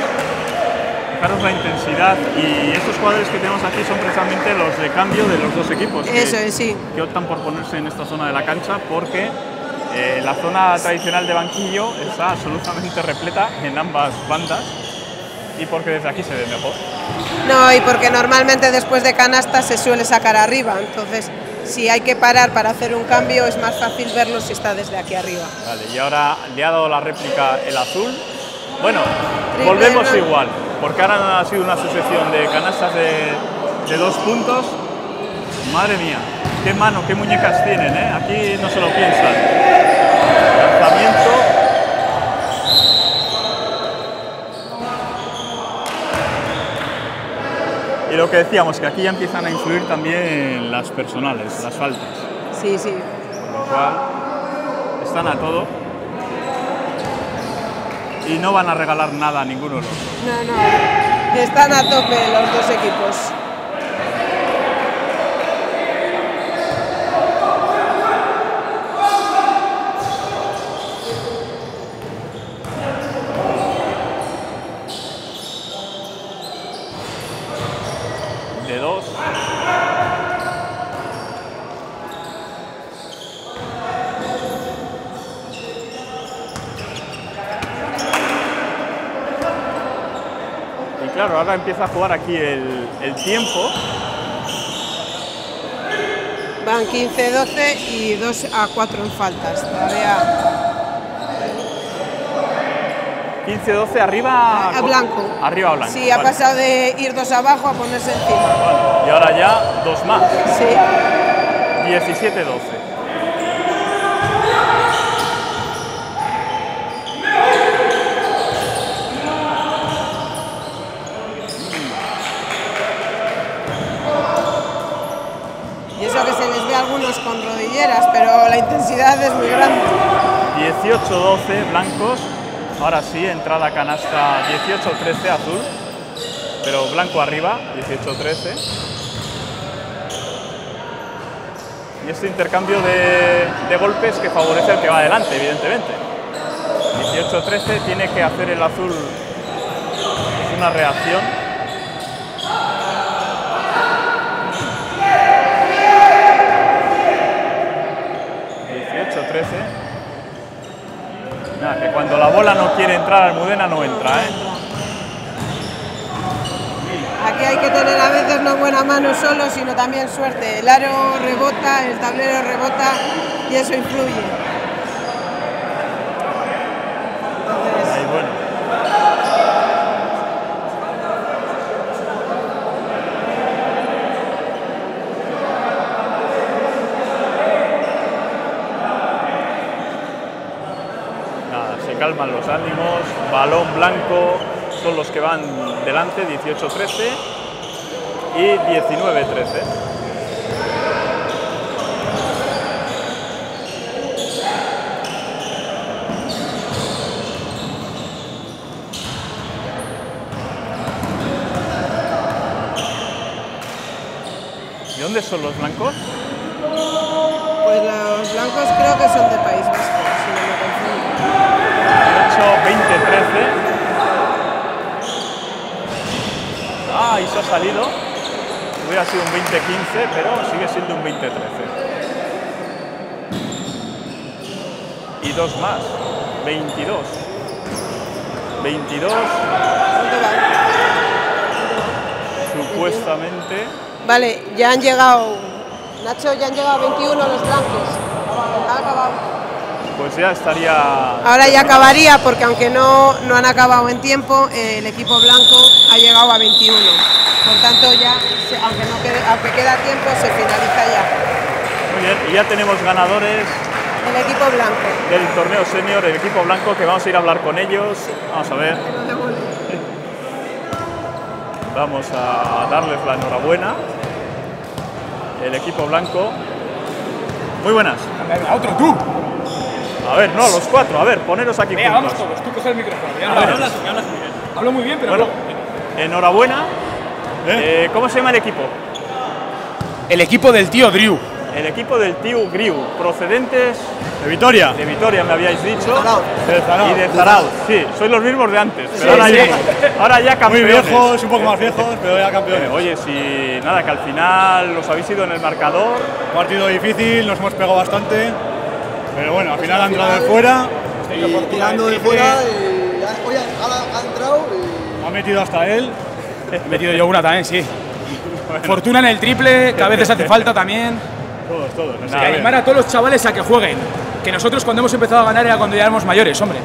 Fijaros la intensidad y estos jugadores que tenemos aquí son precisamente los de cambio de los dos equipos. que- Eso es, sí. que optan por ponerse en esta zona de la cancha porque eh, la zona tradicional de banquillo está absolutamente repleta en ambas bandas y porque desde aquí se ve mejor. No, y porque normalmente después de canasta se suele sacar arriba, entonces si hay que parar para hacer un cambio es más fácil verlo si está desde aquí arriba. Vale, y ahora le ha dado la réplica el azul. Bueno, Triple volvemos igual, porque ahora ha sido una sucesión de canastas de, de dos puntos. Madre mía, qué mano, qué muñecas tienen, ¿eh? Aquí no se lo piensan. Lanzamiento. Y lo que decíamos, que aquí ya empiezan a influir también las personales, las faltas. Sí, sí. Con lo cual, están a todo. Y no van a regalar nada a ninguno de los dos. No, no. Están a tope los dos equipos. De dos. Y claro, ahora empieza a jugar aquí el, el tiempo. Van 15-12 y 2 a 4 en faltas. Todavía 15-12 arriba. a blanco. Arriba a blanco. Sí, ha vale. pasado de ir dos abajo a ponerse encima. Y ahora ya dos más. Sí. 17-12. Y eso que se les ve a algunos pero la intensidad es muy grande. 18-12 blancos. Ahora sí, entrada canasta 18-13 azul. Pero blanco arriba, 18-13. Y este intercambio de, de golpes que favorece al que va adelante, evidentemente. 18-13 tiene que hacer el azul una reacción. Nada, que cuando la bola no quiere entrar al Mudena no entra, ¿eh? Aquí hay que tener a veces no buena mano solo, sino también suerte. El aro rebota, el tablero rebota y eso influye. Ahí, bueno. Nada, se calman los ánimos, balón blanco son los que van delante, 18-13 y 19-13. ¿Y dónde son los blancos? Pues los blancos creo que son de País Vasco, si no me confundo. 18, 20, 13. Ah, y se ha salido. Hubiera sido un 20-15, pero sigue siendo un 20-13. Y dos más. 22. 22. Supuestamente. Vale, ya han llegado, Nacho, ya han llegado 21 los blancos. Pues ya estaría. Ahora ya acabaría porque aunque no, no han acabado en tiempo, eh, el equipo blanco ha llegado a 21. Por tanto, ya, aunque, no quede, aunque queda tiempo, se finaliza ya. Muy bien, y ya tenemos ganadores El equipo blanco. del torneo senior, el equipo blanco, que vamos a ir a hablar con ellos. Vamos a ver. Vamos a darles la enhorabuena. El equipo blanco. Muy buenas. A otro tú. A ver, no, los cuatro. A ver, poneros aquí Venga, juntos. vamos todos. Tú coge el micrófono. Ya ver. hablas, hablas muy bien. Hablo muy bien, pero Bueno, enhorabuena. Eh, ¿Cómo se llama el equipo? El equipo del tío Drew. El equipo del tío Griu, procedentes De Vitoria. de Vitoria, me habíais dicho. De Zarauz. Y de Zarauz, sí, sois los mismos de antes. Pero Sí, ahora, sí. Ya, ahora ya Muy campeones. viejos, un poco más viejos, pero ya campeones. Eh, Oye, si nada, que al final los habéis ido en el marcador. Partido difícil, nos hemos pegado bastante. Pero bueno, al final han entrado de fuera. Y tirando de fuera y oye, ha, ha entrado y... Ha metido hasta él. He metido yo una también, sí. Fortuna en el triple, que a veces hace falta también. Todos, todos. Y animar a todos los chavales a que jueguen. Que nosotros cuando hemos empezado a ganar era cuando ya éramos mayores, hombre.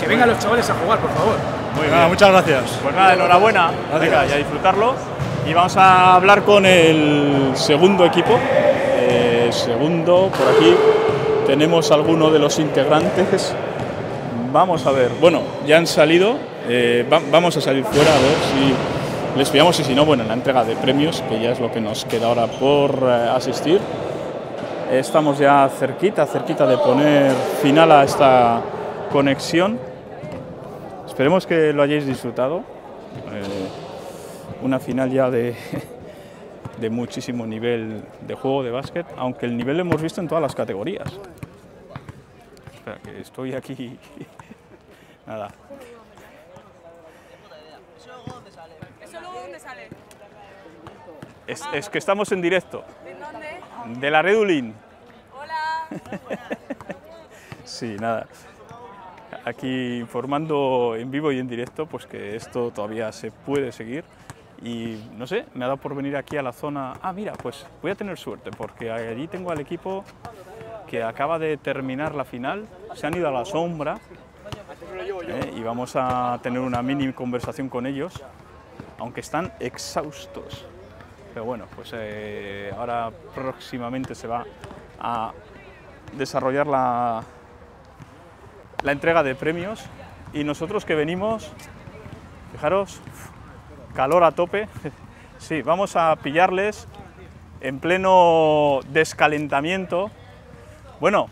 Que vengan los chavales a jugar, por favor. Muy bien, muchas gracias. Pues nada, enhorabuena. Venga, y a disfrutarlo. Y vamos a hablar con el segundo equipo. Eh, segundo, por aquí tenemos alguno de los integrantes. Vamos a ver. Bueno, ya han salido. Eh, va- vamos a salir fuera a ver si les pillamos y si no, bueno, en la entrega de premios, que ya es lo que nos queda ahora por eh, asistir. Estamos ya cerquita, cerquita de poner final a esta conexión. Esperemos que lo hayáis disfrutado. Eh, una final ya de, de muchísimo nivel de juego de básquet, aunque el nivel lo hemos visto en todas las categorías. Espera, que estoy aquí. Nada. Es, es que estamos en directo. ¿De dónde? De la Redulín. Hola. Sí, nada. Aquí informando en vivo y en directo, pues que esto todavía se puede seguir. Y no sé, me ha dado por venir aquí a la zona. Ah, mira, pues voy a tener suerte, porque allí tengo al equipo que acaba de terminar la final. Se han ido a la sombra. ¿eh? Y vamos a tener una mini conversación con ellos, aunque están exhaustos. Pero bueno, pues eh, ahora próximamente se va a desarrollar la, la entrega de premios y nosotros que venimos, fijaros, calor a tope, sí, vamos a pillarles en pleno descalentamiento. Bueno,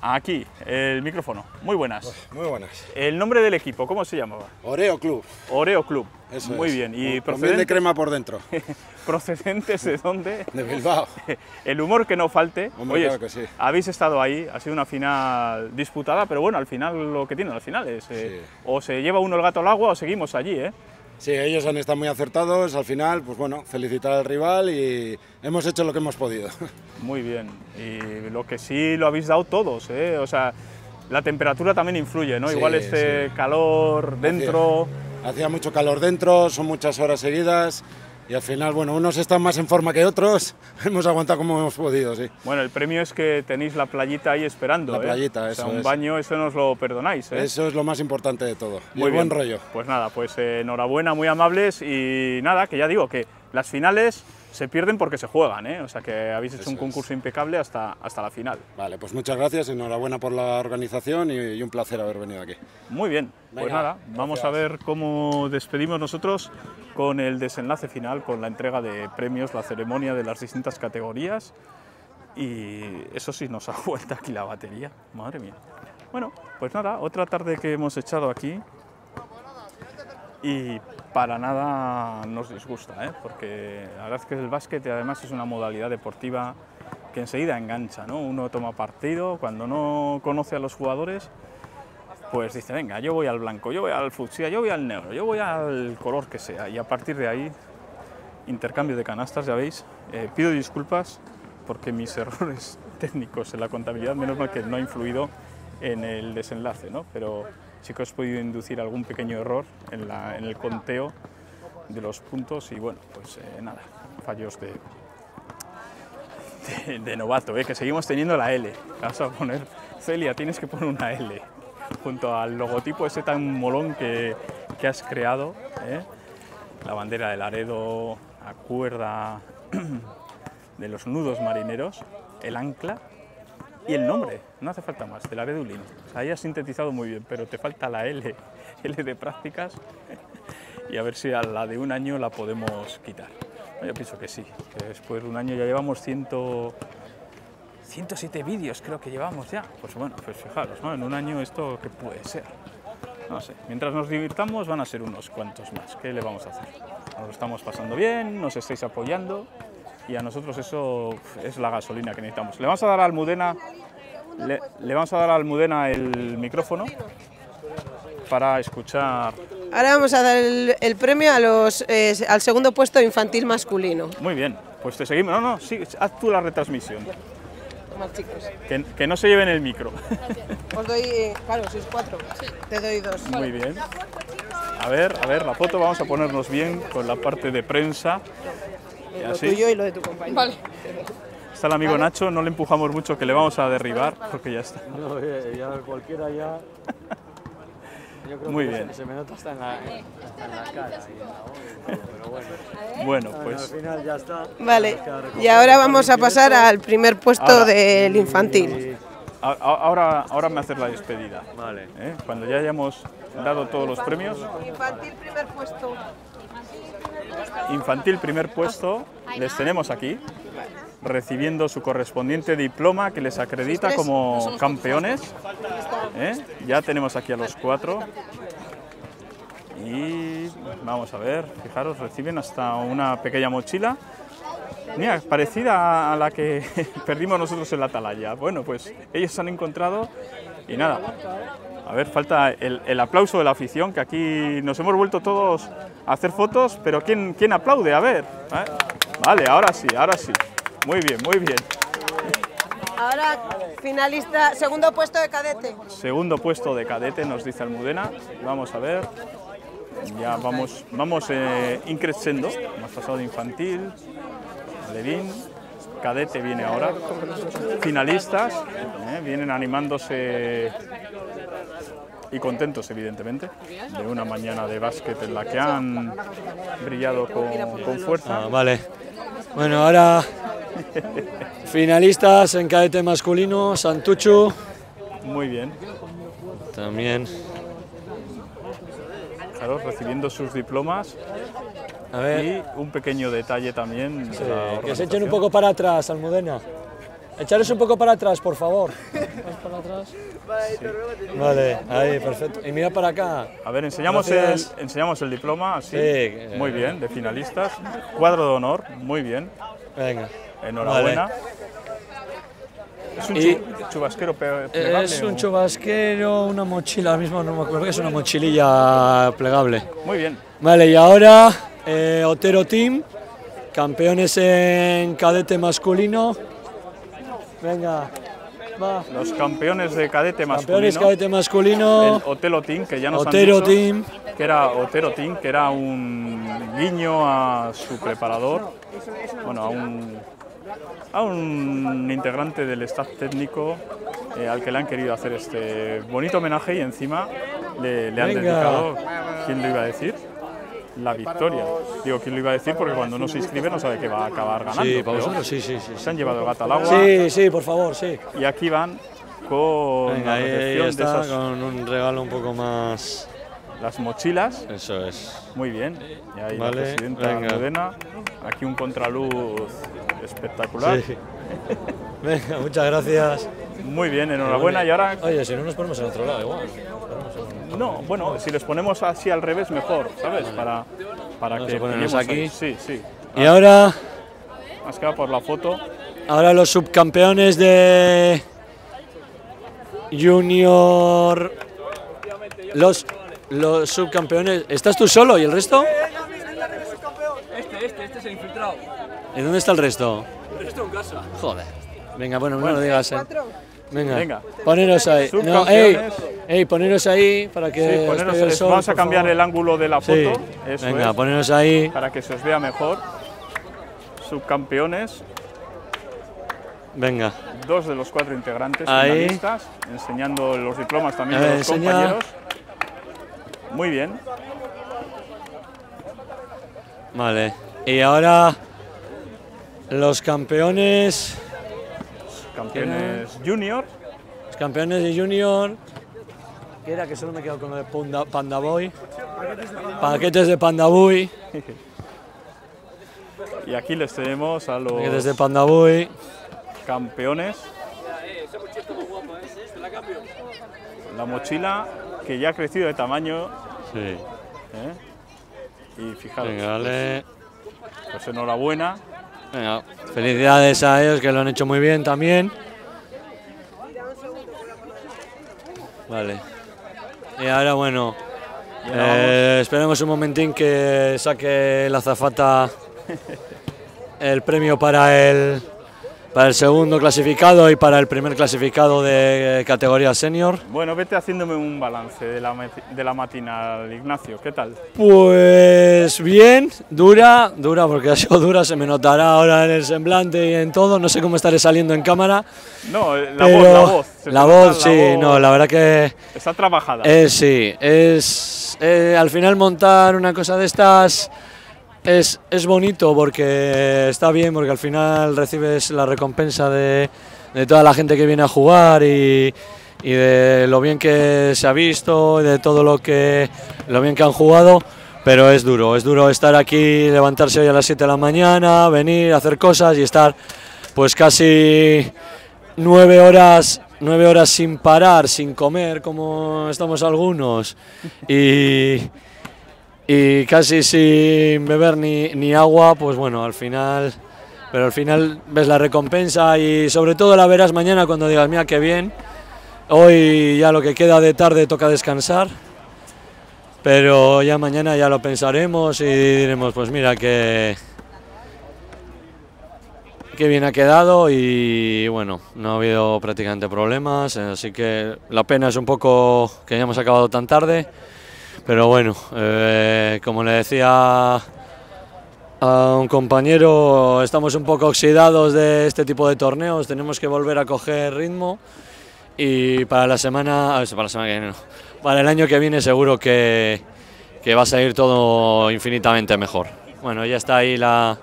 aquí, el micrófono, muy buenas. Muy buenas. El nombre del equipo, ¿cómo se llamaba? Oreo Club. Oreo Club. Eso Muy es. bien. ¿Y miel de crema por dentro. ¿Procedentes de dónde? De Bilbao. El humor que no falte. Hombre, Oye, claro que sí. habéis estado ahí, ha sido una final disputada, pero bueno, al final lo que tiene al final es eh, o se lleva uno el gato al agua o seguimos allí, ¿eh? Sí, ellos han estado muy acertados. Al final, pues bueno, felicitar al rival y hemos hecho lo que hemos podido. Muy bien. Y lo que sí lo habéis dado todos, ¿eh? O sea, la temperatura también influye, ¿no? Sí, Igual este calor dentro. Hacía, hacía mucho calor dentro, son muchas horas seguidas y al final, bueno, unos están más en forma que otros. Hemos aguantado como hemos podido, sí. Bueno, el premio es que tenéis la playita ahí esperando. La ¿eh? playita, O sea, eso un es. baño, eso nos lo perdonáis, ¿eh? Eso es lo más importante de todo. y Muy el buen rollo. Pues nada, pues eh, enhorabuena, muy amables y nada, que ya digo que las finales se pierden porque se juegan, ¿eh? O sea que habéis hecho un concurso impecable hasta, hasta la final. Vale, pues muchas gracias, enhorabuena por la organización y, y un placer haber venido aquí. Muy bien, pues nada, vamos a ver cómo despedimos nosotros con el desenlace final, con la entrega de premios, la ceremonia de las distintas categorías y eso sí nos ha vuelto aquí la batería, madre mía. Bueno, pues nada, otra tarde que hemos echado aquí y para nada nos disgusta, ¿eh? porque la verdad es que el básquet además es una modalidad deportiva que enseguida engancha, ¿no? Uno toma partido, cuando no conoce a los jugadores, pues dice, venga, yo voy al blanco, yo voy al fucsia, yo voy al negro, yo voy al color que sea, y a partir de ahí, intercambio de canastas, ya veis, Eh, pido disculpas porque mis errores técnicos en la contabilidad, menos mal que no ha influido en el desenlace, ¿no? pero sí que podido inducir algún pequeño error en, el conteo de los puntos y bueno, pues eh, nada, fallos de, novato, ¿eh? que seguimos teniendo la L. Vamos a poner, Celia, tienes que poner una L junto al logotipo ese tan molón que, que has creado. ¿eh? la bandera de Laredo, la cuerda de los nudos marineros, el ancla y el nombre. No hace falta más, de Laredo Ulin. O sea, ahí has sintetizado muy bien, pero te falta la L, L de prácticas y a ver si a la de un año la podemos quitar. Yo pienso que sí, que después de un año ya llevamos 100, 107 vídeos, creo que llevamos ya. Pues bueno, pues fijaros, ¿no? en un año esto qué puede ser. No sé, mientras nos divirtamos van a ser unos cuantos más. ¿Qué le vamos a hacer? Nos estamos pasando bien, nos estáis apoyando y a nosotros eso es la gasolina que necesitamos. Le vamos a dar a Almudena, le, le vamos a dar a Almudena el micrófono para escuchar. Ahora vamos a dar el, el premio a los, eh, al segundo puesto infantil masculino. Muy bien, pues te seguimos. No, no, sí, haz tú la retransmisión. Chicos. Que, que no se lleven el micro. Os doy, eh, claro, sois cuatro. Te doy dos. Muy bien. A ver, a ver, la foto vamos a ponernos bien con la parte de prensa. Y Lo así. tuyo y lo de tu compañero. Vale. Está el amigo Nacho, no le empujamos mucho que le vamos a derribar porque ya está. No, ya cualquiera ya. Yo creo Muy que bien. Se, se me nota hasta en la, hasta en la cara y en la voz, pero bueno. Bueno, Bueno, pues Al final ya está. Vale. Y ahora vamos a pasar al primer puesto Ahora. del infantil. ahora, ahora me haces la despedida. Vale. ¿eh? Cuando ya hayamos dado todos los premios, Infantil primer puesto. infantil primer puesto, les tenemos aquí recibiendo su correspondiente diploma que les acredita como campeones. ¿eh? Ya tenemos aquí a los cuatro. Y vamos a ver, fijaros, reciben hasta una pequeña mochila. Mira, parecida a la que perdimos nosotros en la atalaya. Bueno, pues ellos han encontrado y nada. A ver, falta el, el aplauso de la afición, que aquí nos hemos vuelto todos a hacer fotos, pero ¿quién, quién aplaude? A ver. ¿eh? Vale, ahora sí, ahora sí. Muy bien, muy bien. Ahora finalista, segundo puesto de cadete. Segundo puesto de cadete, nos dice Almudena. Vamos a ver. Ya vamos, vamos eh, increciendo. Hemos pasado de infantil, Levín, cadete viene ahora. Finalistas, eh, vienen animándose y contentos, evidentemente, de una mañana de básquet en la que han brillado con, con fuerza. Ah, vale. Bueno, ahora finalistas en cadete masculino, Santuchu. Muy bien. También. Claro, recibiendo sus diplomas. A ver. Y un pequeño detalle también. Sí, que se echen un poco para atrás, Almudena. Echaros un poco para atrás, por favor. ¿Más para atrás? Vale, ahí, perfecto. Y mira para acá. A ver, enseñamos el, enseñamos el diploma, así. Sí, eh, muy bien, de finalistas. Cuadro de honor, muy bien. Venga. Enhorabuena. Es un Y- chubasquero plegable. Es un o- chubasquero, una mochila, ahora mismo no me acuerdo que es una mochililla plegable. Muy bien. Vale, y ahora eh, Otero Team, campeones en cadete masculino. Venga, va. Los campeones de cadete masculino. Campeones cadete masculino. El Otelo Team, que ya nos Otero han dicho Team. que era Otero Team, que era un guiño a su preparador, bueno, a un, a un integrante del staff técnico eh, al que le han querido hacer este bonito homenaje y encima le, le han Venga. dedicado, ¿quién lo iba a decir? La victoria. Digo, ¿quién lo iba a decir? Porque cuando uno se inscribe no sabe que va a acabar ganando. Sí, para pero vosotros, sí, sí, sí. Se han llevado el gato al agua. Sí, sí, por favor, sí. Y aquí van con Venga, la ahí, de está, esas con un regalo un poco más. las mochilas. Eso es. Muy bien. Y ahí Vale, la presidenta. Aquí un contraluz espectacular. Sí. Venga, muchas gracias. Muy bien, enhorabuena. Y ahora, Oye, si no nos ponemos en otro lado, igual. no, bueno, si les ponemos así al revés, mejor, ¿sabes? Para, para Vamos que a ponernos pillemos ahí. aquí. Sí, sí. Y ahora, Más que por la foto. ahora los subcampeones de Junior. Los, los subcampeones. ¿Estás tú solo y el resto? Este, este, este es el infiltrado. ¿Y dónde está el resto? El resto en casa. Joder. Venga, bueno, no Bueno. lo digas. eh. Venga, Venga. poneros ahí. No, ey, ey, poneros ahí para que Sí, os poneros- el sol, vamos a cambiar favor. el ángulo de la foto. Sí. Eso Venga, es, poneros ahí. Para que se os vea mejor. Subcampeones. Venga. Dos de los cuatro integrantes Ahí. finalistas, enseñando los diplomas también A de los enseña. compañeros. Muy bien. Vale. Y ahora los campeones. Campeones junior. Los campeones de junior. ¿Qué era? Que solo me he quedado con lo de Panda, Panda Boy. Paquetes de Panda Boy. Y aquí les tenemos a los Paquetes de Panda Boy. campeones. La mochila que ya ha crecido de tamaño. Sí. ¿eh? Y fijaros, Venga, dale. pues enhorabuena. Felicidades a ellos que lo han hecho muy bien también. Vale. Y ahora, bueno, eh, esperemos un momentín que saque la zafata el premio para el, para el segundo clasificado y para el primer clasificado de categoría senior. Bueno, vete haciéndome un balance de la, de la matinal, Ignacio. ¿Qué tal? Pues bien, dura, dura porque ha sido dura, se me notará ahora en el semblante y en todo, no sé cómo estaré saliendo en cámara. No, eh, la pero voz, la voz. la voz, sí, no, la verdad que Está trabajada. eh, sí, es eh, al final montar una cosa de estas es, es bonito porque está bien, porque al final recibes la recompensa de, de toda la gente que viene a jugar y, y de lo bien que se ha visto y de todo lo que lo bien que han jugado. Pero es duro, es duro estar aquí, levantarse hoy a las 7 de la mañana, venir, hacer cosas y estar pues casi nueve horas, nueve horas sin parar, sin comer, como estamos algunos, y, y casi sin beber ni, ni agua, pues bueno, al final, pero al final ves la recompensa y sobre todo la verás mañana cuando digas, mira qué bien, hoy ya lo que queda de tarde toca descansar, pero ya mañana ya lo pensaremos y diremos, pues mira que qué bien ha quedado y bueno, no ha habido prácticamente problemas, así que la pena es un poco que hayamos acabado tan tarde, pero bueno, eh, como le decía a un compañero, estamos un poco oxidados de este tipo de torneos, tenemos que volver a coger ritmo y para la semana, ah, para el año que viene seguro que, que va a salir todo infinitamente mejor. Bueno, ya está ahí la,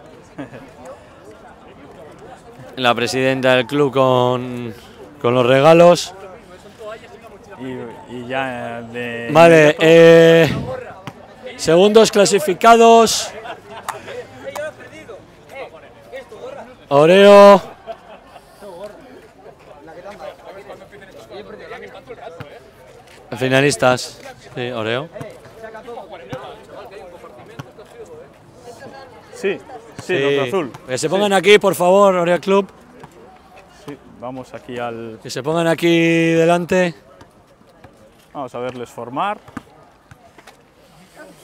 la presidenta del club con, con los regalos. Ya de. Vale, eh, segundos clasificados. Oreo. Finalistas. Sí, Oreo. Sí, sí, de azul. Que se pongan aquí, por favor, Oreo Club. Sí, vamos aquí al. Que se pongan aquí delante. Vamos a verles formar.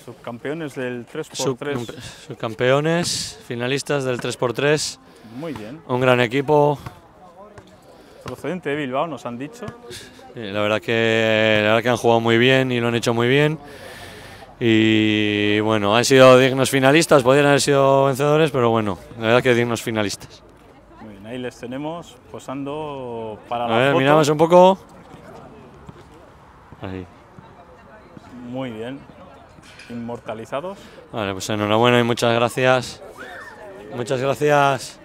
Subcampeones del 3x3. Sub- Subcampeones, finalistas del 3x3. Muy bien. Un gran equipo. Procedente de Bilbao, nos han dicho. Sí, la verdad que la verdad que han jugado muy bien y lo han hecho muy bien. Y bueno, han sido dignos finalistas, podrían haber sido vencedores, pero bueno, la verdad que dignos finalistas. Muy bien, ahí les tenemos posando para A la ver, foto. miramos un poco. Ahí. Muy bien. Inmortalizados. Vale, pues enhorabuena y muchas gracias. Muchas gracias.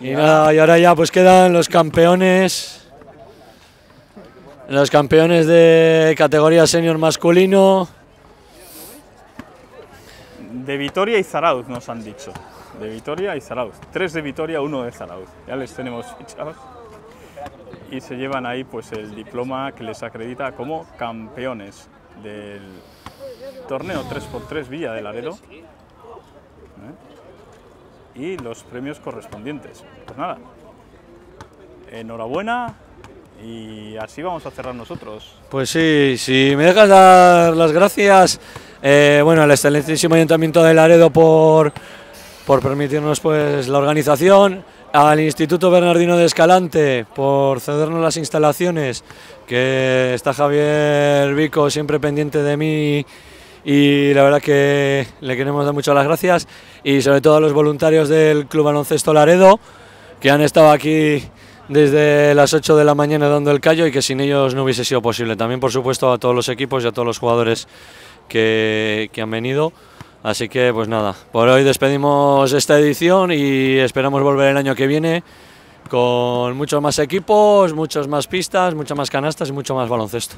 Y nada, y ahora ya pues quedan los campeones. Los campeones de categoría senior masculino. De Vitoria y Zarauz nos han dicho. De Vitoria y Zarauz. Tres de Vitoria, uno de Zarauz. Ya les tenemos fichados. Y se llevan ahí pues el diploma que les acredita como campeones del torneo 3x3 Villa del Laredo. Y los premios correspondientes. Pues nada. Enhorabuena y así vamos a cerrar nosotros. Pues sí, si me dejas dar las gracias, eh, bueno, al excelentísimo Ayuntamiento de Laredo por, por permitirnos pues la organización, al Instituto Bernardino de Escalante por cedernos las instalaciones, que está Javier Vico siempre pendiente de mí y la verdad que le queremos dar muchas las gracias y sobre todo a los voluntarios del Club Baloncesto Laredo que han estado aquí desde las 8 de la mañana dando el callo y que sin ellos no hubiese sido posible. También, por supuesto, a todos los equipos y a todos los jugadores que, que han venido Así que pues nada, por hoy despedimos esta edición y esperamos volver el año que viene con muchos más equipos, muchas más pistas, muchas más canastas y mucho más baloncesto.